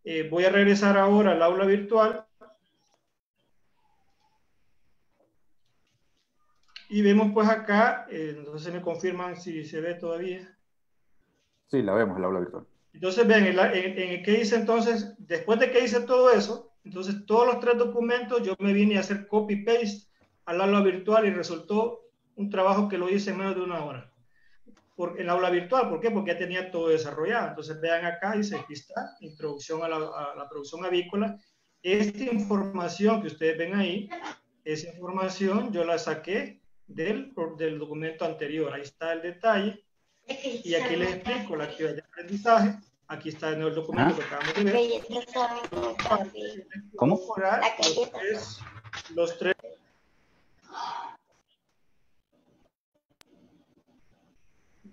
Eh, voy a regresar ahora al aula virtual. Y vemos pues acá, eh, entonces me confirman si se ve todavía. Sí, la vemos, el aula virtual. Entonces, ven, en, en, en el que hice entonces, después de que hice todo eso, entonces todos los tres documentos yo me vine a hacer copy-paste al aula virtual y resultó un trabajo que lo hice en menos de una hora. por, en el aula virtual. ¿Por qué? Porque ya tenía todo desarrollado. Entonces vean acá, dice, aquí está, introducción a la, a la producción avícola. Esta información que ustedes ven ahí, esa información yo la saqué del, del documento anterior. Ahí está el detalle. Y aquí les explico la actividad aprendizaje. Aquí está en el documento que acabamos de ver. ¿Cómo? Es los tres.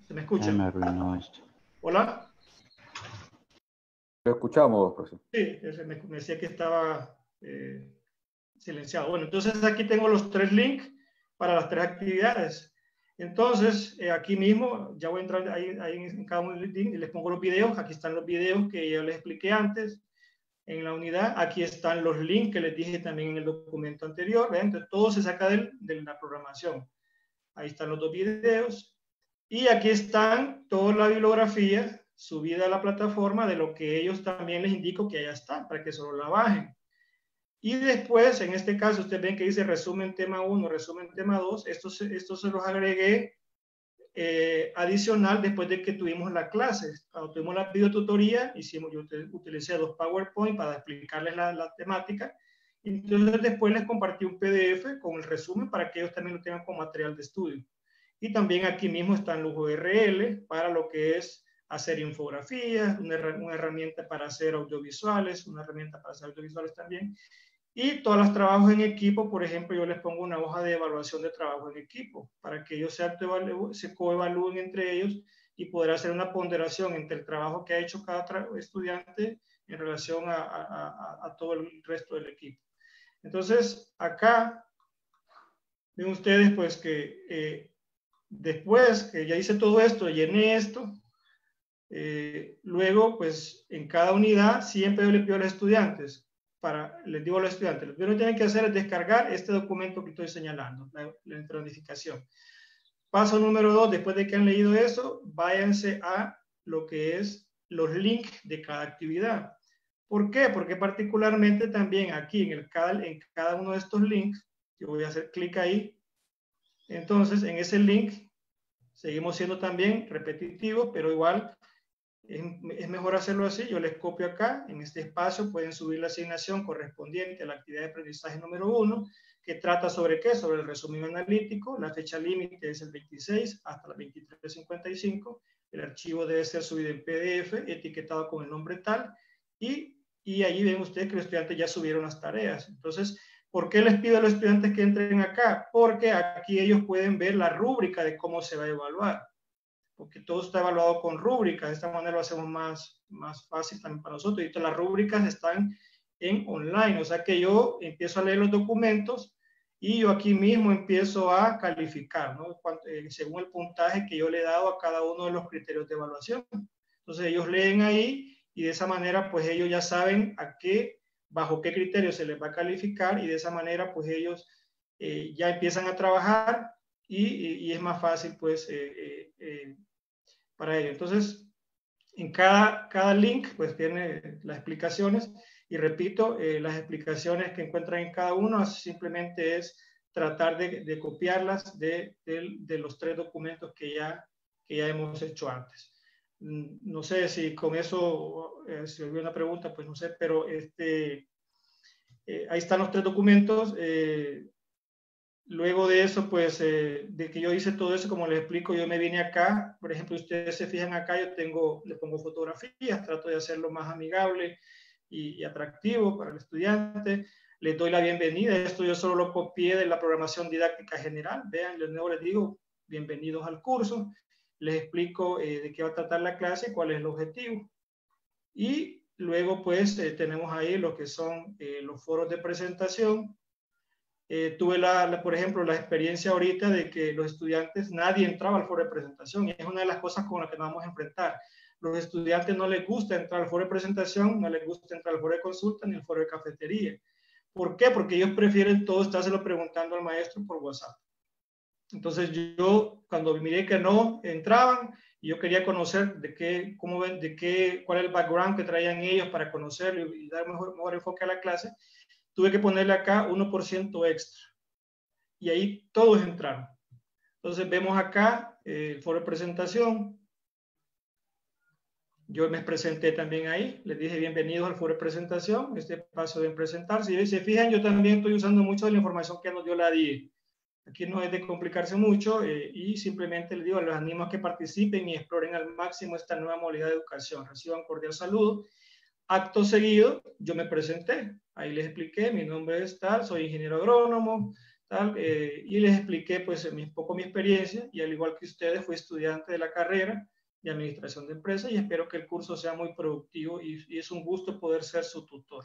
¿Se me escucha? me arruinó esto. ¿Hola? Lo escuchamos, profesor. Sí, me, me decía que estaba eh, silenciado. Bueno, entonces aquí tengo los tres links para las tres actividades. Entonces, eh, aquí mismo, ya voy a entrar ahí, ahí en cada uno y les pongo los videos. Aquí están los videos que ya les expliqué antes en la unidad. Aquí están los links que les dije también en el documento anterior. ¿ven? Entonces, todo se saca de, de la programación. Ahí están los dos videos. Y aquí están toda la bibliografía subida a la plataforma de lo que ellos también les indico que allá está, para que solo la bajen. Y después, en este caso, ustedes ven que dice resumen tema 1, resumen tema 2. Estos, estos se los agregué eh, adicional después de que tuvimos la clase. Cuando tuvimos la videotutoría, hicimos, yo utilicé dos PowerPoint para explicarles la, la temática. Entonces después les compartí un PDF con el resumen para que ellos también lo tengan como material de estudio. Y también aquí mismo están los URL para lo que es hacer infografías, una, una, herramienta para hacer audiovisuales, una herramienta para hacer audiovisuales también. Y todos los trabajos en equipo, por ejemplo, yo les pongo una hoja de evaluación de trabajo en equipo para que ellos se, se coevalúen entre ellos y poder hacer una ponderación entre el trabajo que ha hecho cada estudiante en relación a, todo el resto del equipo. Entonces, acá ven ustedes pues que eh, después que ya hice todo esto, llené esto, eh, luego pues en cada unidad siempre yo le pido a los estudiantes, para, les digo a los estudiantes, lo que tienen que hacer es descargar este documento que estoy señalando, la, la Paso número dos, después de que han leído eso, váyanse a lo que es los links de cada actividad. ¿Por qué? Porque particularmente también aquí en, el, en cada uno de estos links, yo voy a hacer clic ahí, entonces en ese link seguimos siendo también repetitivos, pero igual es, mejor hacerlo así. Yo les copio acá, en este espacio pueden subir la asignación correspondiente a la actividad de aprendizaje número uno, que trata sobre qué, sobre el resumen analítico. La fecha límite es el 26 hasta la 23.55. El archivo debe ser subido en PDF, etiquetado con el nombre tal. Y, y ahí ven ustedes que los estudiantes ya subieron las tareas. Entonces, ¿por qué les pido a los estudiantes que entren acá? Porque aquí ellos pueden ver la rúbrica de cómo se va a evaluar porque todo está evaluado con rúbricas. De esta manera lo hacemos más, más fácil también para nosotros. Y todas las rúbricas están en online, o sea que yo empiezo a leer los documentos y yo aquí mismo empiezo a calificar, ¿no? Eh, según el puntaje que yo le he dado a cada uno de los criterios de evaluación. Entonces ellos leen ahí y de esa manera pues ellos ya saben a qué, bajo qué criterio se les va a calificar y de esa manera pues ellos eh, ya empiezan a trabajar y, y, es más fácil pues eh, eh para ello. Entonces, en cada, cada link pues tiene las explicaciones y repito, eh, las explicaciones que encuentran en cada uno simplemente es tratar de, de copiarlas de, de, de, los tres documentos que ya, que ya hemos hecho antes. Mm, no sé si con eso, eh, si hubiera una pregunta, pues no sé, pero este, eh, ahí están los tres documentos. Eh, Luego de eso, pues, eh, de que yo hice todo eso, como les explico, yo me vine acá. Por ejemplo, ustedes se fijan acá, yo tengo, le pongo fotografías, trato de hacerlo más amigable y, atractivo para el estudiante. Les doy la bienvenida. Esto yo solo lo copié de la programación didáctica general. Vean, de nuevo les digo, bienvenidos al curso. Les explico eh, de qué va a tratar la clase cuál es el objetivo. Y luego, pues, eh, tenemos ahí lo que son los foros de presentación, eh, tuve, la, por ejemplo, la experiencia ahorita de que los estudiantes, nadie entraba al foro de presentación y es una de las cosas con las que nos vamos a enfrentar. Los estudiantes no les gusta entrar al foro de presentación, no les gusta entrar al foro de consulta ni al foro de cafetería. ¿Por qué? Porque ellos prefieren todo estárselo preguntando al maestro por WhatsApp. Entonces yo, cuando miré que no entraban, yo quería conocer de qué, cómo ven, de qué, cuál es el background que traían ellos para conocerlo y dar mejor, mejor enfoque a la clase, tuve que ponerle acá 1% extra. Y ahí todos entraron. Entonces vemos acá eh, el foro de presentación. Yo me presenté también ahí, les dije bienvenidos al foro de presentación, este paso de presentarse. Y se fijan, yo también estoy usando mucho de la información que nos dio la DIE. Aquí no es de complicarse mucho eh, y simplemente les digo, los animo a que participen y exploren al máximo esta nueva modalidad de educación. Reciban cordial saludo. Acto seguido, yo me presenté. Ahí les expliqué, mi nombre es tal, soy ingeniero agrónomo, tal, eh, y les expliqué pues un poco mi experiencia y al igual que ustedes fui estudiante de la carrera de administración de empresas y espero que el curso sea muy productivo y, y es un gusto poder ser su tutor.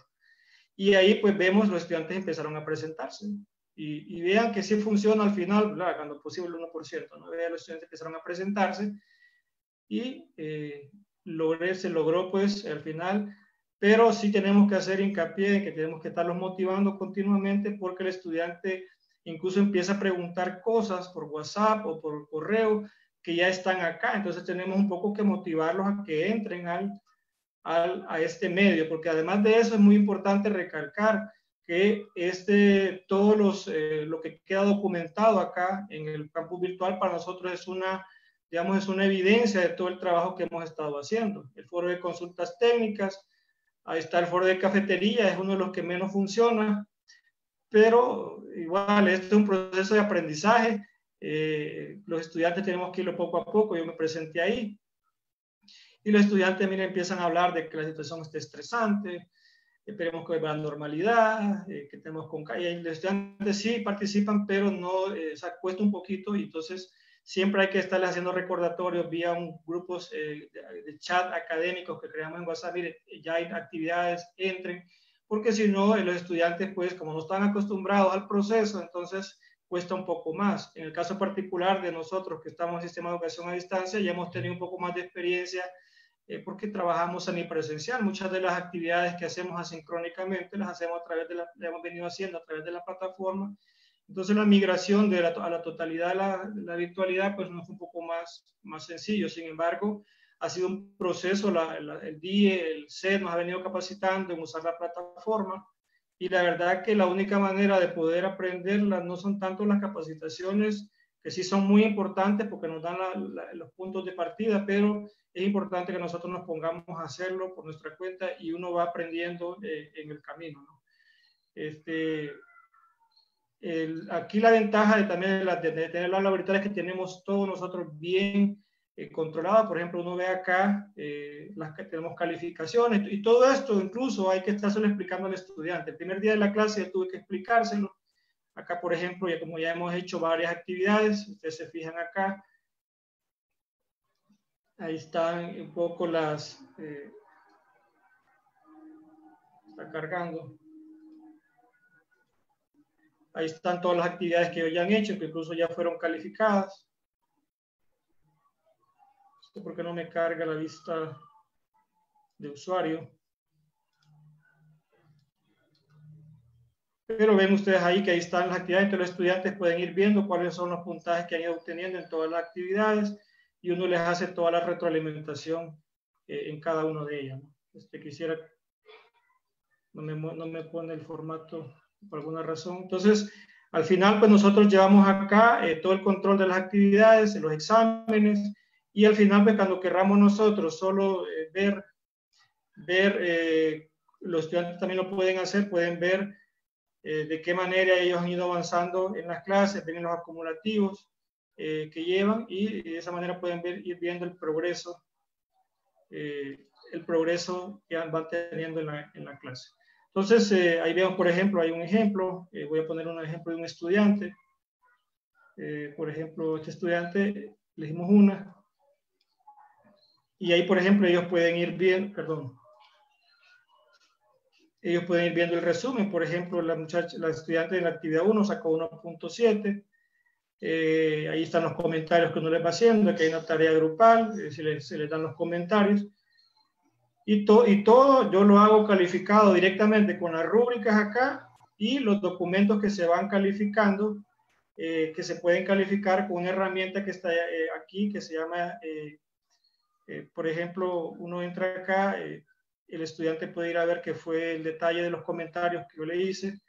Y ahí pues vemos los estudiantes empezaron a presentarse y, vean que sí funciona al final, cuando posible el 1%, ¿no? Vean los estudiantes empezaron a presentarse y eh, logré, se logró pues al final, pero sí tenemos que hacer hincapié en que tenemos que estarlos motivando continuamente porque el estudiante incluso empieza a preguntar cosas por WhatsApp o por correo que ya están acá, entonces tenemos un poco que motivarlos a que entren al, al, a este medio, porque además de eso es muy importante recalcar que este, todos los, eh, lo que queda documentado acá en el campus virtual para nosotros es una, digamos, es una evidencia de todo el trabajo que hemos estado haciendo. El foro de consultas técnicas, ahí está el foro de cafetería, es uno de los que menos funciona, pero igual, este es un proceso de aprendizaje. Eh, los estudiantes tenemos que irlo poco a poco, yo me presenté ahí. Y los estudiantes, mira, empiezan a hablar de que la situación está estresante, esperemos que va a normalidad, eh, que tenemos con calle. Los estudiantes sí participan, pero no, eh, se cuesta un poquito y entonces siempre hay que estarles haciendo recordatorios vía un, grupos eh, de, chat académicos que creamos en WhatsApp, mire, ya hay actividades, entren, porque si no, los estudiantes, pues, como no están acostumbrados al proceso, entonces cuesta un poco más. En el caso particular de nosotros que estamos en sistema de educación a distancia, ya hemos tenido un poco más de experiencia eh, porque trabajamos semipresencial. Muchas de las actividades que hacemos asincrónicamente las hacemos a través de la, hemos venido haciendo a través de la plataforma. Entonces la migración de la, a la totalidad de la, la, virtualidad pues nos fue un poco más, más sencillo. Sin embargo, ha sido un proceso, el DIE, el SED nos ha venido capacitando en usar la plataforma y la verdad que la única manera de poder aprenderla no son tanto las capacitaciones, que sí son muy importantes porque nos dan los puntos de partida, pero es importante que nosotros nos pongamos a hacerlo por nuestra cuenta y uno va aprendiendo eh, en el camino. ¿no? Este, el, aquí la ventaja de también de, de tener la laboratoria es que tenemos todos nosotros bien eh, controlado. Por ejemplo, uno ve acá eh, las tenemos calificaciones y todo esto incluso hay que estárselo explicando al estudiante. El primer día de la clase tuve que explicárselo. Acá, por ejemplo, ya como ya hemos hecho varias actividades, ustedes se fijan acá, Ahí están un poco las... Eh, está cargando. Ahí están todas las actividades que hoy han hecho, que incluso ya fueron calificadas. ¿Por qué no me carga la lista de usuario? Pero ven ustedes ahí que ahí están las actividades, que los estudiantes pueden ir viendo cuáles son los puntajes que han ido obteniendo en todas las actividades y uno les hace toda la retroalimentación eh, en cada una de ellas. Este, quisiera, no me, no me pone el formato por alguna razón. Entonces, al final, pues nosotros llevamos acá eh, todo el control de las actividades, los exámenes, y al final, pues cuando querramos nosotros solo eh, ver, ver los estudiantes también lo pueden hacer, pueden ver de qué manera ellos han ido avanzando en las clases, ven los acumulativos, eh, que llevan y de esa manera pueden ver, ir viendo el progreso, eh, el progreso que van teniendo en la, en la clase. Entonces, eh, ahí vemos, por ejemplo, hay un ejemplo, voy a poner un ejemplo de un estudiante. por ejemplo, este estudiante, le dimos una. Y ahí, por ejemplo, ellos pueden ir bien, perdón, ellos pueden ir viendo el resumen. Por ejemplo, la muchacha, la estudiante de la actividad 1 sacó 1.7, eh, ahí están los comentarios que uno les va haciendo, que hay una tarea grupal, eh, se, les, se, les, dan los comentarios. Y, to, y todo yo lo hago calificado directamente con las rúbricas acá y los documentos que se van calificando, eh, que se pueden calificar con una herramienta que está eh, aquí, que se llama, eh, por ejemplo, uno entra acá, el estudiante puede ir a ver qué fue el detalle de los comentarios que yo le hice.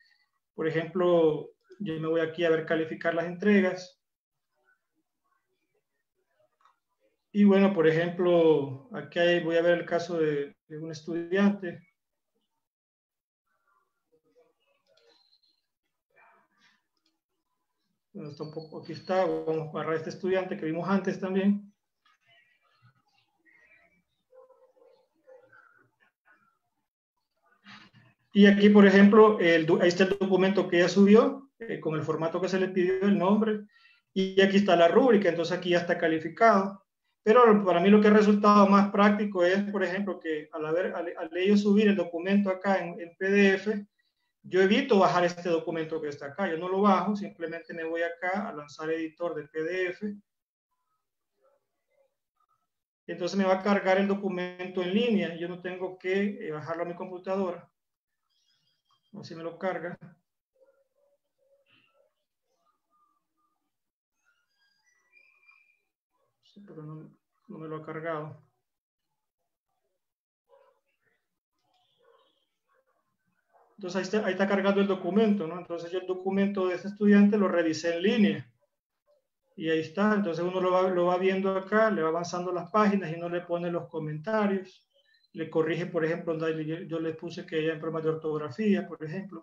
Por ejemplo, yo me voy aquí a ver calificar las entregas. Y bueno, por ejemplo, aquí voy a ver el caso de, de un estudiante. Está un poco, aquí está, vamos a agarrar este estudiante que vimos antes también. Y aquí, por ejemplo, el, ahí está el documento que ella subió, eh, con el formato que se le pidió, el nombre, y aquí está la rúbrica, entonces aquí ya está calificado. Pero para mí lo que ha resultado más práctico es, por ejemplo, que al, haber, al, ellos subir el documento acá en, en, PDF, yo evito bajar este documento que está acá. Yo no lo bajo, simplemente me voy acá a lanzar editor de PDF. Entonces me va a cargar el documento en línea. Yo no tengo que eh, bajarlo a mi computadora. Así me lo carga. Sí, pero no, no me lo ha cargado. Entonces ahí está, ahí está, cargando el documento, ¿no? Entonces yo el documento de ese estudiante lo revisé en línea. Y ahí está, entonces uno lo va, lo va viendo acá, le va avanzando las páginas y no le pone los comentarios. Le corrige, por ejemplo, yo le puse que haya problemas de ortografía, por ejemplo.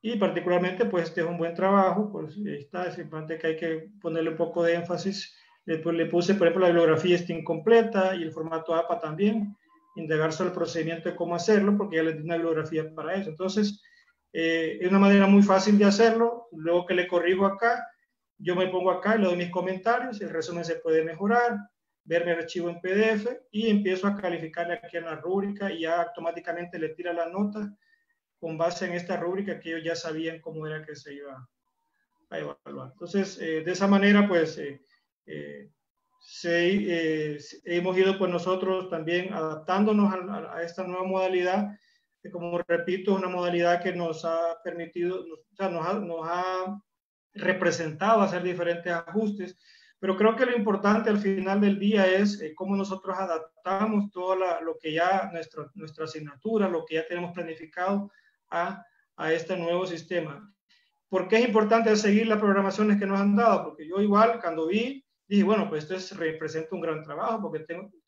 Y particularmente, pues este es un buen trabajo, pues ahí está, es importante que hay que ponerle un poco de énfasis. Después le puse, por ejemplo, la bibliografía está incompleta y el formato APA también indagar sobre el procedimiento de cómo hacerlo, porque ya les di una bibliografía para eso. Entonces, eh, es una manera muy fácil de hacerlo. Luego que le corrijo acá, yo me pongo acá y le doy mis comentarios, el resumen se puede mejorar, ver mi archivo en PDF y empiezo a calificarle aquí en la rúbrica y ya automáticamente le tira la nota con base en esta rúbrica que ellos ya sabían cómo era que se iba a evaluar. Entonces, eh, de esa manera, pues, eh, eh se, eh, hemos ido pues nosotros también adaptándonos a, a, esta nueva modalidad, que como repito, es una modalidad que nos ha permitido, o sea, nos, ha, nos ha representado hacer diferentes ajustes, pero creo que lo importante al final del día es eh, cómo nosotros adaptamos todo la, lo que ya, nuestra asignatura, lo que ya tenemos planificado a, a este nuevo sistema. ¿Por qué es importante seguir las programaciones que nos han dado? Porque yo igual cuando vi dije, bueno, pues esto es, representa un gran trabajo porque tengo que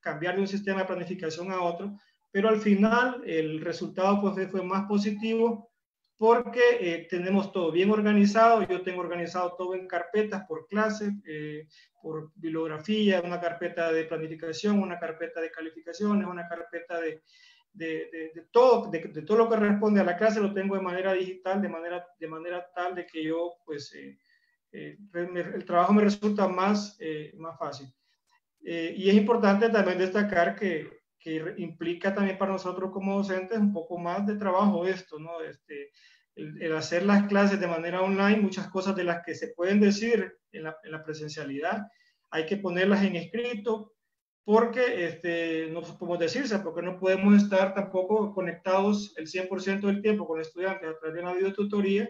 cambiar de un sistema de planificación a otro, pero al final el resultado pues fue más positivo porque eh, tenemos todo bien organizado, yo tengo organizado todo en carpetas por clase, eh, por bibliografía, una carpeta de planificación, una carpeta de calificaciones, una carpeta de, de, de, de todo, de, todo lo que responde a la clase lo tengo de manera digital, de manera, de manera tal de que yo pues eh, eh, el trabajo me resulta más, eh, más fácil. Eh, y es importante también destacar que, que, implica también para nosotros como docentes un poco más de trabajo esto, ¿no? Este, el, el, hacer las clases de manera online, muchas cosas de las que se pueden decir en la, en la presencialidad, hay que ponerlas en escrito, porque este, no podemos decirse, porque no podemos estar tampoco conectados el 100% del tiempo con estudiantes a través de una videotutoría,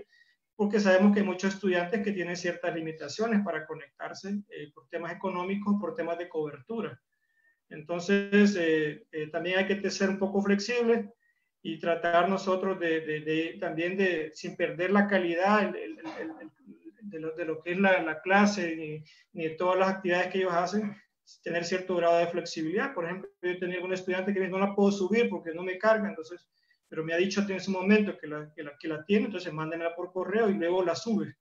porque sabemos que hay muchos estudiantes que tienen ciertas limitaciones para conectarse eh, por temas económicos, por temas de cobertura. Entonces, eh, eh, también hay que ser un poco flexible y tratar nosotros de, de, de también de, sin perder la calidad el, el, el, de, lo, de, lo, que es la, la clase ni, ni, todas las actividades que ellos hacen, tener cierto grado de flexibilidad. Por ejemplo, yo tenía un estudiante que no la puedo subir porque no me carga, entonces pero me ha dicho en ese momento que la, que la, que la tiene, entonces mándemela por correo y luego la sube.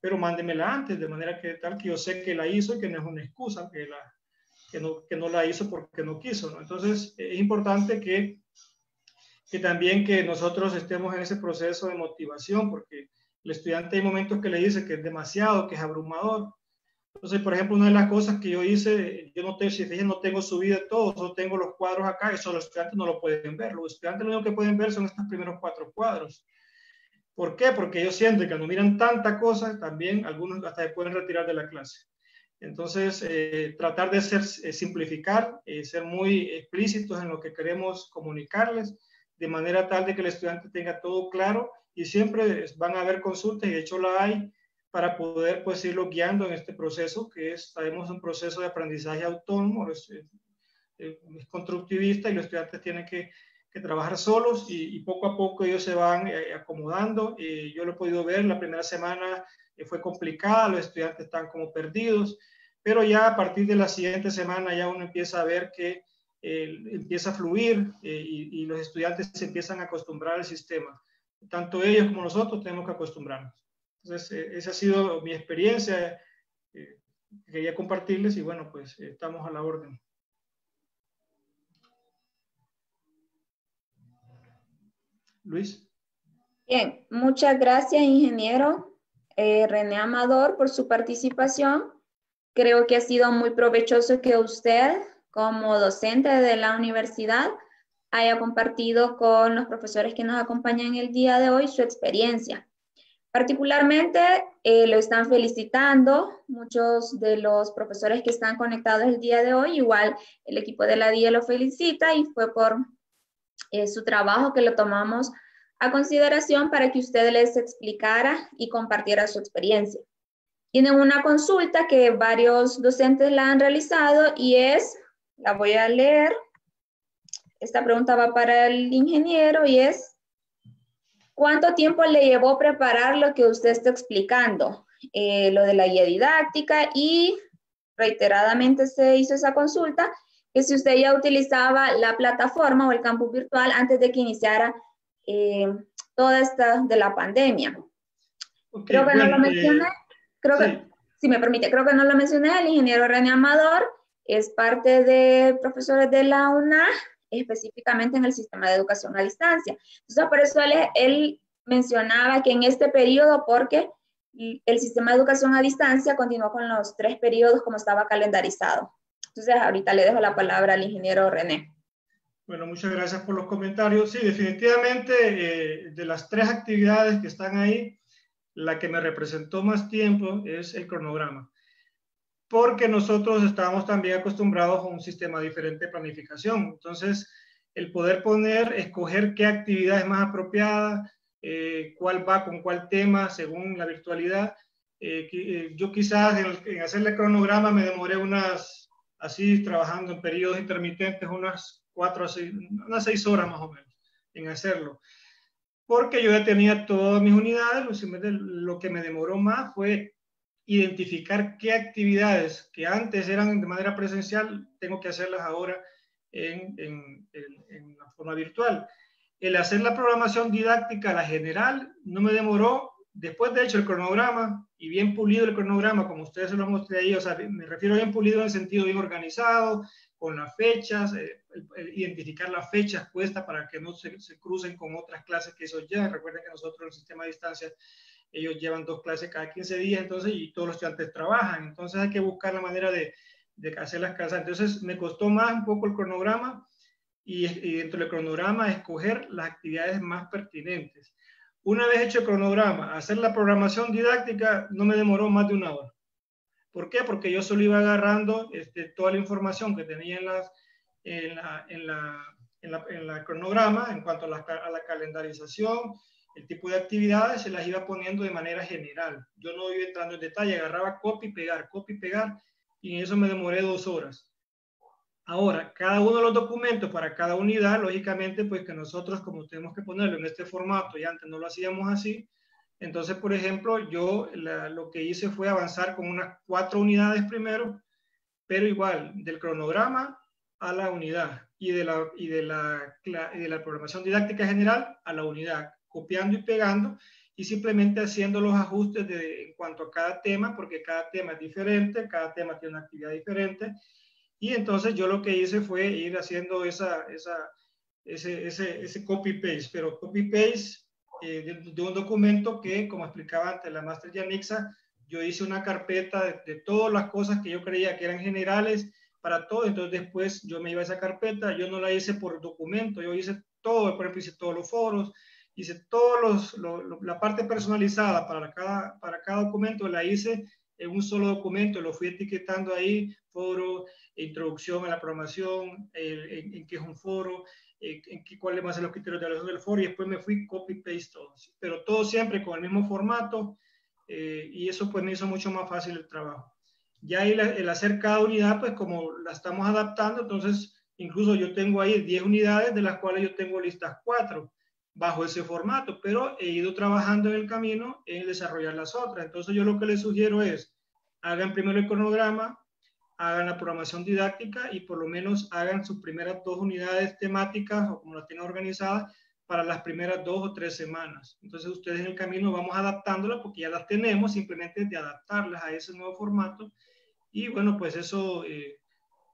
Pero mándemela antes, de manera que tal que yo sé que la hizo y que no es una excusa, que, la, que, no, que no la hizo porque no quiso. ¿no? Entonces es importante que, que también que nosotros estemos en ese proceso de motivación, porque el estudiante hay momentos que le dice que es demasiado, que es abrumador, entonces, por ejemplo, una de las cosas que yo hice, yo no, te, si fíjense, no tengo subida todo, solo tengo los cuadros acá, eso los estudiantes no lo pueden ver. Los estudiantes lo único que pueden ver son estos primeros cuatro cuadros. ¿Por qué? Porque ellos sienten que cuando miran tanta cosa, también algunos hasta se pueden retirar de la clase. Entonces, eh, tratar de ser, eh, simplificar, eh, ser muy explícitos en lo que queremos comunicarles, de manera tal de que el estudiante tenga todo claro y siempre van a haber consultas, y de hecho la hay, para poder pues irlo guiando en este proceso que es, sabemos, un proceso de aprendizaje autónomo, es, es, constructivista y los estudiantes tienen que, que trabajar solos y, y, poco a poco ellos se van eh, acomodando. Eh, yo lo he podido ver, la primera semana eh, fue complicada, los estudiantes están como perdidos, pero ya a partir de la siguiente semana ya uno empieza a ver que empieza a fluir y, y, los estudiantes se empiezan a acostumbrar al sistema. Tanto ellos como nosotros tenemos que acostumbrarnos. Entonces, esa ha sido mi experiencia quería compartirles y bueno, pues estamos a la orden. Luis. Bien, muchas gracias, ingeniero eh, René Amador, por su participación. Creo que ha sido muy provechoso que usted, como docente de la universidad, haya compartido con los profesores que nos acompañan el día de hoy su experiencia. Particularmente eh, lo están felicitando muchos de los profesores que están conectados el día de hoy. Igual el equipo de la DIE lo felicita y fue por eh, su trabajo que lo tomamos a consideración para que usted les explicara y compartiera su experiencia. Tienen una consulta que varios docentes la han realizado y es, la voy a leer. Esta pregunta va para el ingeniero y es, ¿Cuánto tiempo le llevó preparar lo que usted está explicando? Eh, lo de la guía didáctica y reiteradamente se hizo esa consulta, que si usted ya utilizaba la plataforma o el campus virtual antes de que iniciara eh, toda esta de la pandemia. creo que no lo mencioné, creo que, si me permite, creo que no lo mencioné, el ingeniero René Amador es parte de profesores de la UNA específicamente en el sistema de educación a distancia. Entonces, por eso él, mencionaba que en este periodo, porque el sistema de educación a distancia continuó con los tres periodos como estaba calendarizado. Entonces, ahorita le dejo la palabra al ingeniero René. Bueno, muchas gracias por los comentarios. Sí, definitivamente eh, de las tres actividades que están ahí, la que me representó más tiempo es el cronograma porque nosotros estábamos también acostumbrados a un sistema diferente de planificación. Entonces, el poder poner, escoger qué actividad es más apropiada, eh, cuál va con cuál tema según la virtualidad. Eh, eh, yo quizás en, hacerle cronograma me demoré unas, así trabajando en periodos intermitentes, unas cuatro a seis, unas seis horas más o menos en hacerlo. Porque yo ya tenía todas mis unidades, lo que me demoró más fue identificar qué actividades que antes eran de manera presencial, tengo que hacerlas ahora en, en, la forma virtual. El hacer la programación didáctica, la general, no me demoró, después de hecho el cronograma y bien pulido el cronograma, como ustedes se lo mostré ahí, o sea, me refiero a bien pulido en el sentido bien organizado, con las fechas, eh, identificar las fechas puestas para que no se, se, crucen con otras clases que eso ya, recuerden que nosotros el sistema de distancia ellos llevan dos clases cada 15 días, entonces, y todos los estudiantes trabajan, entonces hay que buscar la manera de, de hacer las clases. Entonces, me costó más un poco el cronograma y, dentro del cronograma escoger las actividades más pertinentes. Una vez hecho el cronograma, hacer la programación didáctica no me demoró más de una hora. ¿Por qué? Porque yo solo iba agarrando este, toda la información que tenía en, en, la, en, la, en, la, en la cronograma en cuanto a la, a la calendarización, el tipo de actividades se las iba poniendo de manera general. Yo no iba entrando en detalle, agarraba copy, pegar, copy, pegar, y en eso me demoré dos horas. Ahora, cada uno de los documentos para cada unidad, lógicamente, pues que nosotros como tenemos que ponerlo en este formato y antes no lo hacíamos así, entonces, por ejemplo, yo lo que hice fue avanzar con unas cuatro unidades primero, pero igual, del cronograma a la unidad y de la, y de la, y de la programación didáctica general a la unidad copiando y pegando y simplemente haciendo los ajustes de, en cuanto a cada tema, porque cada tema es diferente, cada tema tiene una actividad diferente. Y entonces yo lo que hice fue ir haciendo esa, esa, ese, ese, ese copy-paste, pero copy-paste eh, de, un documento que, como explicaba antes la Master Yanixa, yo hice una carpeta de, de, todas las cosas que yo creía que eran generales para todo, entonces después yo me iba a esa carpeta, yo no la hice por documento, yo hice todo, por ejemplo, hice todos los foros, hice todos los, la parte personalizada para cada, para cada documento, la hice en un solo documento, lo fui etiquetando ahí, foro, introducción a la programación, en, qué es un foro, en, qué, cuáles van a ser los criterios de evaluación del foro, y después me fui copy-paste todo, pero todo siempre con el mismo formato, eh, y eso pues me hizo mucho más fácil el trabajo. Ya ahí el hacer cada unidad, pues como la estamos adaptando, entonces incluso yo tengo ahí 10 unidades, de las cuales yo tengo listas 4, bajo ese formato, pero he ido trabajando en el camino en desarrollar las otras. Entonces yo lo que les sugiero es, hagan primero el cronograma, hagan la programación didáctica y por lo menos hagan sus primeras dos unidades temáticas o como las tengan organizadas para las primeras dos o tres semanas. Entonces ustedes en el camino vamos adaptándolas porque ya las tenemos, simplemente de adaptarlas a ese nuevo formato y bueno, pues eso eh,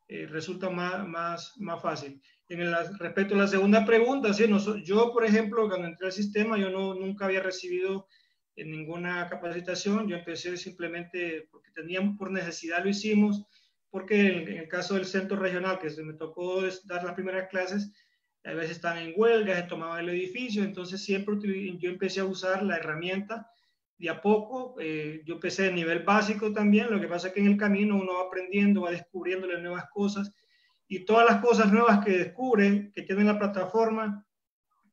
eh, resulta más, más, más fácil. En el, respecto a la segunda pregunta, sí, yo por ejemplo cuando entré al sistema yo no, nunca había recibido en ninguna capacitación, yo empecé simplemente porque teníamos por necesidad lo hicimos, porque en, el caso del centro regional que se me tocó dar las primeras clases, a veces están en huelga, se tomaban el edificio, entonces siempre yo empecé a usar la herramienta de a poco, eh, yo empecé a nivel básico también, lo que pasa es que en el camino uno va aprendiendo, va descubriendo nuevas cosas y todas las cosas nuevas que descubre, que tiene la plataforma,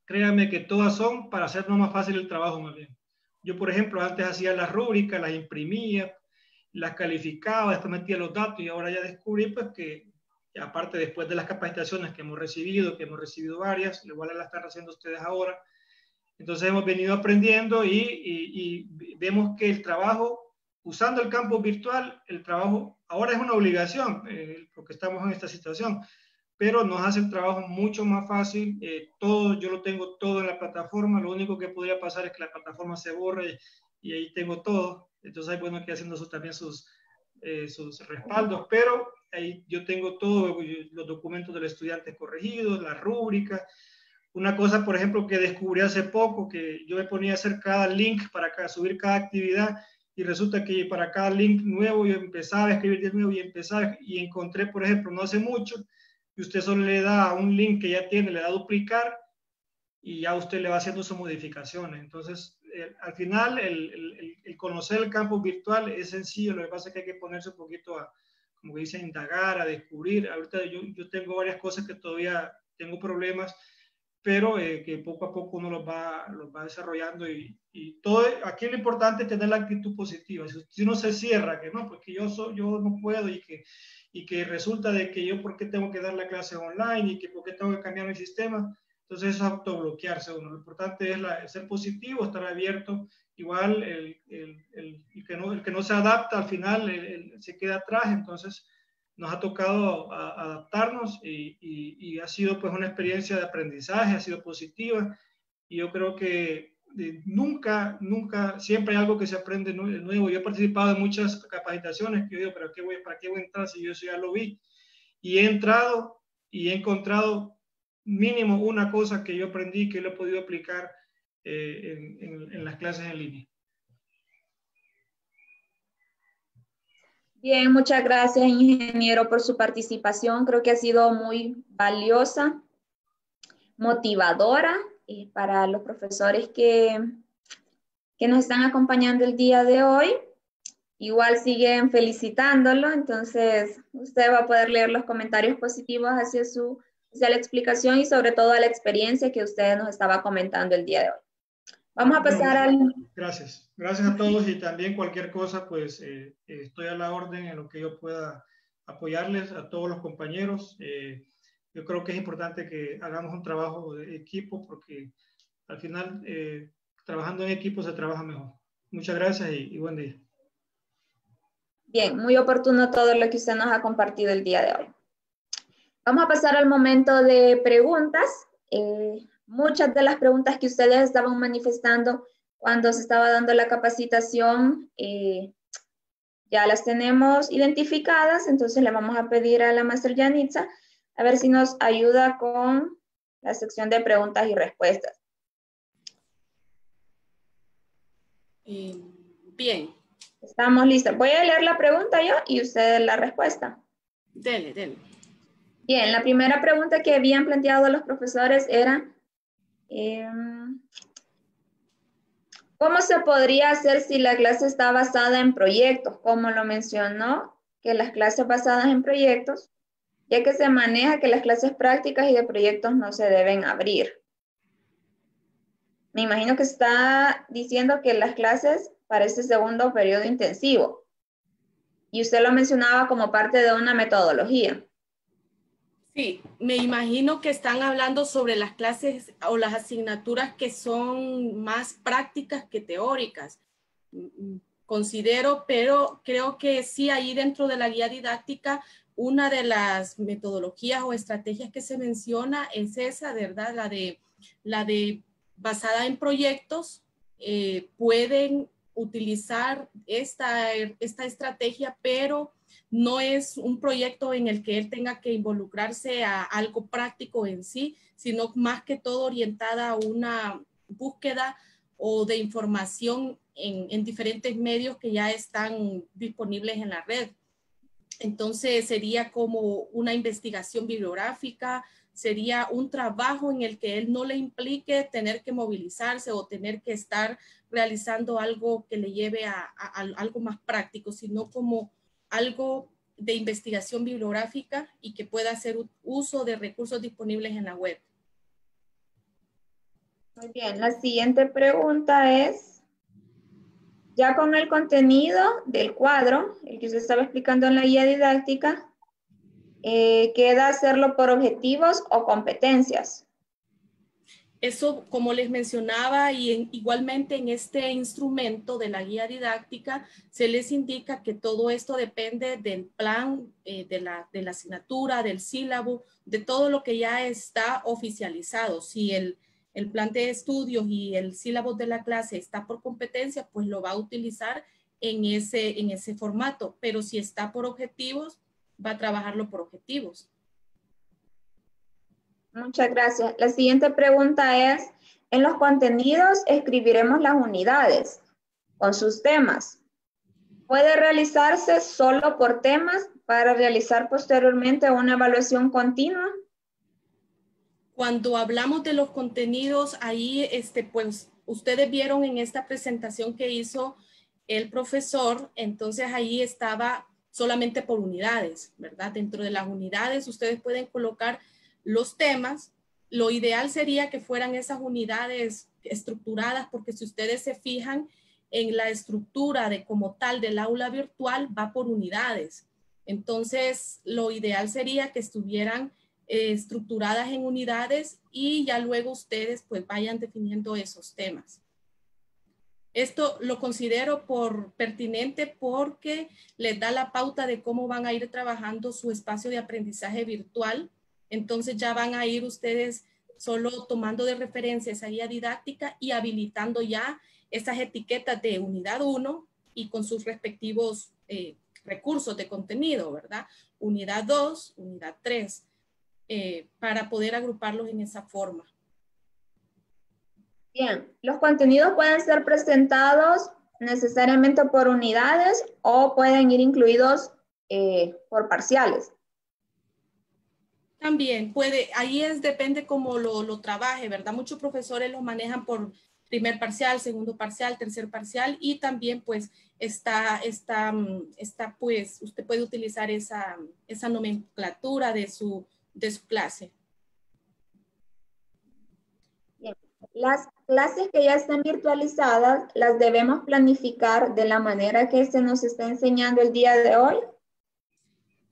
créanme que todas son para hacernos más fácil el trabajo más bien. Yo, por ejemplo, antes hacía las rúbricas, las imprimía, las calificaba, después metía los datos y ahora ya descubrí pues que aparte después de las capacitaciones que hemos recibido, que hemos recibido varias, igual las están haciendo ustedes ahora, entonces hemos venido aprendiendo y, vemos que el trabajo, usando el campo virtual, el trabajo ahora es una obligación, eh, porque estamos en esta situación, pero nos hace el trabajo mucho más fácil. Eh, todo, yo lo tengo todo en la plataforma. Lo único que podría pasar es que la plataforma se borre y ahí tengo todo. Entonces hay bueno que haciendo también sus, eh, sus respaldos, pero ahí yo tengo todos los documentos del estudiante corregidos, la rúbrica. Una cosa, por ejemplo, que descubrí hace poco, que yo me ponía a hacer cada link para subir cada actividad y resulta que para cada link nuevo yo empezaba a escribir de nuevo y empezaba y encontré, por ejemplo, no hace mucho, y usted solo le da un link que ya tiene, le da duplicar y ya usted le va haciendo sus modificaciones. Entonces, eh, al final, el, el, conocer el campo virtual es sencillo, lo que pasa es que hay que ponerse un poquito a, como que dice, a indagar, a descubrir. Ahorita yo, yo tengo varias cosas que todavía tengo problemas, pero eh, que poco a poco uno los va, los va desarrollando y, y, todo, aquí lo importante es tener la actitud positiva. Si, uno se cierra, que no, porque yo, soy, yo no puedo y que y que resulta de que yo por qué tengo que dar la clase online y que por qué tengo que cambiar mi sistema. Entonces es autobloquearse uno. Lo importante es la, ser positivo, estar abierto. Igual el, el, el, que, no, el que no se adapta al final se queda atrás. Entonces nos ha tocado adaptarnos y, y, y, ha sido pues una experiencia de aprendizaje, ha sido positiva. Y yo creo que nunca, nunca, siempre hay algo que se aprende nuevo. Yo he participado en muchas capacitaciones que yo digo, pero qué voy, ¿para qué voy a entrar si yo eso ya lo vi? Y he entrado y he encontrado mínimo una cosa que yo aprendí que lo he podido aplicar eh, en, en las clases en línea. Bien, muchas gracias, ingeniero, por su participación. Creo que ha sido muy valiosa, motivadora para los profesores que, que nos están acompañando el día de hoy. Igual siguen felicitándolo, entonces usted va a poder leer los comentarios positivos hacia, su, hacia la explicación y sobre todo a la experiencia que usted nos estaba comentando el día de hoy. Vamos a pasar al... Gracias. Gracias a todos y también cualquier cosa, pues eh, estoy a la orden en lo que yo pueda apoyarles a todos los compañeros. Eh, yo creo que es importante que hagamos un trabajo de equipo porque al final eh, trabajando en equipo se trabaja mejor. Muchas gracias y, buen día. Bien, muy oportuno todo lo que usted nos ha compartido el día de hoy. Vamos a pasar al momento de preguntas. Eh, muchas de las preguntas que ustedes estaban manifestando cuando se estaba dando la capacitación eh, ya las tenemos identificadas, entonces le vamos a pedir a la maestra Yanitza a ver si nos ayuda con la sección de preguntas y respuestas. Eh, bien. Estamos listos. Voy a leer la pregunta yo y usted la respuesta. Dele, dele. Bien, la primera pregunta que habían planteado los profesores era, em, ¿cómo se podría hacer si la clase está basada en proyectos? Como lo mencionó, que las clases basadas en proyectos ya que se maneja que las clases prácticas y de proyectos no se deben abrir. Me imagino que está diciendo que las clases para este segundo periodo intensivo. Y usted lo mencionaba como parte de una metodología. Sí, me imagino que están hablando sobre las clases o las asignaturas que son más prácticas que teóricas considero, pero creo que sí, ahí dentro de la guía didáctica, una de las metodologías o estrategias que se menciona es esa, ¿verdad? La de, la de basada en proyectos, eh, pueden utilizar esta, esta estrategia, pero no es un proyecto en el que él tenga que involucrarse a algo práctico en sí, sino más que todo orientada a una búsqueda o de información en, en diferentes medios que ya están disponibles en la red. Entonces sería como una investigación bibliográfica, sería un trabajo en el que él no le implique tener que movilizarse o tener que estar realizando algo que le lleve a, algo más práctico, sino como algo de investigación bibliográfica y que pueda hacer uso de recursos disponibles en la web. Muy bien, la siguiente pregunta es, ya con el contenido del cuadro, el que usted estaba explicando en la guía didáctica, eh, queda hacerlo por objetivos o competencias. Eso, como les mencionaba, y igualmente en este instrumento de la guía didáctica, se les indica que todo esto depende del plan, eh, de, la, de, la, asignatura, del sílabo, de todo lo que ya está oficializado. Si el, el plan de estudios y el sílabo de la clase está por competencia, pues lo va a utilizar en ese, en ese formato. Pero si está por objetivos, va a trabajarlo por objetivos. Muchas gracias. La siguiente pregunta es, en los contenidos escribiremos las unidades con sus temas. ¿Puede realizarse solo por temas para realizar posteriormente una evaluación continua? Cuando hablamos de los contenidos, ahí, este, pues, ustedes vieron en esta presentación que hizo el profesor, entonces ahí estaba solamente por unidades, ¿verdad? Dentro de las unidades ustedes pueden colocar los temas. Lo ideal sería que fueran esas unidades estructuradas porque si ustedes se fijan en la estructura de como tal del aula virtual va por unidades. Entonces, lo ideal sería que estuvieran eh, estructuradas en unidades y ya luego ustedes pues vayan definiendo esos temas. Esto lo considero por pertinente porque les da la pauta de cómo van a ir trabajando su espacio de aprendizaje virtual. Entonces ya van a ir ustedes solo tomando de referencia esa guía didáctica y habilitando ya esas etiquetas de unidad 1 y con sus respectivos eh, recursos de contenido, ¿verdad? Unidad 2, unidad 3, eh, para poder agruparlos en esa forma. Bien, los contenidos pueden ser presentados necesariamente por unidades o pueden ir incluidos eh, por parciales. También puede, ahí es, depende cómo lo, lo trabaje, ¿verdad? Muchos profesores lo manejan por primer parcial, segundo parcial, tercer parcial y también pues está, está, está pues, usted puede utilizar esa, esa nomenclatura de su, de su clase. Las clases que ya están virtualizadas, ¿las debemos planificar de la manera que se nos está enseñando el día de hoy?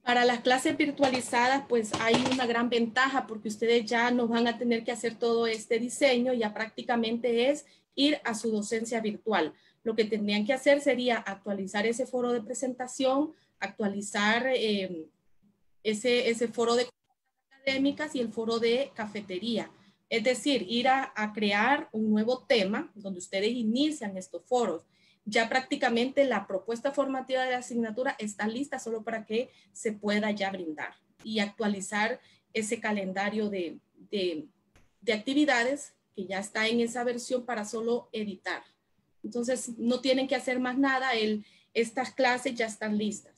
Para las clases virtualizadas, pues hay una gran ventaja porque ustedes ya no van a tener que hacer todo este diseño, ya prácticamente es ir a su docencia virtual. Lo que tendrían que hacer sería actualizar ese foro de presentación, actualizar eh, ese, ese foro de académicas y el foro de cafetería es decir, ir a, crear un nuevo tema donde ustedes inician estos foros. Ya prácticamente la propuesta formativa de la asignatura está lista solo para que se pueda ya brindar y actualizar ese calendario de, actividades que ya está en esa versión para solo editar. Entonces, no tienen que hacer más nada, el, estas clases ya están listas.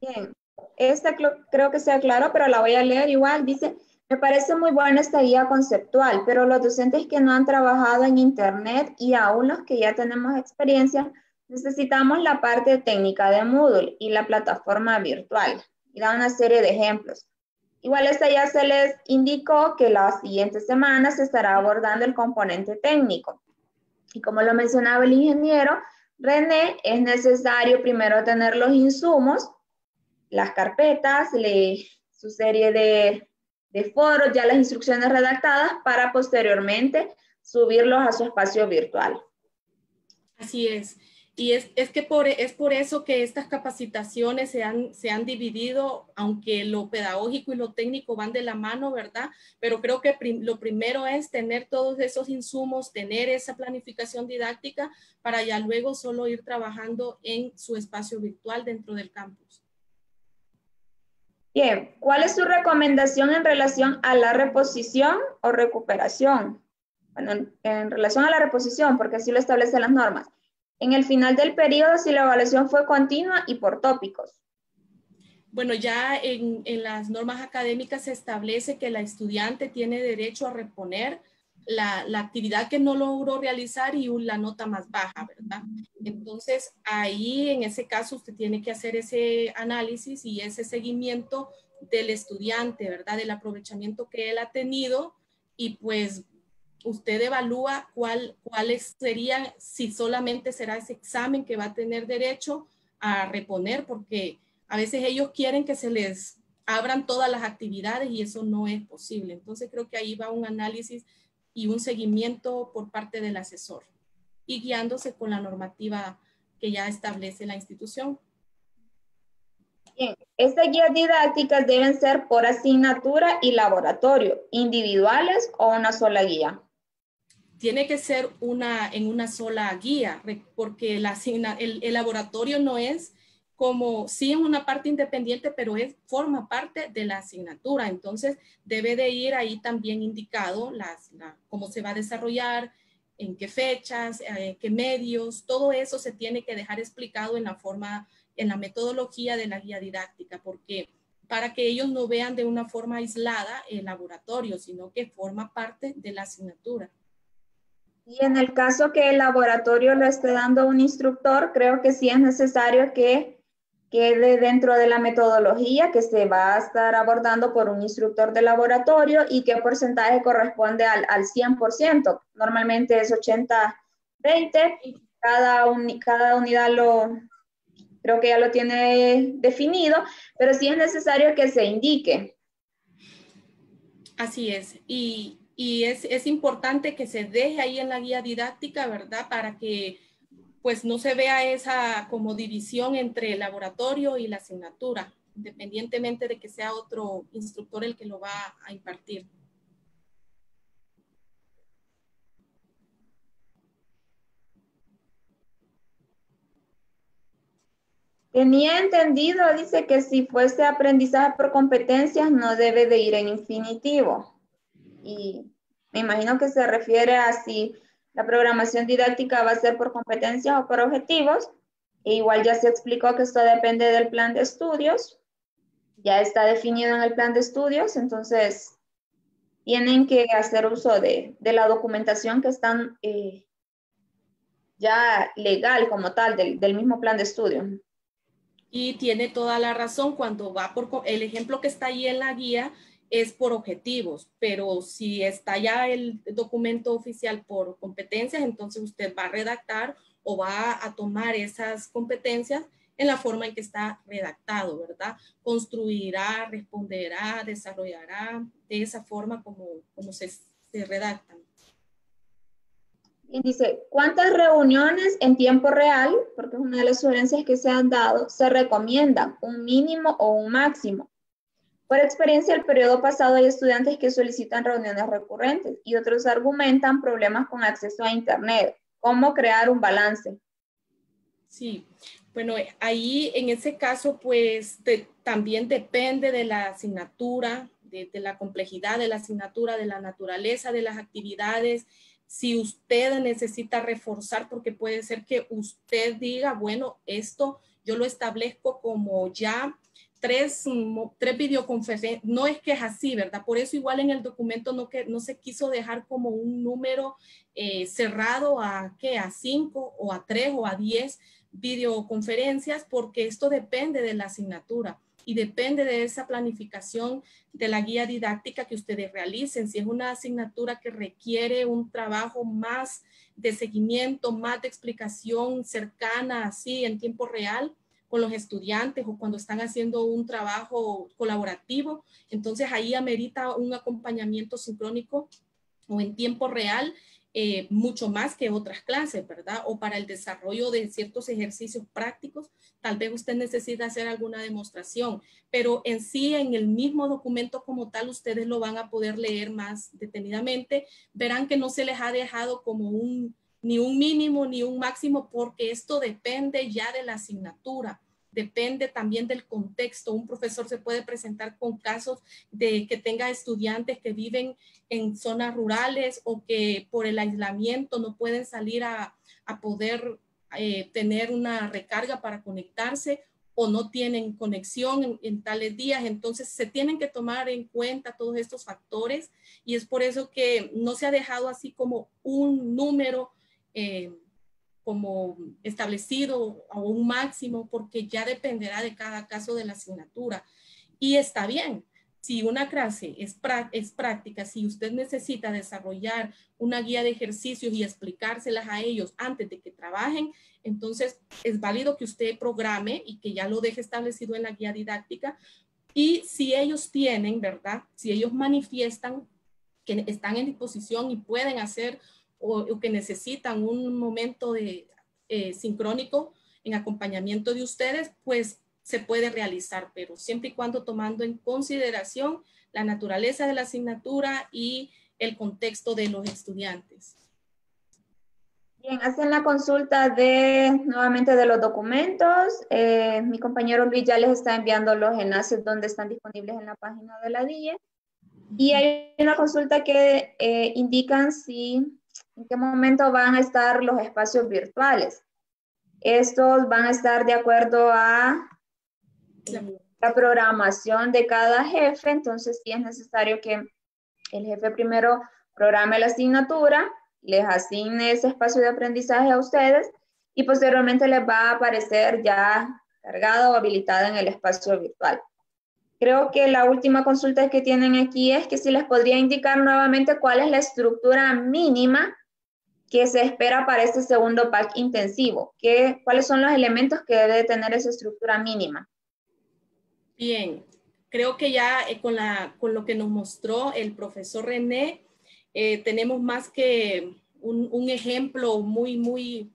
Bien, esta creo que sea claro, pero la voy a leer igual. Dice, me parece muy buena esta guía conceptual, pero los docentes que no han trabajado en Internet y aún los que ya tenemos experiencia, necesitamos la parte técnica de Moodle y la plataforma virtual. Y da una serie de ejemplos. Igual esta ya se les indicó que la siguiente semana se estará abordando el componente técnico. Y como lo mencionaba el ingeniero, René, es necesario primero tener los insumos las carpetas, su serie de, foros, ya las instrucciones redactadas para posteriormente subirlos a su espacio virtual. Así es. Y es, es que por, es por eso que estas capacitaciones se han, se han dividido, aunque lo pedagógico y lo técnico van de la mano, ¿verdad? Pero creo que lo primero es tener todos esos insumos, tener esa planificación didáctica para ya luego solo ir trabajando en su espacio virtual dentro del campus. Bien, ¿cuál es su recomendación en relación a la reposición o recuperación? Bueno, en, en relación a la reposición, porque así lo establecen las normas en el final del periodo si la evaluación fue continua y por tópicos. Bueno, ya en, las normas académicas se establece que la estudiante tiene derecho a reponer la, actividad que no logró realizar y la nota más baja, ¿verdad? Entonces, ahí en ese caso usted tiene que hacer ese análisis y ese seguimiento del estudiante, ¿verdad? Del aprovechamiento que él ha tenido y pues usted evalúa cuál, cuáles serían, si solamente será ese examen que va a tener derecho a reponer, porque a veces ellos quieren que se les abran todas las actividades y eso no es posible. Entonces creo que ahí va un análisis y un seguimiento por parte del asesor y guiándose con la normativa que ya establece la institución. Bien, estas guías didácticas deben ser por asignatura y laboratorio, individuales o una sola guía tiene que ser una, en una sola guía, porque la, el, el, laboratorio no es como, sí es una parte independiente, pero es, forma parte de la asignatura. Entonces, debe de ir ahí también indicado las, cómo se va a desarrollar, en qué fechas, eh, qué medios, todo eso se tiene que dejar explicado en la forma, en la metodología de la guía didáctica, porque para que ellos no vean de una forma aislada el laboratorio, sino que forma parte de la asignatura. Y en el caso que el laboratorio lo esté dando un instructor, creo que sí es necesario que quede dentro de la metodología que se va a estar abordando por un instructor de laboratorio y qué porcentaje corresponde al, al 100%. Normalmente es 80-20, cada, cada unidad lo, creo que ya lo tiene definido, pero sí es necesario que se indique. Así es. Y, y es, es, importante que se deje ahí en la guía didáctica, ¿verdad? Para que pues no se vea esa como división entre el laboratorio y la asignatura, independientemente de que sea otro instructor el que lo va a impartir. Tenía entendido, dice que si fuese aprendizaje por competencias no debe de ir en infinitivo y me imagino que se refiere a si la programación didáctica va a ser por competencias o por objetivos. E igual ya se explicó que esto depende del plan de estudios. Ya está definido en el plan de estudios, entonces tienen que hacer uso de, la documentación que están eh, ya legal como tal del, del mismo plan de estudio. Y tiene toda la razón cuando va por el ejemplo que está ahí en la guía, es por objetivos, pero si está ya el documento oficial por competencias, entonces usted va a redactar o va a tomar esas competencias en la forma en que está redactado, ¿verdad? Construirá, responderá, desarrollará de esa forma como, como se, se redactan. Y dice, ¿cuántas reuniones en tiempo real, porque es una de las sugerencias que se han dado, se recomiendan? ¿Un mínimo o un máximo? Por experiencia, el periodo pasado hay estudiantes que solicitan reuniones recurrentes y otros argumentan problemas con acceso a Internet. ¿Cómo crear un balance? Sí, bueno, ahí en ese caso, pues también depende de la asignatura, de, la complejidad de la asignatura, de la naturaleza de las actividades. Si usted necesita reforzar, porque puede ser que usted diga, bueno, esto yo lo establezco como ya tres, tres videoconferencias, no es que es así, ¿verdad? Por eso igual en el documento no, que, no se quiso dejar como un número eh, cerrado a, ¿qué? A cinco o a tres o a diez videoconferencias, porque esto depende de la asignatura y depende de esa planificación de la guía didáctica que ustedes realicen. Si es una asignatura que requiere un trabajo más de seguimiento, más de explicación cercana, así en tiempo real, con los estudiantes o cuando están haciendo un trabajo colaborativo. Entonces ahí amerita un acompañamiento sincrónico o en tiempo real eh, mucho más que otras clases, ¿verdad? O para el desarrollo de ciertos ejercicios prácticos, tal vez usted necesita hacer alguna demostración, pero en sí, en el mismo documento como tal, ustedes lo van a poder leer más detenidamente. Verán que no se les ha dejado como un, ni un mínimo ni un máximo, porque esto depende ya de la asignatura depende también del contexto. Un profesor se puede presentar con casos de que tenga estudiantes que viven en zonas rurales o que por el aislamiento no pueden salir a, poder eh, tener una recarga para conectarse o no tienen conexión en, en, tales días. Entonces se tienen que tomar en cuenta todos estos factores y es por eso que no se ha dejado así como un número. Eh, como establecido a un máximo porque ya dependerá de cada caso de la asignatura. Y está bien, si una clase es, es práctica, si usted necesita desarrollar una guía de ejercicios y explicárselas a ellos antes de que trabajen, entonces es válido que usted programe y que ya lo deje establecido en la guía didáctica. Y si ellos tienen, ¿verdad? Si ellos manifiestan que están en disposición y pueden hacer o, que necesitan un momento de, eh, sincrónico en acompañamiento de ustedes, pues se puede realizar, pero siempre y cuando tomando en consideración la naturaleza de la asignatura y el contexto de los estudiantes. Bien, hacen la consulta de nuevamente de los documentos. Eh, mi compañero Luis ya les está enviando los enlaces donde están disponibles en la página de la DIE. Y hay una consulta que eh, indican si en qué momento van a estar los espacios virtuales. Estos van a estar de acuerdo a la programación de cada jefe, entonces sí es necesario que el jefe primero programe la asignatura, les asigne ese espacio de aprendizaje a ustedes y posteriormente les va a aparecer ya cargada o habilitada en el espacio virtual. Creo que la última consulta que tienen aquí es que si les podría indicar nuevamente cuál es la estructura mínima que se espera para este segundo pack intensivo? ¿Qué, ¿Cuáles son los elementos que debe tener esa estructura mínima? Bien, creo que ya eh, con, la, con lo que nos mostró el profesor René, eh, tenemos más que un, un, ejemplo muy, muy,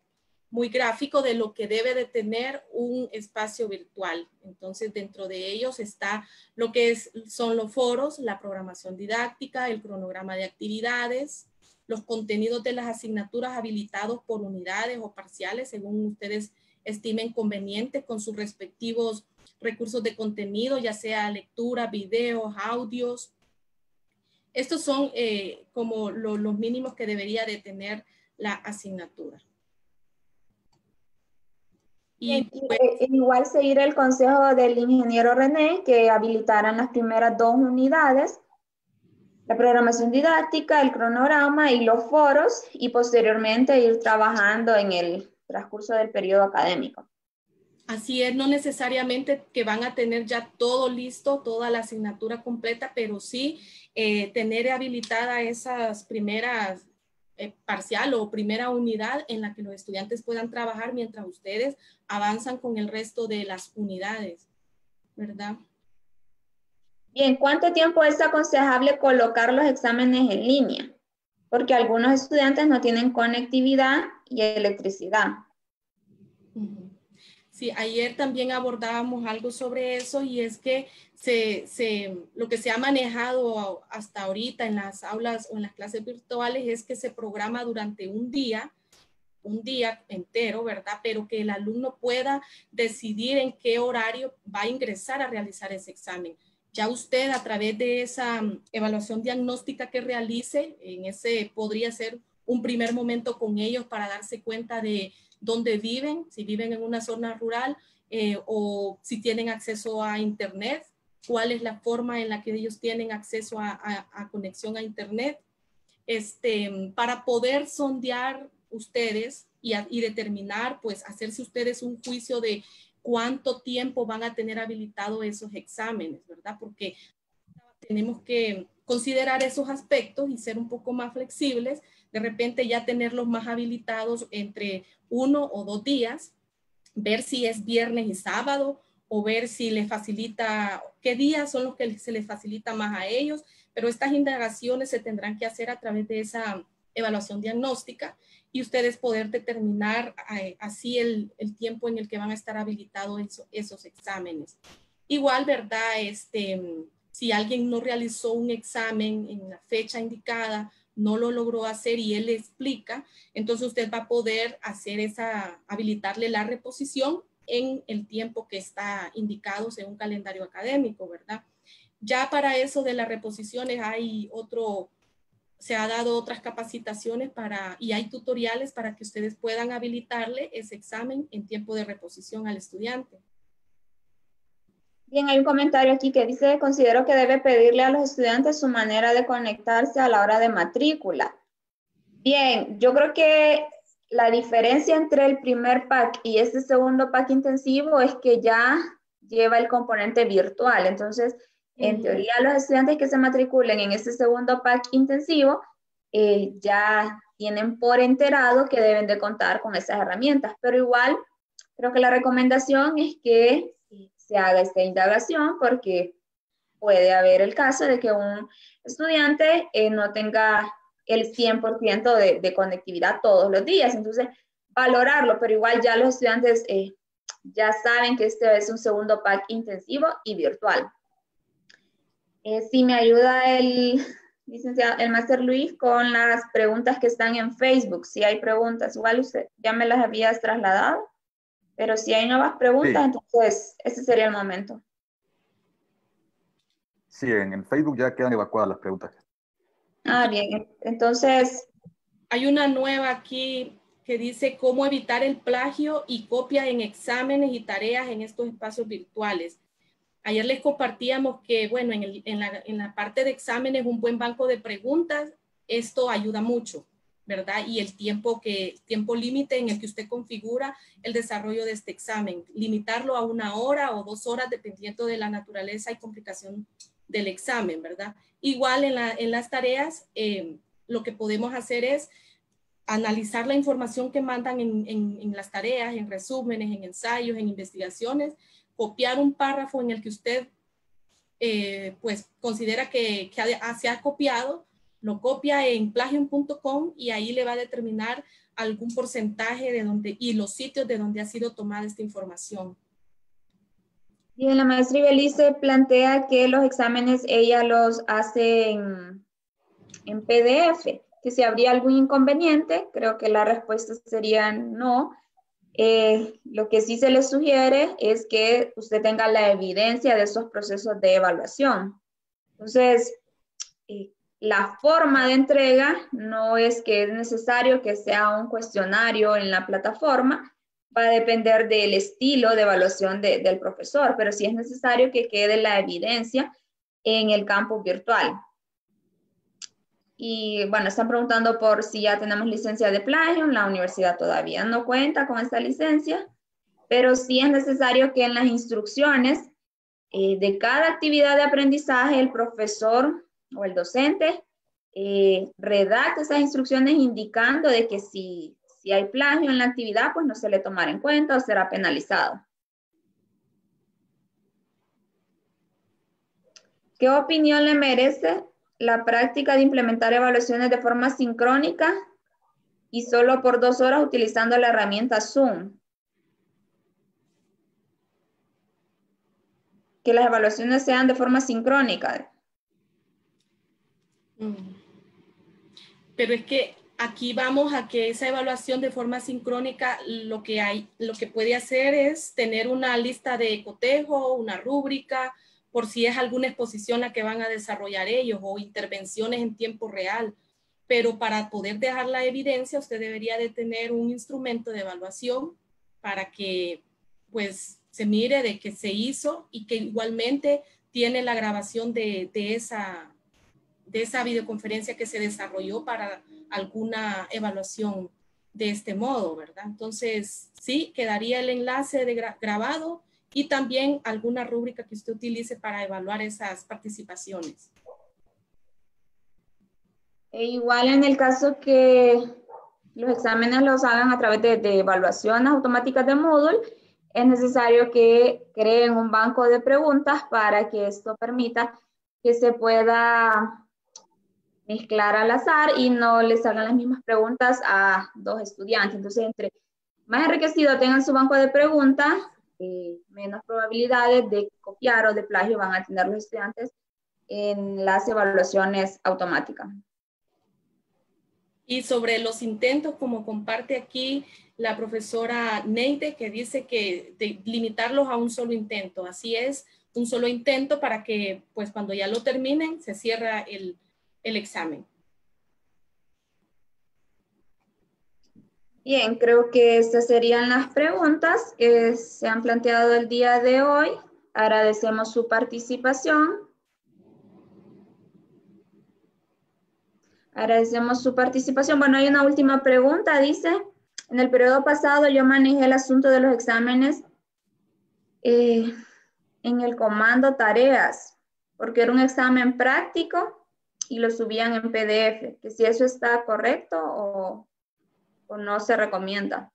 muy gráfico de lo que debe de tener un espacio virtual. Entonces, dentro de ellos está lo que es, son los foros, la programación didáctica, el cronograma de actividades, los contenidos de las asignaturas habilitados por unidades o parciales, según ustedes estimen conveniente, con sus respectivos recursos de contenido, ya sea lectura, videos, audios. Estos son eh, como los mínimos que debería de tener la asignatura. Y, pues, igual seguir el consejo del ingeniero René que habilitaran las primeras dos unidades la programación didáctica, el cronograma y los foros y posteriormente ir trabajando en el transcurso del periodo académico. Así es, no necesariamente que van a tener ya todo listo, toda la asignatura completa, pero sí eh, tener habilitada esas primeras eh, parcial o primera unidad en la que los estudiantes puedan trabajar mientras ustedes avanzan con el resto de las unidades, ¿verdad? Bien, ¿cuánto tiempo es aconsejable colocar los exámenes en línea? Porque algunos estudiantes no tienen conectividad y electricidad. Sí, ayer también abordábamos algo sobre eso y es que se, se, lo que se ha manejado hasta ahorita en las aulas o en las clases virtuales es que se programa durante un día, un día entero, ¿verdad? Pero que el alumno pueda decidir en qué horario va a ingresar a realizar ese examen ya usted a través de esa mm, evaluación diagnóstica que realice, en ese podría ser un primer momento con ellos para darse cuenta de dónde viven, si viven en una zona rural eh, o si tienen acceso a Internet, cuál es la forma en la que ellos tienen acceso a, conexión a Internet, este, para poder sondear ustedes y, determinar, pues hacerse ustedes un juicio de cuánto tiempo van a tener habilitados esos exámenes, ¿verdad? Porque tenemos que considerar esos aspectos y ser un poco más flexibles, de repente ya tenerlos más habilitados entre uno o dos días, ver si es viernes y sábado o ver si les facilita, qué días son los que se les facilita más a ellos, pero estas indagaciones se tendrán que hacer a través de esa evaluación diagnóstica y ustedes poder determinar eh, así el, tiempo en el que van a estar habilitados esos exámenes. Igual, ¿verdad? Este, si alguien no realizó un examen en la fecha indicada, no lo logró hacer y él le explica, entonces usted va a poder hacer esa, habilitarle la reposición en el tiempo que está indicado según calendario académico, ¿verdad? Ya para eso de las reposiciones hay otro, se ha dado otras capacitaciones para, y hay tutoriales para que ustedes puedan habilitarle ese examen en tiempo de reposición al estudiante. Bien, hay un comentario aquí que dice, considero que debe pedirle a los estudiantes su manera de conectarse a la hora de matrícula. Bien, yo creo que la diferencia entre el primer pack y este segundo pack intensivo es que ya lleva el componente virtual. Entonces, en teoría, los estudiantes que se matriculen en este segundo pack intensivo eh, ya tienen por enterado que deben de contar con esas herramientas, pero igual creo que la recomendación es que se haga esta indagación porque puede haber el caso de que un estudiante eh, no tenga el 100% de, de, conectividad todos los días. Entonces, valorarlo, pero igual ya los estudiantes eh, ya saben que este es un segundo pack intensivo y virtual. Eh, si me ayuda el licenciado, el máster Luis con las preguntas que están en Facebook, si hay preguntas, igual usted ya me las habías trasladado. Pero si hay nuevas preguntas, entonces ese sería el momento. Sí, en el Facebook ya quedan evacuadas las preguntas. Ah, bien. Entonces... Hay una nueva aquí que dice cómo evitar el plagio y copia en exámenes y tareas en estos espacios virtuales. Ayer les compartíamos que, bueno, en, la parte de exámenes, un buen banco de preguntas, esto ayuda mucho. ¿verdad? Y el tiempo que tiempo límite en el que usted configura el desarrollo de este examen, limitarlo a una hora o dos horas dependiendo de la naturaleza y complicación del examen, ¿verdad? Igual en, las tareas, eh, lo que podemos hacer es analizar la información que mandan en, las tareas, en resúmenes, en ensayos, en investigaciones, copiar un párrafo en el que usted eh, pues considera que, se ha copiado lo copia en plagium.com y ahí le va a determinar algún porcentaje de donde y los sitios de donde ha sido tomada esta información. Bien, la maestra Ibelice plantea que los exámenes ella los hace en, PDF, que si habría algún inconveniente, creo que la respuesta sería no. Eh, lo que sí se le sugiere es que usted tenga la evidencia de esos procesos de evaluación. Entonces, eh, la forma de entrega no es que es necesario que sea un cuestionario en la plataforma, va a depender del estilo de evaluación del profesor, pero sí es necesario que quede la evidencia en el campo virtual. Y bueno, están preguntando por si ya tenemos licencia de plagio, la universidad todavía no cuenta con esta licencia, pero sí es necesario que en las instrucciones eh, de cada actividad de aprendizaje el profesor o el docente eh, redacta esas instrucciones indicando de que si, si hay plagio en la actividad, pues no se le tomará en cuenta o será penalizado. ¿Qué opinión le merece la práctica de implementar evaluaciones de forma sincrónica y solo por dos horas utilizando la herramienta Zoom? Que las evaluaciones sean de forma sincrónica. Pero es que aquí vamos a que esa evaluación de forma sincrónica lo que hay, lo que puede hacer es tener una lista de cotejo, una rúbrica, por si es alguna exposición la que van a desarrollar ellos o intervenciones en tiempo real. Pero para poder dejar la evidencia, usted debería de tener un instrumento de evaluación para que pues se mire de que se hizo y que igualmente tiene la grabación de, esa, de esa videoconferencia que se desarrolló para alguna evaluación de este modo, ¿verdad? Entonces, sí, quedaría el enlace de grabado y también alguna rúbrica que usted utilice para evaluar esas participaciones. E igual en el caso que los exámenes los hagan a través de, de evaluaciones automáticas de Moodle, es necesario que creen un banco de preguntas para que esto permita que se pueda mezclar al azar y no les hagan las mismas preguntas a dos estudiantes. Entonces, entre más enriquecido tengan su banco de preguntas, eh, menos probabilidades de copiar o de plagio van a tener los estudiantes en las evaluaciones automáticas. Y sobre los intentos, como comparte aquí la profesora Neide, que dice que de limitarlos a un solo intento. Así es, un solo intento para que, pues, cuando ya lo terminen, se cierra el, el examen. Bien, creo que estas serían las preguntas que se han planteado el día de hoy. Agradecemos su participación. Agradecemos su participación. Bueno, hay una última pregunta. Dice, en el periodo pasado yo manejé el asunto de los exámenes eh, en el comando tareas, porque era un examen práctico y lo subían en PDF, que si eso está correcto o, no se recomienda.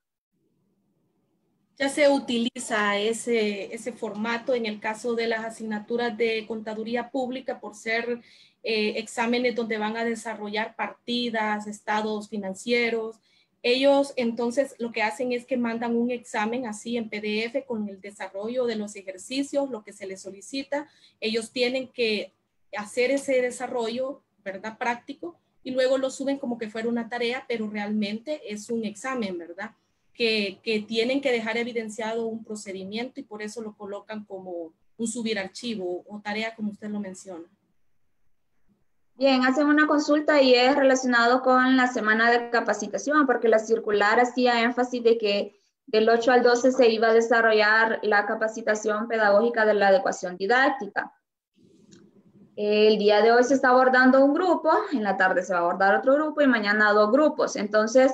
Ya se utiliza ese, ese formato en el caso de las asignaturas de contaduría pública por ser eh, exámenes donde van a desarrollar partidas, estados financieros. Ellos entonces lo que hacen es que mandan un examen así en PDF con el desarrollo de los ejercicios, lo que se les solicita. Ellos tienen que hacer ese desarrollo, ¿verdad? Práctico, y luego lo suben como que fuera una tarea, pero realmente es un examen, ¿verdad? Que, que tienen que dejar evidenciado un procedimiento y por eso lo colocan como un subir archivo o tarea, como usted lo menciona. Bien, hacen una consulta y es relacionado con la semana de capacitación, porque la circular hacía énfasis de que del 8 al 12 se iba a desarrollar la capacitación pedagógica de la adecuación didáctica. El día de hoy se está abordando un grupo, en la tarde se va a abordar otro grupo y mañana dos grupos. Entonces,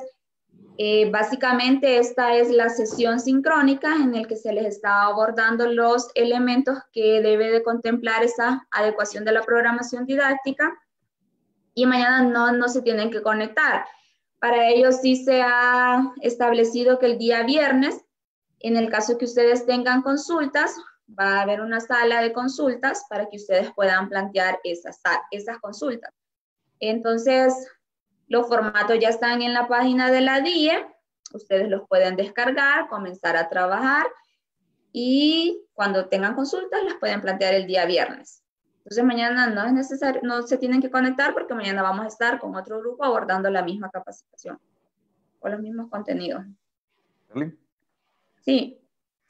eh, básicamente esta es la sesión sincrónica en la que se les está abordando los elementos que debe de contemplar esa adecuación de la programación didáctica y mañana no, no se tienen que conectar. Para ellos sí se ha establecido que el día viernes, en el caso que ustedes tengan consultas, va a haber una sala de consultas para que ustedes puedan plantear esas, esas consultas. Entonces, los formatos ya están en la página de la DIE, ustedes los pueden descargar, comenzar a trabajar y cuando tengan consultas las pueden plantear el día viernes. Entonces mañana no es necesario, no se tienen que conectar porque mañana vamos a estar con otro grupo abordando la misma capacitación o los mismos contenidos. Sí.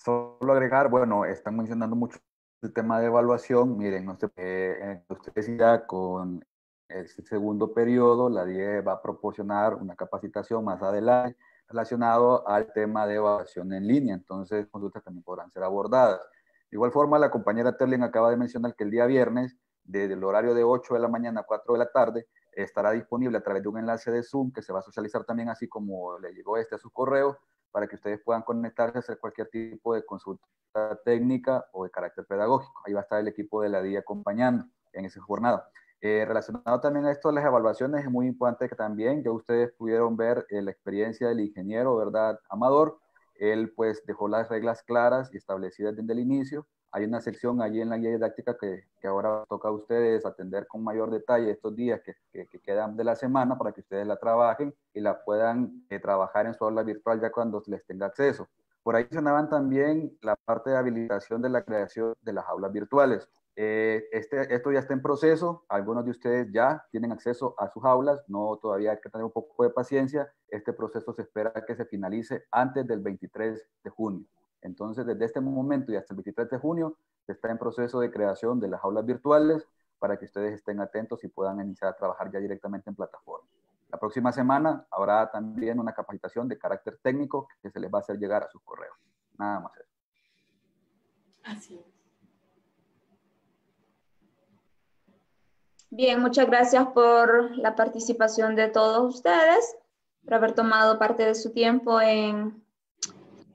Solo agregar, bueno, están mencionando mucho el tema de evaluación. Miren, no eh, ustedes ya con el segundo periodo, la DIE va a proporcionar una capacitación más adelante relacionado al tema de evaluación en línea. Entonces, consultas también podrán ser abordadas. De igual forma, la compañera Terling acaba de mencionar que el día viernes, desde el horario de 8 de la mañana a 4 de la tarde, estará disponible a través de un enlace de Zoom que se va a socializar también así como le llegó este a su correo para que ustedes puedan conectarse a hacer cualquier tipo de consulta técnica o de carácter pedagógico. Ahí va a estar el equipo de la DIA acompañando en esa jornada. Eh, relacionado también a esto, las evaluaciones, es muy importante que también ya ustedes pudieron ver eh, la experiencia del ingeniero, ¿verdad? Amador. Él pues dejó las reglas claras y establecidas desde el inicio. Hay una sección allí en la guía didáctica que, que ahora toca a ustedes atender con mayor detalle estos días que, que, quedan de la semana para que ustedes la trabajen y la puedan eh, trabajar en su aula virtual ya cuando les tenga acceso. Por ahí mencionaban también la parte de habilitación de la creación de las aulas virtuales. Eh, este, esto ya está en proceso, algunos de ustedes ya tienen acceso a sus aulas, no todavía hay que tener un poco de paciencia, este proceso se espera que se finalice antes del 23 de junio. Entonces, desde este momento y hasta el 23 de junio, se está en proceso de creación de las aulas virtuales para que ustedes estén atentos y puedan iniciar a trabajar ya directamente en plataforma. La próxima semana habrá también una capacitación de carácter técnico que se les va a hacer llegar a sus correos. Nada más eso. Así es. Bien, muchas gracias por la participación de todos ustedes, por haber tomado parte de su tiempo en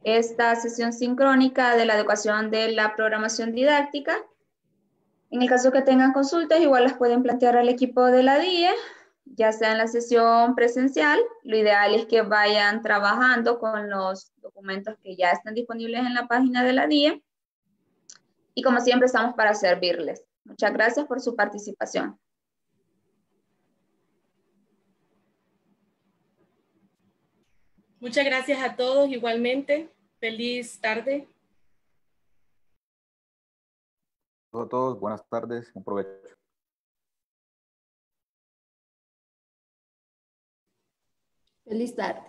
esta sesión sincrónica de la adecuación de la programación didáctica. En el caso que tengan consultas, igual las pueden plantear al equipo de la DIE, ya sea en la sesión presencial. Lo ideal es que vayan trabajando con los documentos que ya están disponibles en la página de la DIE. Y como siempre, estamos para servirles. Muchas gracias por su participación. Muchas gracias a todos igualmente. Feliz tarde. A todos, buenas tardes, un provecho. Feliz tarde.